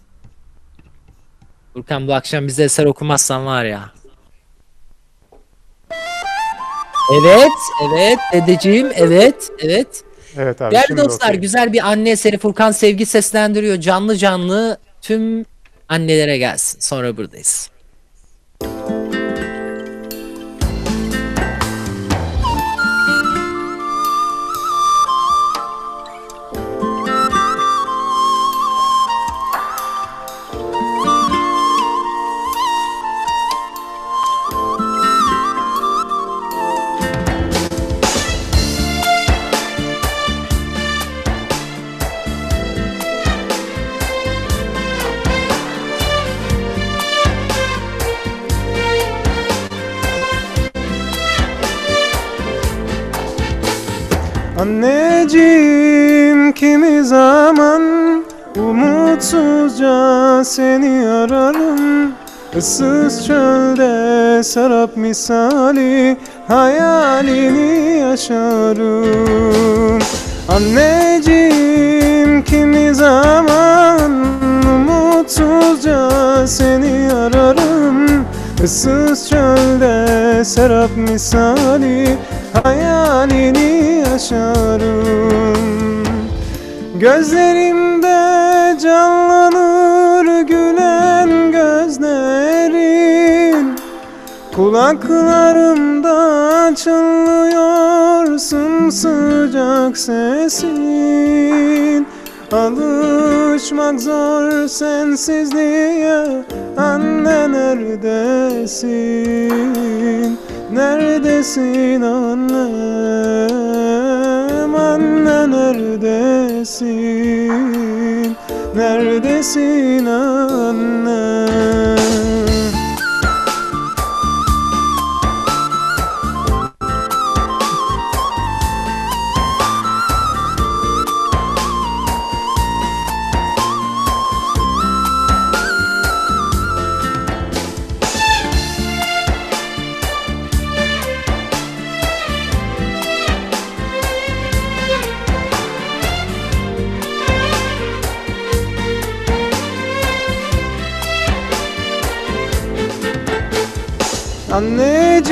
Furkan bu akşam bize eser okumazsan var ya. Evet, evet dedeciğim, evet, evet. Evet abi Değerli şimdi dostlar okey. güzel bir anne eseri Furkan Sevgi seslendiriyor. Canlı canlı tüm annelere gelsin. Sonra buradayız. Anneciğim kimi zaman umutsuzca seni ararım. Issız çölde serap misali hayalini yaşarım. Anneciğim kimi zaman umutsuzca seni ararım. Issız çölde serap misali Hayalini yaşarım. Gözlerimde canlanır gülen gözlerin. Kulaklarımda çınlıyor sımsıcak sesin Alışmak zor sensizliğe Anne neredesin? Neredesin annem? Anne neredesin? Neredesin annem?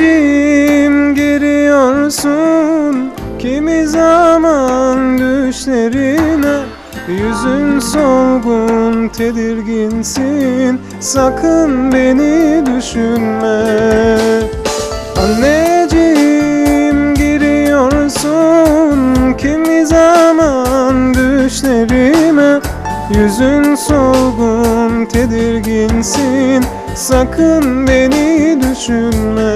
Anneciğim giriyorsun kimi zaman düşlerime Yüzün solgun tedirginsin sakın beni düşünme. Anneciğim giriyorsun kimi zaman düşlerime Yüzün solgun tedirginsin sakın beni düşünme.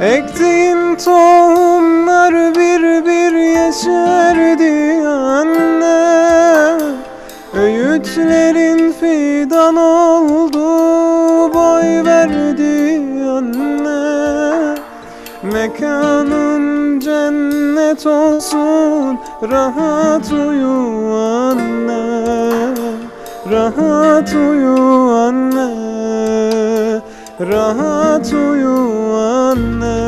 Ektiğim tohumlar bir bir yeşerdi anne. Öğütlerin fidan oldu boy verdi anne. Mekanın cennet olsun rahat uyu anne Rahat uyu anne Rahat uyu anne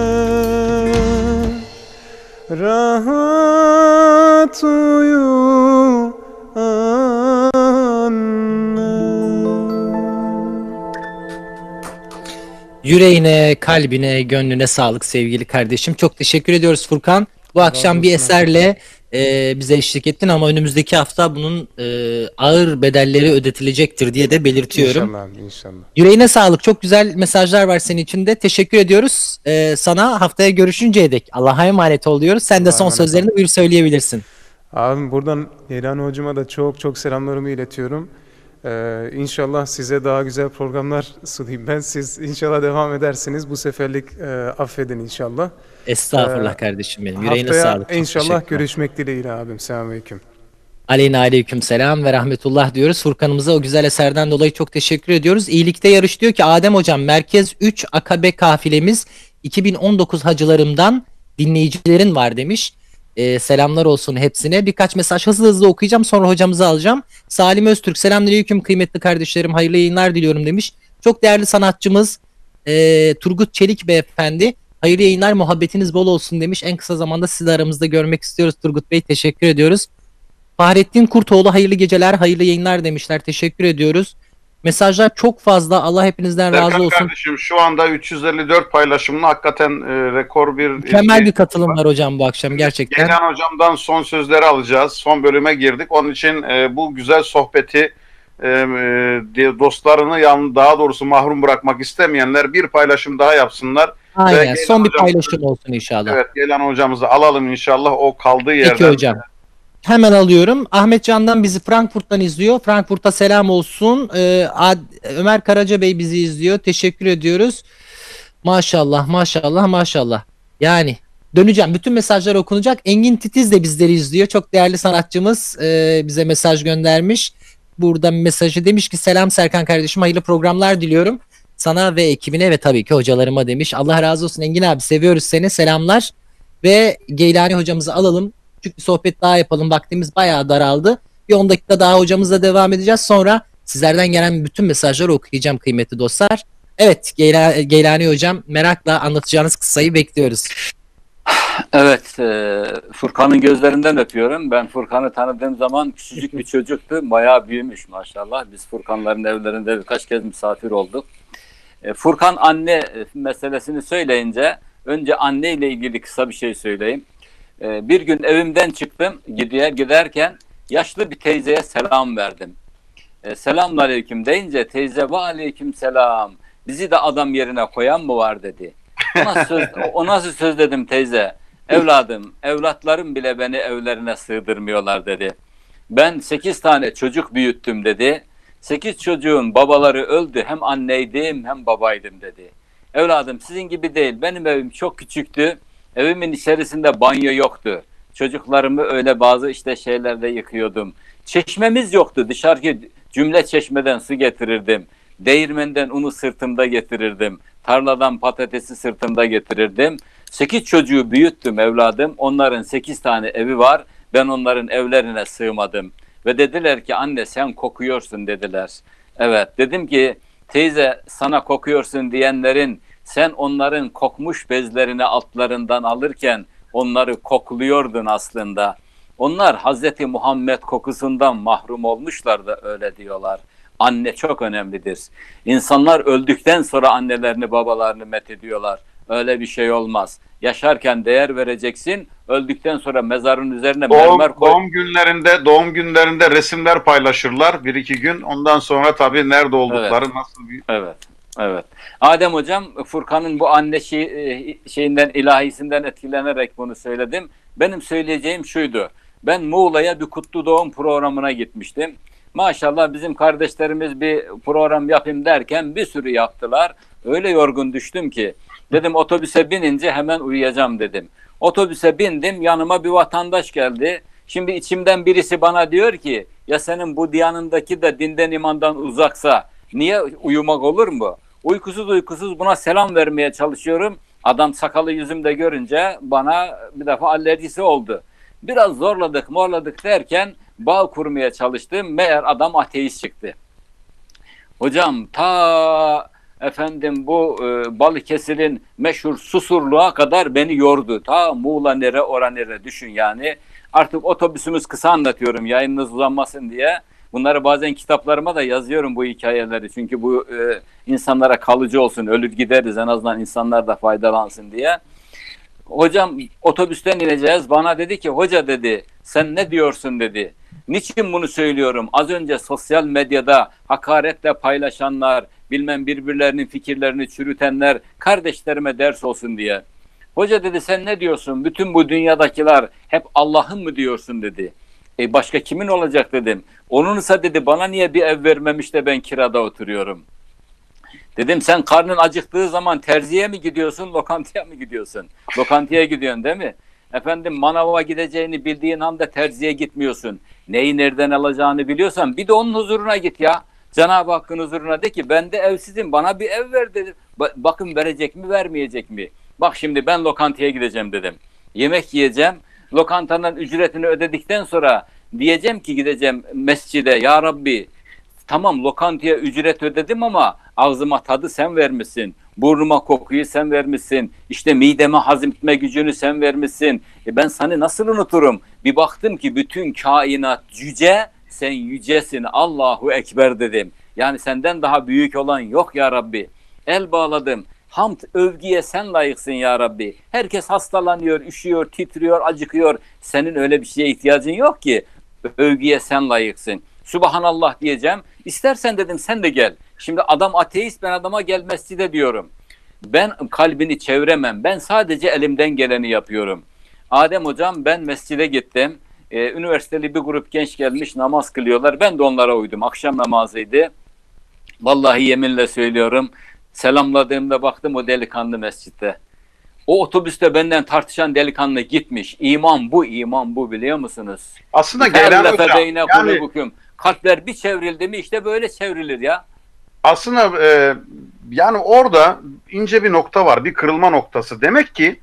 Rahat uyu anne Yüreğine, kalbine, gönlüne sağlık sevgili kardeşim. Çok teşekkür ediyoruz Furkan. Bu akşam bir eserle e, bize eşlik ettin ama önümüzdeki hafta bunun e, ağır bedelleri ödetilecektir diye de belirtiyorum. İnşallah abi, inşallah. Yüreğine sağlık. Çok güzel mesajlar var senin için de. Teşekkür ediyoruz. E, sana haftaya görüşünceye dek Allah'a emanet ol diyoruz. Sen de son sözlerini buyur söyleyebilirsin. Abim buradan Yeylani hocama da çok çok selamlarımı iletiyorum. Ee, inşallah size daha güzel programlar sunayım ben. Siz inşallah devam edersiniz. Bu seferlik e, affedin inşallah. Estağfurullah Ee, kardeşim benim. Yüreğine sağlık. İnşallah görüşmek dileğiyle abim. Selamünaleyküm. Aleyna aleyküm selam ve rahmetullah diyoruz. Furkan'ımıza o güzel eserden dolayı çok teşekkür ediyoruz. İyilikte yarış diyor ki Adem hocam Merkez 3 Akabe kafilemiz 2019 hacılarımdan dinleyicilerin var demiş. Ee, selamlar olsun hepsine. Birkaç mesaj hızlı hızlı okuyacağım sonra hocamızı alacağım. Salim Öztürk selamünaleyküm kıymetli kardeşlerim hayırlı yayınlar diliyorum demiş. Çok değerli sanatçımız e, Turgut Çelik beyefendi hayırlı yayınlar muhabbetiniz bol olsun demiş. En kısa zamanda sizi aramızda görmek istiyoruz Turgut Bey teşekkür ediyoruz. Fahrettin Kurtoğlu hayırlı geceler, hayırlı yayınlar demişler. Teşekkür ediyoruz. Mesajlar çok fazla. Allah hepinizden razı Serkan olsun. kardeşim şu anda 354 paylaşımla hakikaten e, rekor bir Mükemmel ilgi bir katılım var hocam bu akşam gerçekten. Gelen hocamdan son sözleri alacağız. Son bölüme girdik. Onun için e, bu güzel sohbeti e, e, dostlarını yan daha doğrusu mahrum bırakmak istemeyenler bir paylaşım daha yapsınlar. Aynen. Gelen Son bir hocam- paylaşım olsun inşallah. Evet gelen hocamızı alalım inşallah o kaldığı yerden. Peki hocam. Hemen alıyorum. Ahmet Can'dan bizi Frankfurt'tan izliyor. Frankfurt'a selam olsun. Ee, Ad- Ömer Karaca Bey bizi izliyor. Teşekkür ediyoruz. Maşallah, maşallah, maşallah. Yani döneceğim. Bütün mesajlar okunacak. Engin Titiz de bizleri izliyor. Çok değerli sanatçımız e, bize mesaj göndermiş. Burada mesajı demiş ki selam Serkan kardeşim hayırlı programlar diliyorum. Sana ve ekibine ve tabii ki hocalarıma demiş. Allah razı olsun Engin abi seviyoruz seni. Selamlar. Ve Geylani hocamızı alalım. Küçük bir sohbet daha yapalım. Vaktimiz bayağı daraldı. Bir 10 dakika daha hocamızla devam edeceğiz. Sonra sizlerden gelen bütün mesajları okuyacağım kıymetli dostlar. Evet Geyla- Geylani hocam merakla anlatacağınız kıssayı bekliyoruz. Evet, e, Furkan'ın gözlerinden öpüyorum. Ben Furkan'ı tanıdığım zaman küçücük bir çocuktu. Bayağı büyümüş maşallah. Biz Furkanların evlerinde birkaç kez misafir olduk. E, Furkan anne e, meselesini söyleyince önce anne ile ilgili kısa bir şey söyleyeyim. E, bir gün evimden çıktım gidiyor giderken yaşlı bir teyzeye selam verdim. E, selamun aleyküm deyince teyze ve aleyküm selam. Bizi de adam yerine koyan mı var dedi. O nasıl söz, o nasıl söz dedim teyze. Evladım, evlatlarım bile beni evlerine sığdırmıyorlar dedi. Ben 8 tane çocuk büyüttüm dedi. 8 çocuğun babaları öldü. Hem anneydim hem babaydım dedi. Evladım sizin gibi değil. Benim evim çok küçüktü. Evimin içerisinde banyo yoktu. Çocuklarımı öyle bazı işte şeylerde yıkıyordum. Çeşmemiz yoktu. Dışarıki cümle çeşmeden su getirirdim. Değirmenden unu sırtımda getirirdim. Tarladan patatesi sırtımda getirirdim. Sekiz çocuğu büyüttüm evladım. Onların sekiz tane evi var. Ben onların evlerine sığmadım. Ve dediler ki anne sen kokuyorsun dediler. Evet dedim ki teyze sana kokuyorsun diyenlerin sen onların kokmuş bezlerini altlarından alırken onları kokluyordun aslında. Onlar Hazreti Muhammed kokusundan mahrum olmuşlar da öyle diyorlar. Anne çok önemlidir. İnsanlar öldükten sonra annelerini babalarını met ediyorlar. Öyle bir şey olmaz. Yaşarken değer vereceksin. Öldükten sonra mezarın üzerine Doğum, mermer koy. doğum günlerinde doğum günlerinde resimler paylaşırlar bir iki gün. Ondan sonra tabii nerede oldukları nasıl bir Evet. Evet. Adem hocam Furkan'ın bu anne şey, e, şeyinden ilahisinden etkilenerek bunu söyledim. Benim söyleyeceğim şuydu. Ben Muğla'ya bir kutlu doğum programına gitmiştim. Maşallah bizim kardeşlerimiz bir program yapayım derken bir sürü yaptılar. Öyle yorgun düştüm ki. Dedim otobüse binince hemen uyuyacağım dedim. Otobüse bindim yanıma bir vatandaş geldi. Şimdi içimden birisi bana diyor ki ya senin bu diyanındaki de dinden imandan uzaksa niye uyumak olur mu? Uykusuz uykusuz buna selam vermeye çalışıyorum. Adam sakalı yüzümde görünce bana bir defa alerjisi oldu. Biraz zorladık morladık derken bağ kurmaya çalıştım. Meğer adam ateist çıktı. Hocam ta efendim bu e, Balıkesir'in meşhur Susurluğa kadar beni yordu. Ta Muğla nere ora nere düşün yani. Artık otobüsümüz kısa anlatıyorum yayınınız uzanmasın diye. Bunları bazen kitaplarıma da yazıyorum bu hikayeleri. Çünkü bu e, insanlara kalıcı olsun, ölür gideriz en azından insanlar da faydalansın diye. Hocam otobüsten ineceğiz. Bana dedi ki hoca dedi sen ne diyorsun dedi. Niçin bunu söylüyorum? Az önce sosyal medyada hakaretle paylaşanlar, bilmem birbirlerinin fikirlerini çürütenler kardeşlerime ders olsun diye. Hoca dedi sen ne diyorsun? Bütün bu dünyadakiler hep Allah'ın mı diyorsun dedi. E başka kimin olacak dedim. Onunsa dedi bana niye bir ev vermemiş de ben kirada oturuyorum. Dedim sen karnın acıktığı zaman terziye mi gidiyorsun, lokantaya mı gidiyorsun? Lokantaya gidiyorsun değil mi? Efendim manava gideceğini bildiğin anda terziye gitmiyorsun. Neyi nereden alacağını biliyorsan bir de onun huzuruna git ya. Cenab-ı Hakk'ın huzuruna de ki ben de evsizim bana bir ev ver dedim. Ba- bakın verecek mi vermeyecek mi? Bak şimdi ben lokantaya gideceğim dedim. Yemek yiyeceğim. Lokantanın ücretini ödedikten sonra diyeceğim ki gideceğim mescide ya Rabbi tamam lokantaya ücret ödedim ama ağzıma tadı sen vermişsin. Burnuma kokuyu sen vermişsin. İşte mideme hazmetme gücünü sen vermişsin. E ben seni nasıl unuturum? Bir baktım ki bütün kainat yüce, sen yücesin. Allahu Ekber dedim. Yani senden daha büyük olan yok ya Rabbi. El bağladım. Hamd, övgüye sen layıksın ya Rabbi. Herkes hastalanıyor, üşüyor, titriyor, acıkıyor. Senin öyle bir şeye ihtiyacın yok ki. Övgüye sen layıksın. Subhanallah diyeceğim. İstersen dedim sen de gel. Şimdi adam ateist ben adama gel mescide diyorum. Ben kalbini çeviremem. Ben sadece elimden geleni yapıyorum. Adem hocam ben mescide gittim. Ee, üniversiteli bir grup genç gelmiş namaz kılıyorlar. Ben de onlara uydum. Akşam namazıydı. Vallahi yeminle söylüyorum. Selamladığımda baktım o delikanlı mescitte. O otobüste benden tartışan delikanlı gitmiş. İman bu, iman bu biliyor musunuz? aslında Kellefe Hocam yani kulubukum. Kalpler bir çevrildi mi işte böyle çevrilir ya. aslında e, yani orada ince bir nokta var, bir kırılma noktası. Demek ki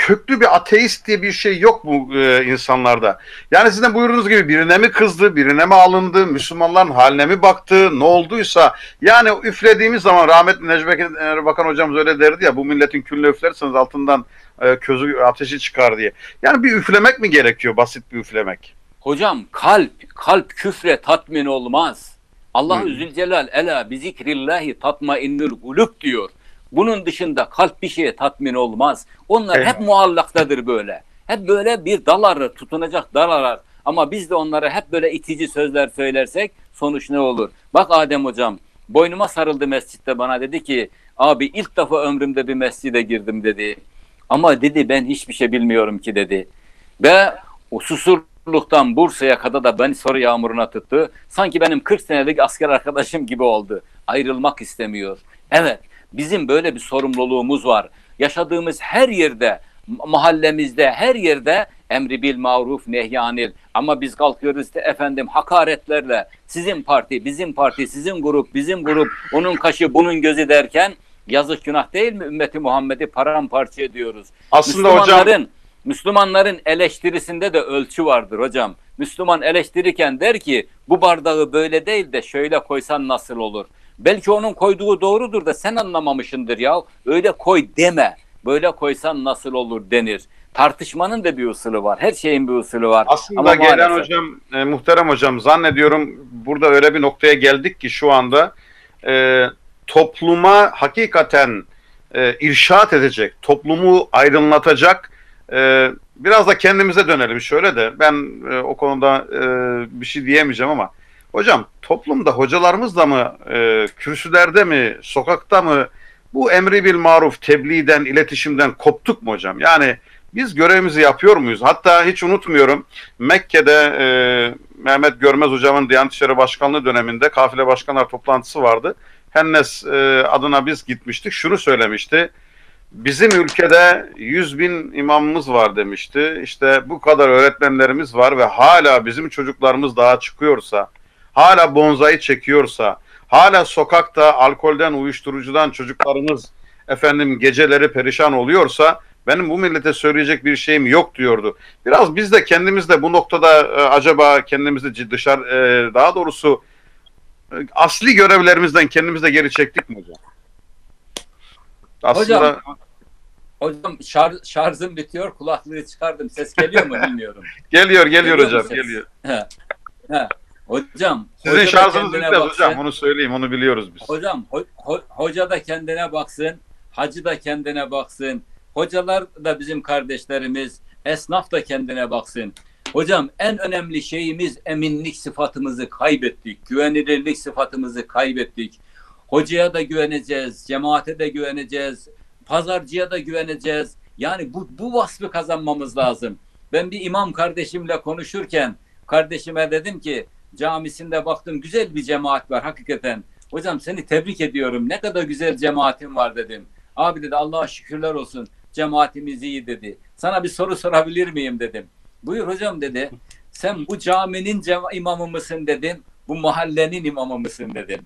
köklü bir ateist diye bir şey yok bu e, insanlarda. Yani sizin buyurduğunuz gibi birine mi kızdı, birine mi alındı, Müslümanların haline mi baktı, ne olduysa yani üflediğimiz zaman rahmetli Necmi Erbakan hocamız öyle derdi ya bu milletin külüne üflerseniz altından e, közü ateşi çıkar diye. Yani bir üflemek mi gerekiyor, basit bir üflemek? Hocam kalp, kalp küfre tatmin olmaz. Allah-u Hı. Zülcelal ela bi zikrillahi tatmainnül kulub diyor. Bunun dışında kalp bir şeye tatmin olmaz. Onlar Eyvallah. hep muallaktadır böyle. Hep böyle bir dal arar, tutunacak dal arar. Ama biz de onlara hep böyle itici sözler söylersek sonuç ne olur? Bak Adem hocam boynuma sarıldı mescitte bana dedi ki abi ilk defa ömrümde bir mescide girdim dedi. Ama dedi ben hiçbir şey bilmiyorum ki dedi. Ve o susurluktan Bursa'ya kadar da beni soru yağmuruna tuttu. Sanki benim 40 senelik asker arkadaşım gibi oldu. Ayrılmak istemiyor. Evet bizim böyle bir sorumluluğumuz var. Yaşadığımız her yerde, ma- mahallemizde, her yerde emri bil maruf nehyanil. Ama biz kalkıyoruz da efendim hakaretlerle sizin parti, bizim parti, sizin grup, bizim grup, onun kaşı, bunun gözü derken yazık günah değil mi ümmeti Muhammed'i paramparça ediyoruz. Aslında hocam Müslümanların, Müslümanların eleştirisinde de ölçü vardır hocam. Müslüman eleştirirken der ki bu bardağı böyle değil de şöyle koysan nasıl olur? Belki onun koyduğu doğrudur da sen anlamamışındır ya. Öyle koy deme. Böyle koysan nasıl olur denir. Tartışmanın da bir usulü var. Her şeyin bir usulü var. Aslında Ama gelen maalesef- hocam, e, muhterem hocam zannediyorum burada öyle bir noktaya geldik ki şu anda e, topluma hakikaten e, irşat edecek, toplumu aydınlatacak e, biraz da kendimize dönelim şöyle de ben e, o konuda e, bir şey diyemeyeceğim ama hocam toplumda hocalarımız da mı e, kürsülerde mi, sokakta mı bu emri bil maruf, tebliğden, iletişimden koptuk mu hocam? Yani biz görevimizi yapıyor muyuz? Hatta hiç unutmuyorum Mekke'de e, Mehmet Görmez hocamın Diyanet İşleri Başkanlığı döneminde kafile başkanlar toplantısı vardı. Hennes e, adına biz gitmiştik. Şunu söylemişti. Bizim ülkede 100 bin imamımız var demişti. İşte bu kadar öğretmenlerimiz var ve hala bizim çocuklarımız daha çıkıyorsa, hala bonzai çekiyorsa, hala sokakta alkolden, uyuşturucudan çocuklarımız efendim geceleri perişan oluyorsa benim bu millete söyleyecek bir şeyim yok diyordu. Biraz biz de kendimiz de bu noktada e, acaba kendimizi dışarı e, daha doğrusu e, asli görevlerimizden kendimizi de geri çektik mi hocam? Aslında Hocam, Hocam şarj, şarjım bitiyor. Kulaklığı çıkardım. Ses geliyor mu bilmiyorum. geliyor geliyor Geliyor hocam ses? geliyor. He. He. Hocam. Sizin hoca kendine bitmez hocam onu söyleyeyim onu biliyoruz biz. Hocam ho- ho- hoca da kendine baksın. Hacı da kendine baksın. Hocalar da bizim kardeşlerimiz. Esnaf da kendine baksın. Hocam en önemli şeyimiz eminlik sıfatımızı kaybettik. Güvenilirlik sıfatımızı kaybettik. Hocaya da güveneceğiz, cemaate de güveneceğiz, pazarcıya da güveneceğiz. Yani bu, bu vasfı kazanmamız lazım. Ben bir imam kardeşimle konuşurken kardeşime dedim ki camisinde baktım güzel bir cemaat var hakikaten. Hocam seni tebrik ediyorum. Ne kadar güzel cemaatin var dedim. Abi dedi Allah'a şükürler olsun. Cemaatimiz iyi dedi. Sana bir soru sorabilir miyim dedim. Buyur hocam dedi. Sen bu caminin cema- imamı mısın dedim. Bu mahallenin imamı mısın dedim.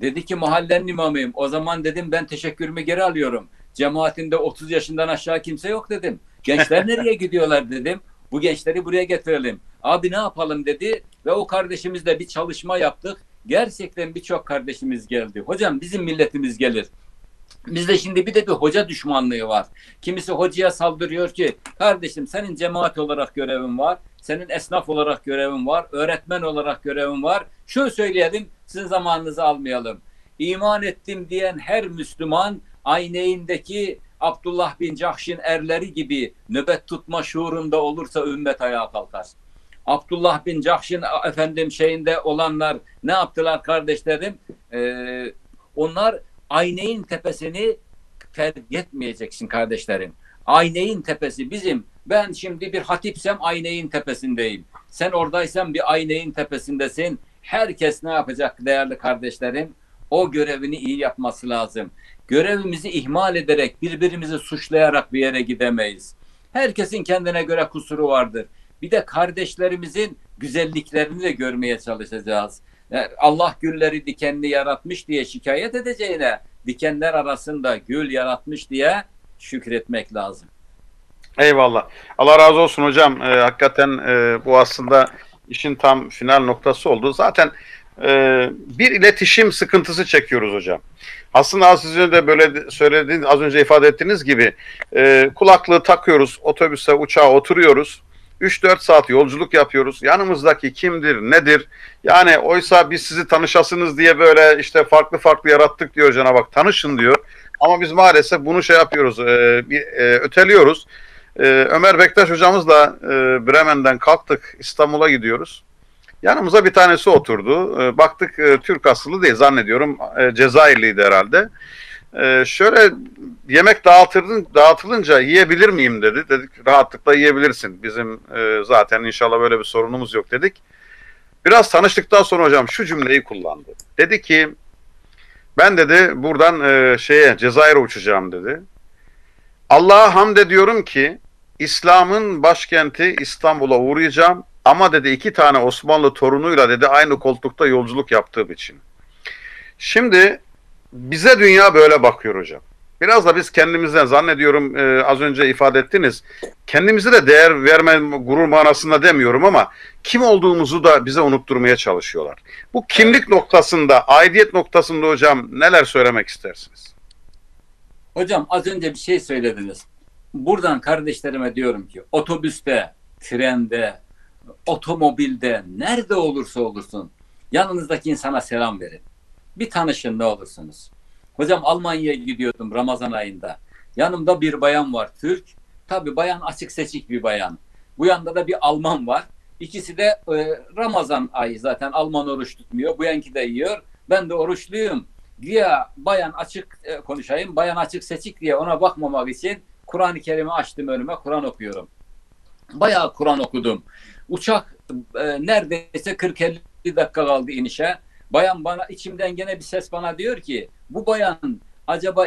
Dedi ki mahallenin imamıyım. O zaman dedim ben teşekkürümü geri alıyorum. Cemaatinde 30 yaşından aşağı kimse yok dedim. Gençler nereye gidiyorlar dedim. Bu gençleri buraya getirelim. Abi ne yapalım dedi ve o kardeşimizle bir çalışma yaptık. Gerçekten birçok kardeşimiz geldi. Hocam bizim milletimiz gelir. Bizde şimdi bir de bir hoca düşmanlığı var. Kimisi hocaya saldırıyor ki kardeşim senin cemaat olarak görevin var. Senin esnaf olarak görevin var. Öğretmen olarak görevin var. Şunu söyleyelim sizin zamanınızı almayalım. İman ettim diyen her Müslüman ayneyindeki Abdullah bin Cahşin erleri gibi nöbet tutma şuurunda olursa ümmet ayağa kalkar. Abdullah bin Cahşin efendim şeyinde olanlar ne yaptılar kardeşlerim? Ee, onlar Ayneyn tepesini terk etmeyeceksin kardeşlerim. Ayneyn tepesi bizim. Ben şimdi bir hatipsem Ayneyn tepesindeyim. Sen oradaysan bir Ayneyn tepesindesin. Herkes ne yapacak değerli kardeşlerim? O görevini iyi yapması lazım. Görevimizi ihmal ederek, birbirimizi suçlayarak bir yere gidemeyiz. Herkesin kendine göre kusuru vardır. Bir de kardeşlerimizin güzelliklerini de görmeye çalışacağız. Yani Allah gülleri dikenli yaratmış diye şikayet edeceğine dikenler arasında gül yaratmış diye şükretmek lazım. Eyvallah. Allah razı olsun hocam. Ee, hakikaten e, bu aslında işin tam final noktası oldu. Zaten e, bir iletişim sıkıntısı çekiyoruz hocam. Aslında önce de böyle söylediğiniz, az önce ifade ettiğiniz gibi e, kulaklığı takıyoruz, otobüse, uçağa oturuyoruz. 3-4 saat yolculuk yapıyoruz. Yanımızdaki kimdir, nedir? Yani oysa biz sizi tanışasınız diye böyle işte farklı farklı yarattık diyor Cenab-ı Hak. Tanışın diyor. Ama biz maalesef bunu şey yapıyoruz, e, bir, e, öteliyoruz. E, Ömer Bektaş hocamızla e, Bremen'den kalktık, İstanbul'a gidiyoruz. Yanımıza bir tanesi oturdu. E, baktık e, Türk asıllı değil zannediyorum. E, Cezayirliydi herhalde. E, şöyle yemek dağıtırdın, dağıtılınca yiyebilir miyim dedi. Dedik rahatlıkla yiyebilirsin. Bizim e, zaten inşallah böyle bir sorunumuz yok dedik. Biraz tanıştıktan sonra hocam şu cümleyi kullandı. Dedi ki ben dedi buradan e, şeye Cezayir'e uçacağım dedi. Allah'a hamd ediyorum ki İslam'ın başkenti İstanbul'a uğrayacağım ama dedi iki tane Osmanlı torunuyla dedi aynı koltukta yolculuk yaptığım için. Şimdi bize dünya böyle bakıyor hocam. Biraz da biz kendimizden zannediyorum e, az önce ifade ettiniz. Kendimize de değer verme gurur manasında demiyorum ama kim olduğumuzu da bize unutturmaya çalışıyorlar. Bu kimlik noktasında, aidiyet noktasında hocam neler söylemek istersiniz? Hocam az önce bir şey söylediniz. Buradan kardeşlerime diyorum ki otobüste, trende, otomobilde, nerede olursa olursun yanınızdaki insana selam verin. Bir tanışın ne olursunuz. Hocam Almanya'ya gidiyordum Ramazan ayında. Yanımda bir bayan var Türk. Tabi bayan açık seçik bir bayan. Bu yanda da bir Alman var. İkisi de e, Ramazan ayı zaten Alman oruç tutmuyor. Bu yanki de yiyor. Ben de oruçluyum. Güya bayan açık e, konuşayım. Bayan açık seçik diye ona bakmamak için Kur'an-ı Kerim'i açtım önüme Kur'an okuyorum. Bayağı Kur'an okudum. Uçak e, neredeyse 40-50 dakika kaldı inişe. Bayan bana içimden gene bir ses bana diyor ki bu bayan acaba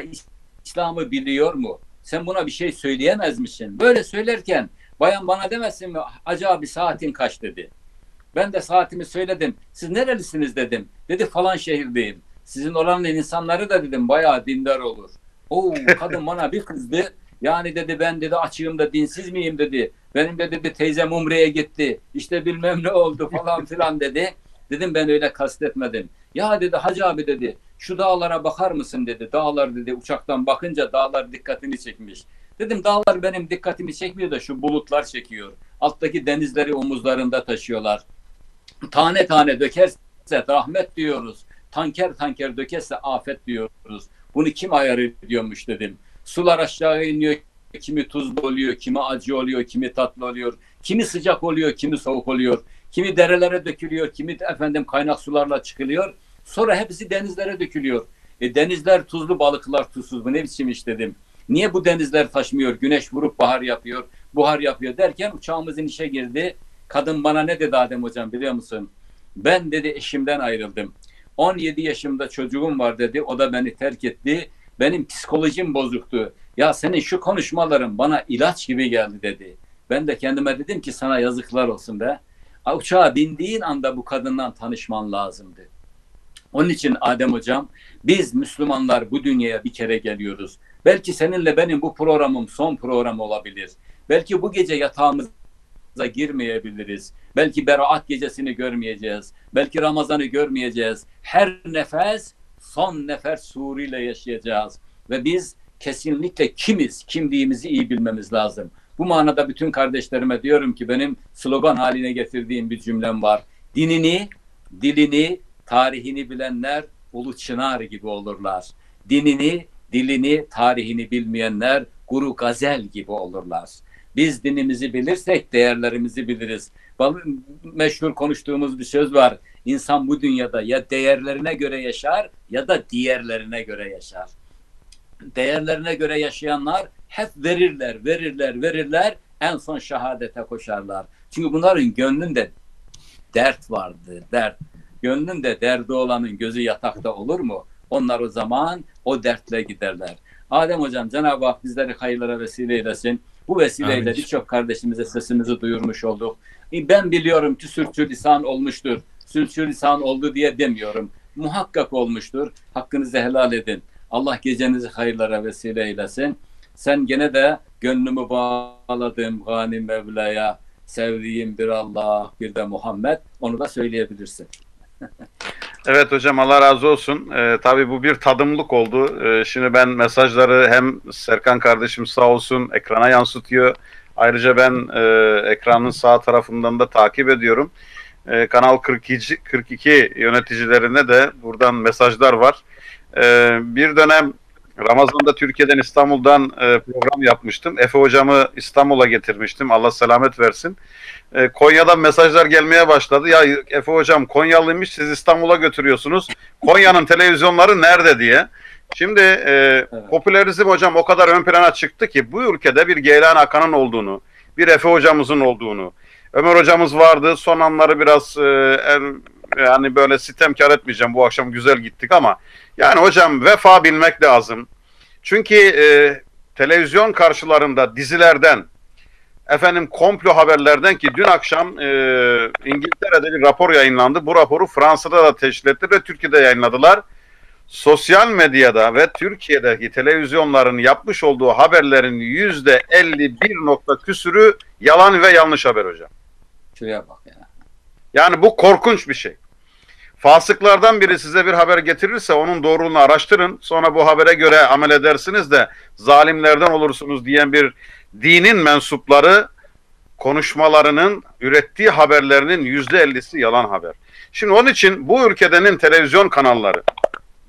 İslam'ı biliyor mu? Sen buna bir şey söyleyemez misin? Böyle söylerken bayan bana demesin mi acaba bir saatin kaç dedi. Ben de saatimi söyledim. Siz nerelisiniz dedim. Dedi falan şehirdeyim. Sizin oranın insanları da dedim bayağı dindar olur. Oo kadın bana bir kızdı. Yani dedi ben dedi açığım da dinsiz miyim dedi. Benim de dedi teyzem Umre'ye gitti. İşte bilmem ne oldu falan filan dedi. Dedim ben öyle kastetmedim. Ya dedi Hacı abi dedi şu dağlara bakar mısın dedi. Dağlar dedi uçaktan bakınca dağlar dikkatini çekmiş. Dedim dağlar benim dikkatimi çekmiyor da şu bulutlar çekiyor. Alttaki denizleri omuzlarında taşıyorlar. Tane tane dökerse rahmet diyoruz. Tanker tanker dökerse afet diyoruz. Bunu kim ayar ediyormuş dedim. Sular aşağı iniyor. Kimi tuzlu oluyor, kimi acı oluyor, kimi tatlı oluyor. Kimi sıcak oluyor, kimi soğuk oluyor. Kimi derelere dökülüyor, kimi efendim kaynak sularla çıkılıyor. Sonra hepsi denizlere dökülüyor. E, denizler tuzlu, balıklar tuzsuz. Bu ne biçim iş dedim. Niye bu denizler taşmıyor? Güneş vurup bahar yapıyor, buhar yapıyor derken uçağımızın işe girdi. Kadın bana ne dedi Adem hocam biliyor musun? Ben dedi eşimden ayrıldım. 17 yaşımda çocuğum var dedi. O da beni terk etti. Benim psikolojim bozuktu. Ya senin şu konuşmaların bana ilaç gibi geldi dedi. Ben de kendime dedim ki sana yazıklar olsun be. Uçağa bindiğin anda bu kadından tanışman lazımdı. Onun için Adem hocam biz Müslümanlar bu dünyaya bir kere geliyoruz. Belki seninle benim bu programım son program olabilir. Belki bu gece yatağımıza girmeyebiliriz. Belki beraat gecesini görmeyeceğiz. Belki Ramazan'ı görmeyeceğiz. Her nefes son nefes suruyla yaşayacağız. Ve biz kesinlikle kimiz, kimliğimizi iyi bilmemiz lazım. Bu manada bütün kardeşlerime diyorum ki benim slogan haline getirdiğim bir cümlem var. Dinini, dilini, tarihini bilenler ulu çınar gibi olurlar. Dinini, dilini, tarihini bilmeyenler guru gazel gibi olurlar. Biz dinimizi bilirsek değerlerimizi biliriz. Meşhur konuştuğumuz bir söz var. İnsan bu dünyada ya değerlerine göre yaşar ya da diğerlerine göre yaşar. Değerlerine göre yaşayanlar hep verirler, verirler, verirler. En son şehadete koşarlar. Çünkü bunların gönlünde dert vardır, dert. Gönlünde derdi olanın gözü yatakta olur mu? Onlar o zaman o dertle giderler. Adem Hocam Cenab-ı Hak bizleri hayırlara vesile eylesin. Bu vesileyle birçok kardeşimize sesimizi duyurmuş olduk. Ben biliyorum ki sürçülisan olmuştur. Sürçülisan oldu diye demiyorum. Muhakkak olmuştur. Hakkınızı helal edin. Allah gecenizi hayırlara vesile eylesin. Sen gene de gönlümü bağladığım Gani Mevla'ya sevdiğim bir Allah, bir de Muhammed onu da söyleyebilirsin. Evet hocam Allah razı olsun. Ee, tabii bu bir tadımlık oldu. Ee, şimdi ben mesajları hem Serkan kardeşim sağ olsun ekrana yansıtıyor. Ayrıca ben e, ekranın sağ tarafından da takip ediyorum. E, Kanal 42, 42 yöneticilerine de buradan mesajlar var. E, bir dönem Ramazan'da Türkiye'den İstanbul'dan e, program yapmıştım. Efe hocamı İstanbul'a getirmiştim. Allah selamet versin. E, Konya'dan mesajlar gelmeye başladı. Ya Efe hocam Konyalıymış siz İstanbul'a götürüyorsunuz. Konya'nın televizyonları nerede diye. Şimdi e, popülerizm hocam o kadar ön plana çıktı ki bu ülkede bir Geylan Hakan'ın olduğunu, bir Efe hocamızın olduğunu, Ömer hocamız vardı. Son anları biraz e, er, yani böyle sitemkar etmeyeceğim. Bu akşam güzel gittik ama yani hocam vefa bilmek lazım. Çünkü e, televizyon karşılarında dizilerden efendim komplo haberlerden ki dün akşam e, İngiltere'de bir rapor yayınlandı. Bu raporu Fransa'da da teşkil etti ve Türkiye'de yayınladılar. Sosyal medyada ve Türkiye'deki televizyonların yapmış olduğu haberlerin yüzde 51 nokta küsürü yalan ve yanlış haber hocam. Şuraya bak ya. Yani bu korkunç bir şey. Fasıklardan biri size bir haber getirirse onun doğruluğunu araştırın. Sonra bu habere göre amel edersiniz de zalimlerden olursunuz diyen bir dinin mensupları konuşmalarının, ürettiği haberlerinin yüzde ellisi yalan haber. Şimdi onun için bu ülkedenin televizyon kanalları,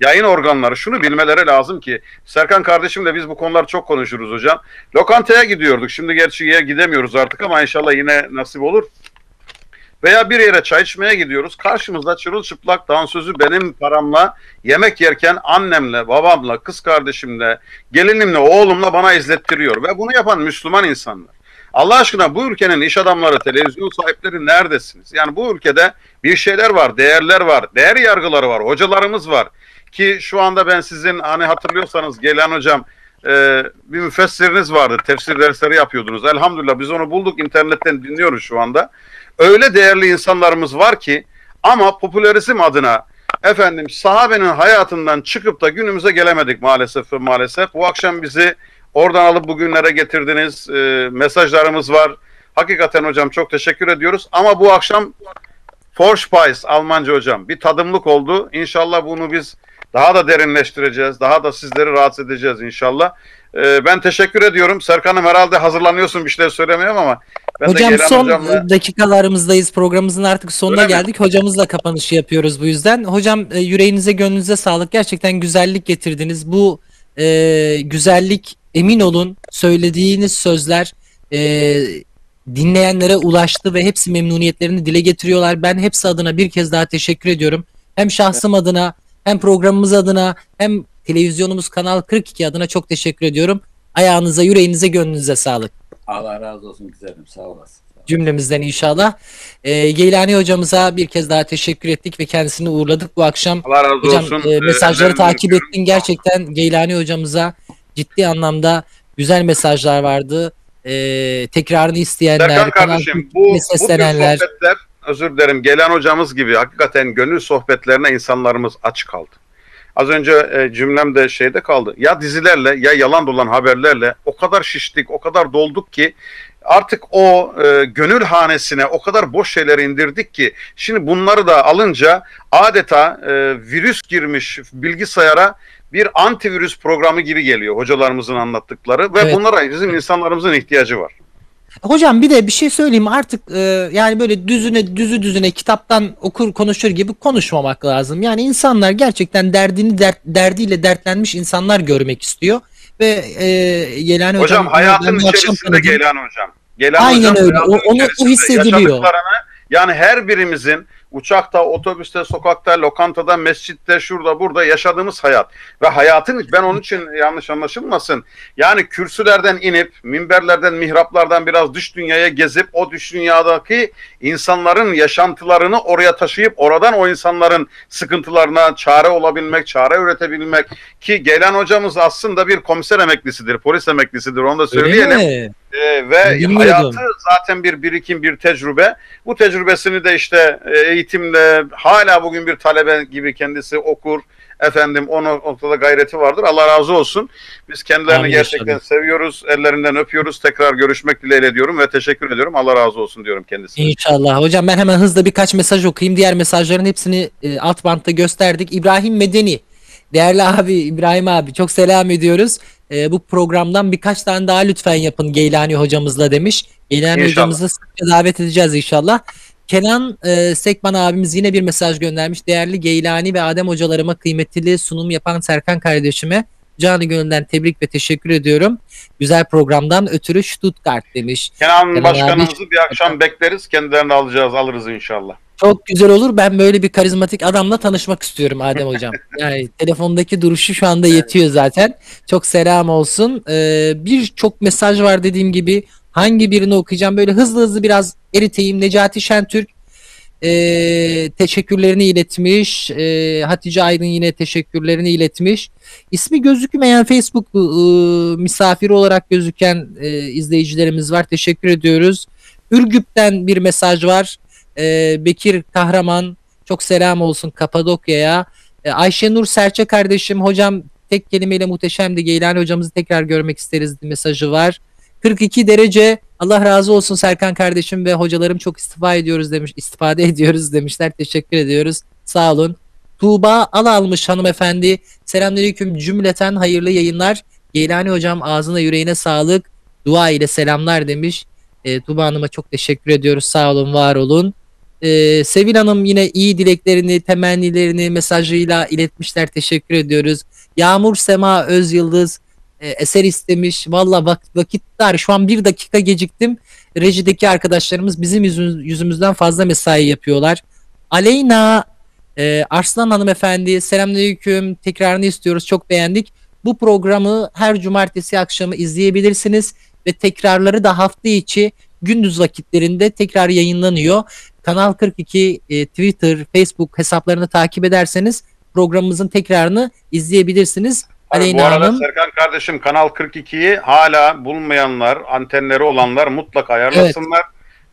yayın organları şunu bilmeleri lazım ki Serkan kardeşimle biz bu konular çok konuşuruz hocam. Lokantaya gidiyorduk. Şimdi gerçi gidemiyoruz artık ama inşallah yine nasip olur. Veya bir yere çay içmeye gidiyoruz. Karşımızda çırılçıplak dansözü benim paramla yemek yerken annemle, babamla, kız kardeşimle, gelinimle, oğlumla bana izlettiriyor. Ve bunu yapan Müslüman insanlar. Allah aşkına bu ülkenin iş adamları, televizyon sahipleri neredesiniz? Yani bu ülkede bir şeyler var, değerler var, değer yargıları var, hocalarımız var. Ki şu anda ben sizin hani hatırlıyorsanız Gelen hocam e, bir müfessiriniz vardı. Tefsir dersleri yapıyordunuz. Elhamdülillah biz onu bulduk internetten dinliyoruz şu anda. Öyle değerli insanlarımız var ki ama popülerizm adına efendim sahabenin hayatından çıkıp da günümüze gelemedik maalesef maalesef. Bu akşam bizi oradan alıp bugünlere getirdiniz. E, mesajlarımız var. Hakikaten hocam çok teşekkür ediyoruz. Ama bu akşam Vorspeis Almanca hocam bir tadımlık oldu. İnşallah bunu biz daha da derinleştireceğiz. Daha da sizleri rahatsız edeceğiz inşallah. Ee, ben teşekkür ediyorum. Serkan'ım herhalde hazırlanıyorsun bir şeyler söylemiyorum ama ben de Hocam Gelen son hocamla- dakikalarımızdayız. Programımızın artık sonuna Öyle mi? geldik. Hocamızla kapanışı yapıyoruz bu yüzden. Hocam e, yüreğinize gönlünüze sağlık. Gerçekten güzellik getirdiniz. Bu e, güzellik emin olun söylediğiniz sözler e, dinleyenlere ulaştı ve hepsi memnuniyetlerini dile getiriyorlar. Ben hepsi adına bir kez daha teşekkür ediyorum. Hem şahsım adına hem programımız adına hem televizyonumuz Kanal 42 adına çok teşekkür ediyorum. Ayağınıza, yüreğinize, gönlünüze sağlık Allah razı olsun güzelim sağ olasın. cümlemizden inşallah. Ee, Geylani hocamıza bir kez daha teşekkür ettik ve kendisini uğurladık bu akşam. Allah razı Hocam olsun. e, Ee, mesajları ellerini takip öpüyorum. ettin. Gerçekten Geylani hocamıza ciddi anlamda güzel mesajlar vardı. Ee, tekrarını isteyenler, Serkan kardeşim bu, bu seslenenler. sohbetler özür dilerim gelen hocamız gibi hakikaten gönül sohbetlerine insanlarımız aç kaldı. Az önce e, cümlem de şeyde kaldı. Ya dizilerle ya yalan dolan haberlerle o kadar şiştik, o kadar dolduk ki artık o e, gönül hanesine o kadar boş şeyler indirdik ki şimdi bunları da alınca adeta e, virüs girmiş bilgisayara bir antivirüs programı gibi geliyor hocalarımızın anlattıkları ve Evet. bunlara bizim insanlarımızın ihtiyacı var. Hocam bir de bir şey söyleyeyim artık e, yani böyle düzüne düzü düzüne kitaptan okur konuşur gibi konuşmamak lazım. Yani insanlar gerçekten derdini dert, derdiyle dertlenmiş insanlar görmek istiyor ve e, Yelani hocam, Hocam hayatın içerisinde. Geylan hocam. Geylan Aynen hocam öyle. O- onu- o hissediliyor. Yani her birimizin uçakta, otobüste, sokakta, lokantada, mescitte, şurada, burada yaşadığımız hayat. Ve hayatın, ben onun için yanlış anlaşılmasın. Yani kürsülerden inip, minberlerden, mihraplardan biraz dış dünyaya gezip, o dış dünyadaki insanların yaşantılarını oraya taşıyıp, oradan o insanların sıkıntılarına çare olabilmek, çare üretebilmek. Ki gelen hocamız aslında bir komiser emeklisidir, polis emeklisidir, onu da Öyle söyleyelim. Ee, ve Bilmiyordum. hayatı zaten bir birikim, bir tecrübe. Bu tecrübesini de işte e, eğitimle hala bugün bir talebe gibi kendisi okur. Efendim onun ortada gayreti vardır. Allah razı olsun. Biz kendilerini Amin gerçekten inşallah. seviyoruz. Ellerinden öpüyoruz. Tekrar görüşmek dileğiyle diyorum ve teşekkür ediyorum. Allah razı olsun diyorum kendisine. İnşallah. Hocam ben hemen hızlı birkaç mesaj okuyayım. Diğer mesajların hepsini e, alt bantta gösterdik. İbrahim Medeni. Değerli abi İbrahim abi çok selam ediyoruz. E, bu programdan birkaç tane daha lütfen yapın Geylani hocamızla demiş. Geylani İnşallah. hocamızı sıkça davet edeceğiz inşallah. Kenan e, Sekman abimiz yine bir mesaj göndermiş. Değerli Geylani ve Adem hocalarıma kıymetli sunum yapan Serkan kardeşime canı gönülden tebrik ve teşekkür ediyorum. Güzel programdan ötürü Stuttgart demiş. Kenan Kenan Başkanımızı bir akşam bekleriz. Kendilerini alacağız, alırız inşallah. Çok güzel olur. Ben böyle bir karizmatik adamla tanışmak istiyorum Adem hocam. Yani telefondaki duruşu şu anda yetiyor zaten. Çok selam olsun. Ee, Birçok mesaj var dediğim gibi. Hangi birini okuyacağım? Böyle hızlı hızlı biraz eriteyim. Necati Şentürk ee, teşekkürlerini iletmiş. Ee, Hatice Aydın yine teşekkürlerini iletmiş. İsmi gözükmeyen Facebook e, misafiri olarak gözüken e, izleyicilerimiz var. Teşekkür ediyoruz. Ürgüp'ten bir mesaj var. Ee, Bekir Kahraman çok selam olsun Kapadokya'ya. Ee, Ayşenur Serçe kardeşim hocam tek kelimeyle muhteşemdi. Geylani hocamızı tekrar görmek isteriz mesajı var. 42 derece Allah razı olsun Serkan kardeşim ve hocalarım çok istifa ediyoruz demiş. istifade ediyoruz demişler. Teşekkür ediyoruz. Sağ olun. Tuğba al almış hanımefendi. Selamünaleyküm cümleten hayırlı yayınlar. Geylani hocam ağzına yüreğine sağlık. Dua ile selamlar demiş. E, Tuğba Hanım'a çok teşekkür ediyoruz. Sağ olun, var olun. E, Sevil Hanım yine iyi dileklerini, temennilerini mesajıyla iletmişler. Teşekkür ediyoruz. Yağmur Sema Öz Yıldız e, eser istemiş. Valla vak vakit dar. Şu an bir dakika geciktim. Rejideki arkadaşlarımız bizim yüzümüz, yüzümüzden fazla mesai yapıyorlar. Aleyna e, Arslan hanımefendi selamünaleyküm. Tekrarını istiyoruz. Çok beğendik. Bu programı her cumartesi akşamı izleyebilirsiniz ve tekrarları da hafta içi gündüz vakitlerinde tekrar yayınlanıyor. Kanal 42 e, Twitter, Facebook hesaplarını takip ederseniz programımızın tekrarını izleyebilirsiniz. Tabii Aleyna bu arada Hanım Serkan kardeşim Kanal 42'yi hala bulmayanlar, antenleri olanlar mutlaka ayarlasınlar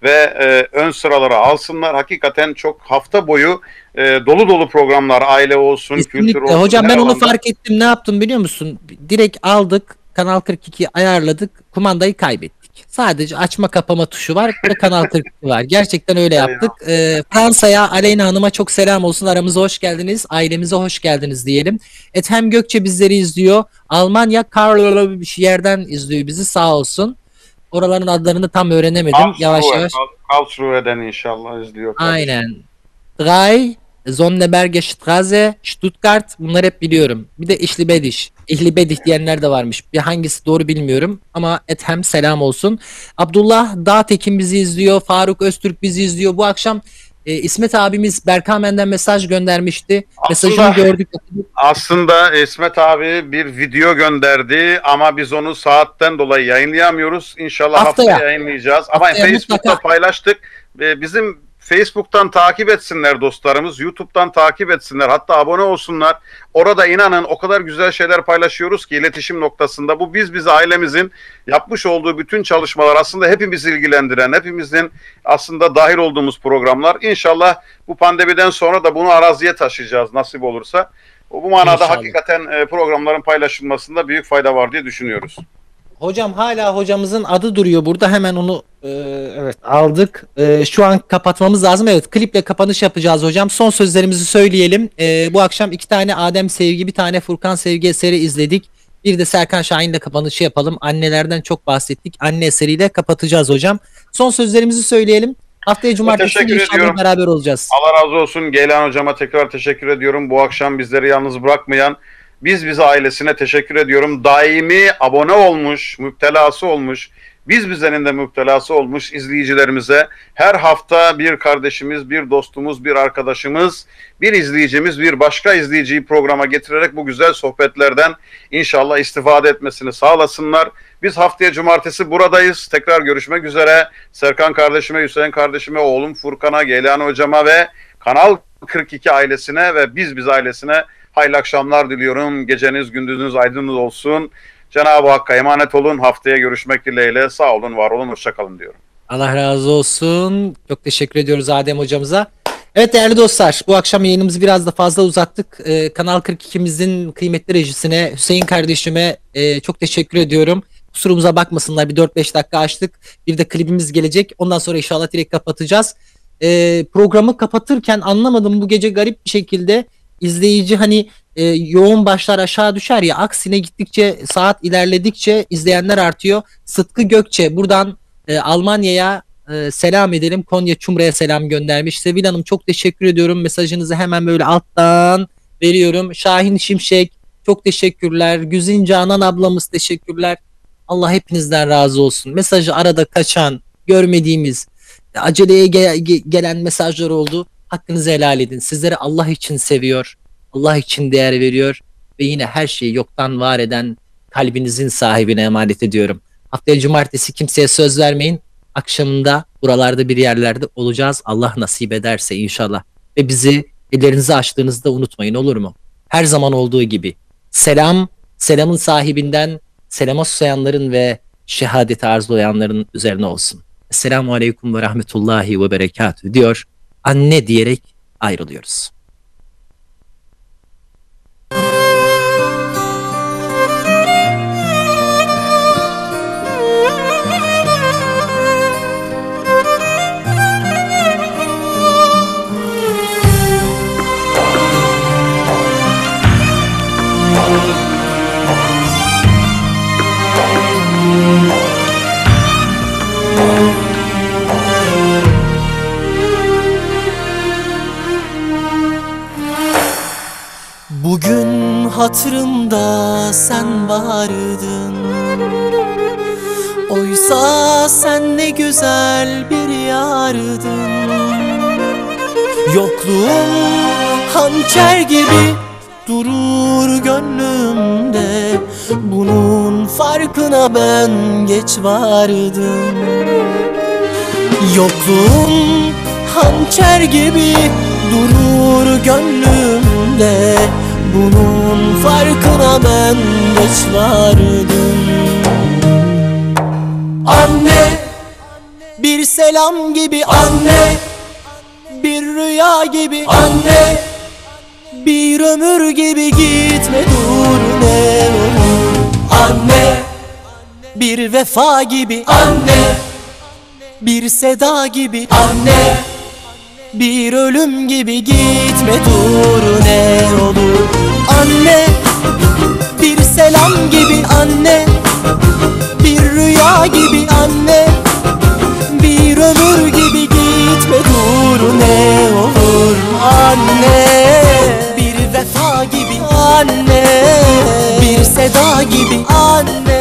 ve e, ön sıralara alsınlar. Hakikaten çok hafta boyu e, dolu dolu programlar, aile olsun, kültür Kesinlikle. olsun. Hocam ben onu alanda. fark ettim. Ne yaptım biliyor musun? Direkt aldık. Kanal 42 ayarladık. Kumandayı kaybettik. Sadece açma kapama tuşu var ve Kanal 42 var. Gerçekten öyle yaptık. Ee, Fransa'ya Aleyna Hanım'a çok selam olsun. Aramıza hoş geldiniz. Ailemize hoş geldiniz diyelim. Ethem Gökçe bizleri izliyor. Almanya Karlsruhe bir yerden izliyor bizi. Sağ olsun. Oraların adlarını tam öğrenemedim. Karlsruhe, Yavaş yavaş. Karlsruhe'den inşallah izliyor. kardeşim. Aynen. Drei, Sonneberger Straße, Stuttgart bunlar hep biliyorum. Bir de İhlibediş. İhlibediş diyenler de varmış. Bir hangisi doğru bilmiyorum ama ethem selam olsun. Abdullah Dağtekin bizi izliyor. Faruk Öztürk bizi izliyor. Bu akşam e, İsmet abimiz Berkamen'den mesaj göndermişti. Mesajını Aslında- gördük. okuduk. Aslında İsmet abi bir video gönderdi ama biz onu saatten dolayı yayınlayamıyoruz. İnşallah haftaya, Haftaya. yayınlayacağız. Ama Haftaya Facebook'ta mutlaka. paylaştık. Ee, Bizim Facebook'tan takip etsinler dostlarımız. YouTube'dan takip etsinler. Hatta abone olsunlar. Orada inanın o kadar güzel şeyler paylaşıyoruz ki iletişim noktasında. Bu biz bize ailemizin yapmış olduğu bütün çalışmalar aslında hepimizi ilgilendiren, hepimizin aslında dahil olduğumuz programlar. İnşallah bu pandemiden sonra da bunu araziye taşıyacağız nasip olursa. Bu manada İnşallah. hakikaten e, programların paylaşılmasında büyük fayda var diye düşünüyoruz. Hocam hala hocamızın adı duruyor burada. Hemen onu e, evet aldık. E, şu an kapatmamız lazım. Evet kliple kapanış yapacağız hocam. Son sözlerimizi söyleyelim. E, bu akşam iki tane Adem Sevgi, bir tane Furkan Sevgi eseri izledik. Bir de Serkan Şahin'le kapanışı yapalım. Annelerden çok bahsettik. Anne eseriyle kapatacağız hocam. Son sözlerimizi söyleyelim. Haftaya cumartesi teşekkür inşallah ediyorum. beraber olacağız. Allah razı olsun. Geylan hocama tekrar teşekkür ediyorum. Bu akşam bizleri yalnız bırakmayan biz bize ailesine teşekkür ediyorum. Daimi abone olmuş, müptelası olmuş, biz bizenin de müptelası olmuş izleyicilerimize her hafta bir kardeşimiz, bir dostumuz, bir arkadaşımız, bir izleyicimiz, bir başka izleyiciyi programa getirerek bu güzel sohbetlerden inşallah istifade etmesini sağlasınlar. Biz haftaya cumartesi buradayız. Tekrar görüşmek üzere. Serkan kardeşime, Hüseyin kardeşime, oğlum Furkan'a, Geylan hocama ve Kanal 42 ailesine ve biz biz ailesine hayırlı akşamlar diliyorum. Geceniz gündüzünüz aydın olsun. Cenab-ı Hakk'a emanet olun. Haftaya görüşmek dileğiyle. Sağ olun, var olun, hoşçakalın diyorum. Allah razı olsun. Çok teşekkür ediyoruz Adem hocamıza. Evet değerli dostlar bu akşam yayınımızı biraz da fazla uzattık. Ee, Kanal 42'mizin kıymetli rejisine Hüseyin kardeşime e, çok teşekkür ediyorum. Kusurumuza bakmasınlar bir 4-5 dakika açtık. Bir de klibimiz gelecek. Ondan sonra inşallah direkt kapatacağız. Ee, programı kapatırken anlamadım bu gece garip bir şekilde izleyici hani e, yoğun başlar aşağı düşer ya aksine gittikçe saat ilerledikçe izleyenler artıyor. Sıtkı Gökçe buradan e, Almanya'ya e, selam edelim. Konya Çumra'ya selam göndermiş. Sevil Hanım çok teşekkür ediyorum. Mesajınızı hemen böyle alttan veriyorum. Şahin Şimşek çok teşekkürler. Güzin Canan ablamız teşekkürler. Allah hepinizden razı olsun. Mesajı arada kaçan, görmediğimiz, aceleye ge- ge- gelen mesajlar oldu. Hakkınızı helal edin. Sizleri Allah için seviyor. Allah için değer veriyor ve yine her şeyi yoktan var eden kalbinizin sahibine emanet ediyorum. Haftaya cumartesi kimseye söz vermeyin. Akşamında buralarda bir yerlerde olacağız. Allah nasip ederse inşallah. Ve bizi ellerinizi açtığınızda unutmayın olur mu? Her zaman olduğu gibi. Selam, selamın sahibinden, selama susayanların ve şehadeti arzulayanların üzerine olsun. Esselamu Aleyküm ve Rahmetullahi ve Berekatü diyor. Anne diyerek ayrılıyoruz. Bugün hatırımda sen vardın. Oysa sen ne güzel bir yardın. Yokluğun hançer gibi durur gönlümde. Bunun farkına ben geç vardım. Yokluğun hançer gibi durur gönlümde Bunun farkına ben geç vardım Anne Bir selam gibi anne. Bir rüya gibi anne. Bir ömür gibi gitme dur ne olur. Anne Bir vefa gibi anne. Bir seda gibi anne. Bir ölüm gibi gitme dur ne olur Anne. Bir selam gibi anne. Bir rüya gibi anne. Bir ömür gibi gitme dur ne olur anne. Bir vefa gibi anne. Bir seda gibi anne.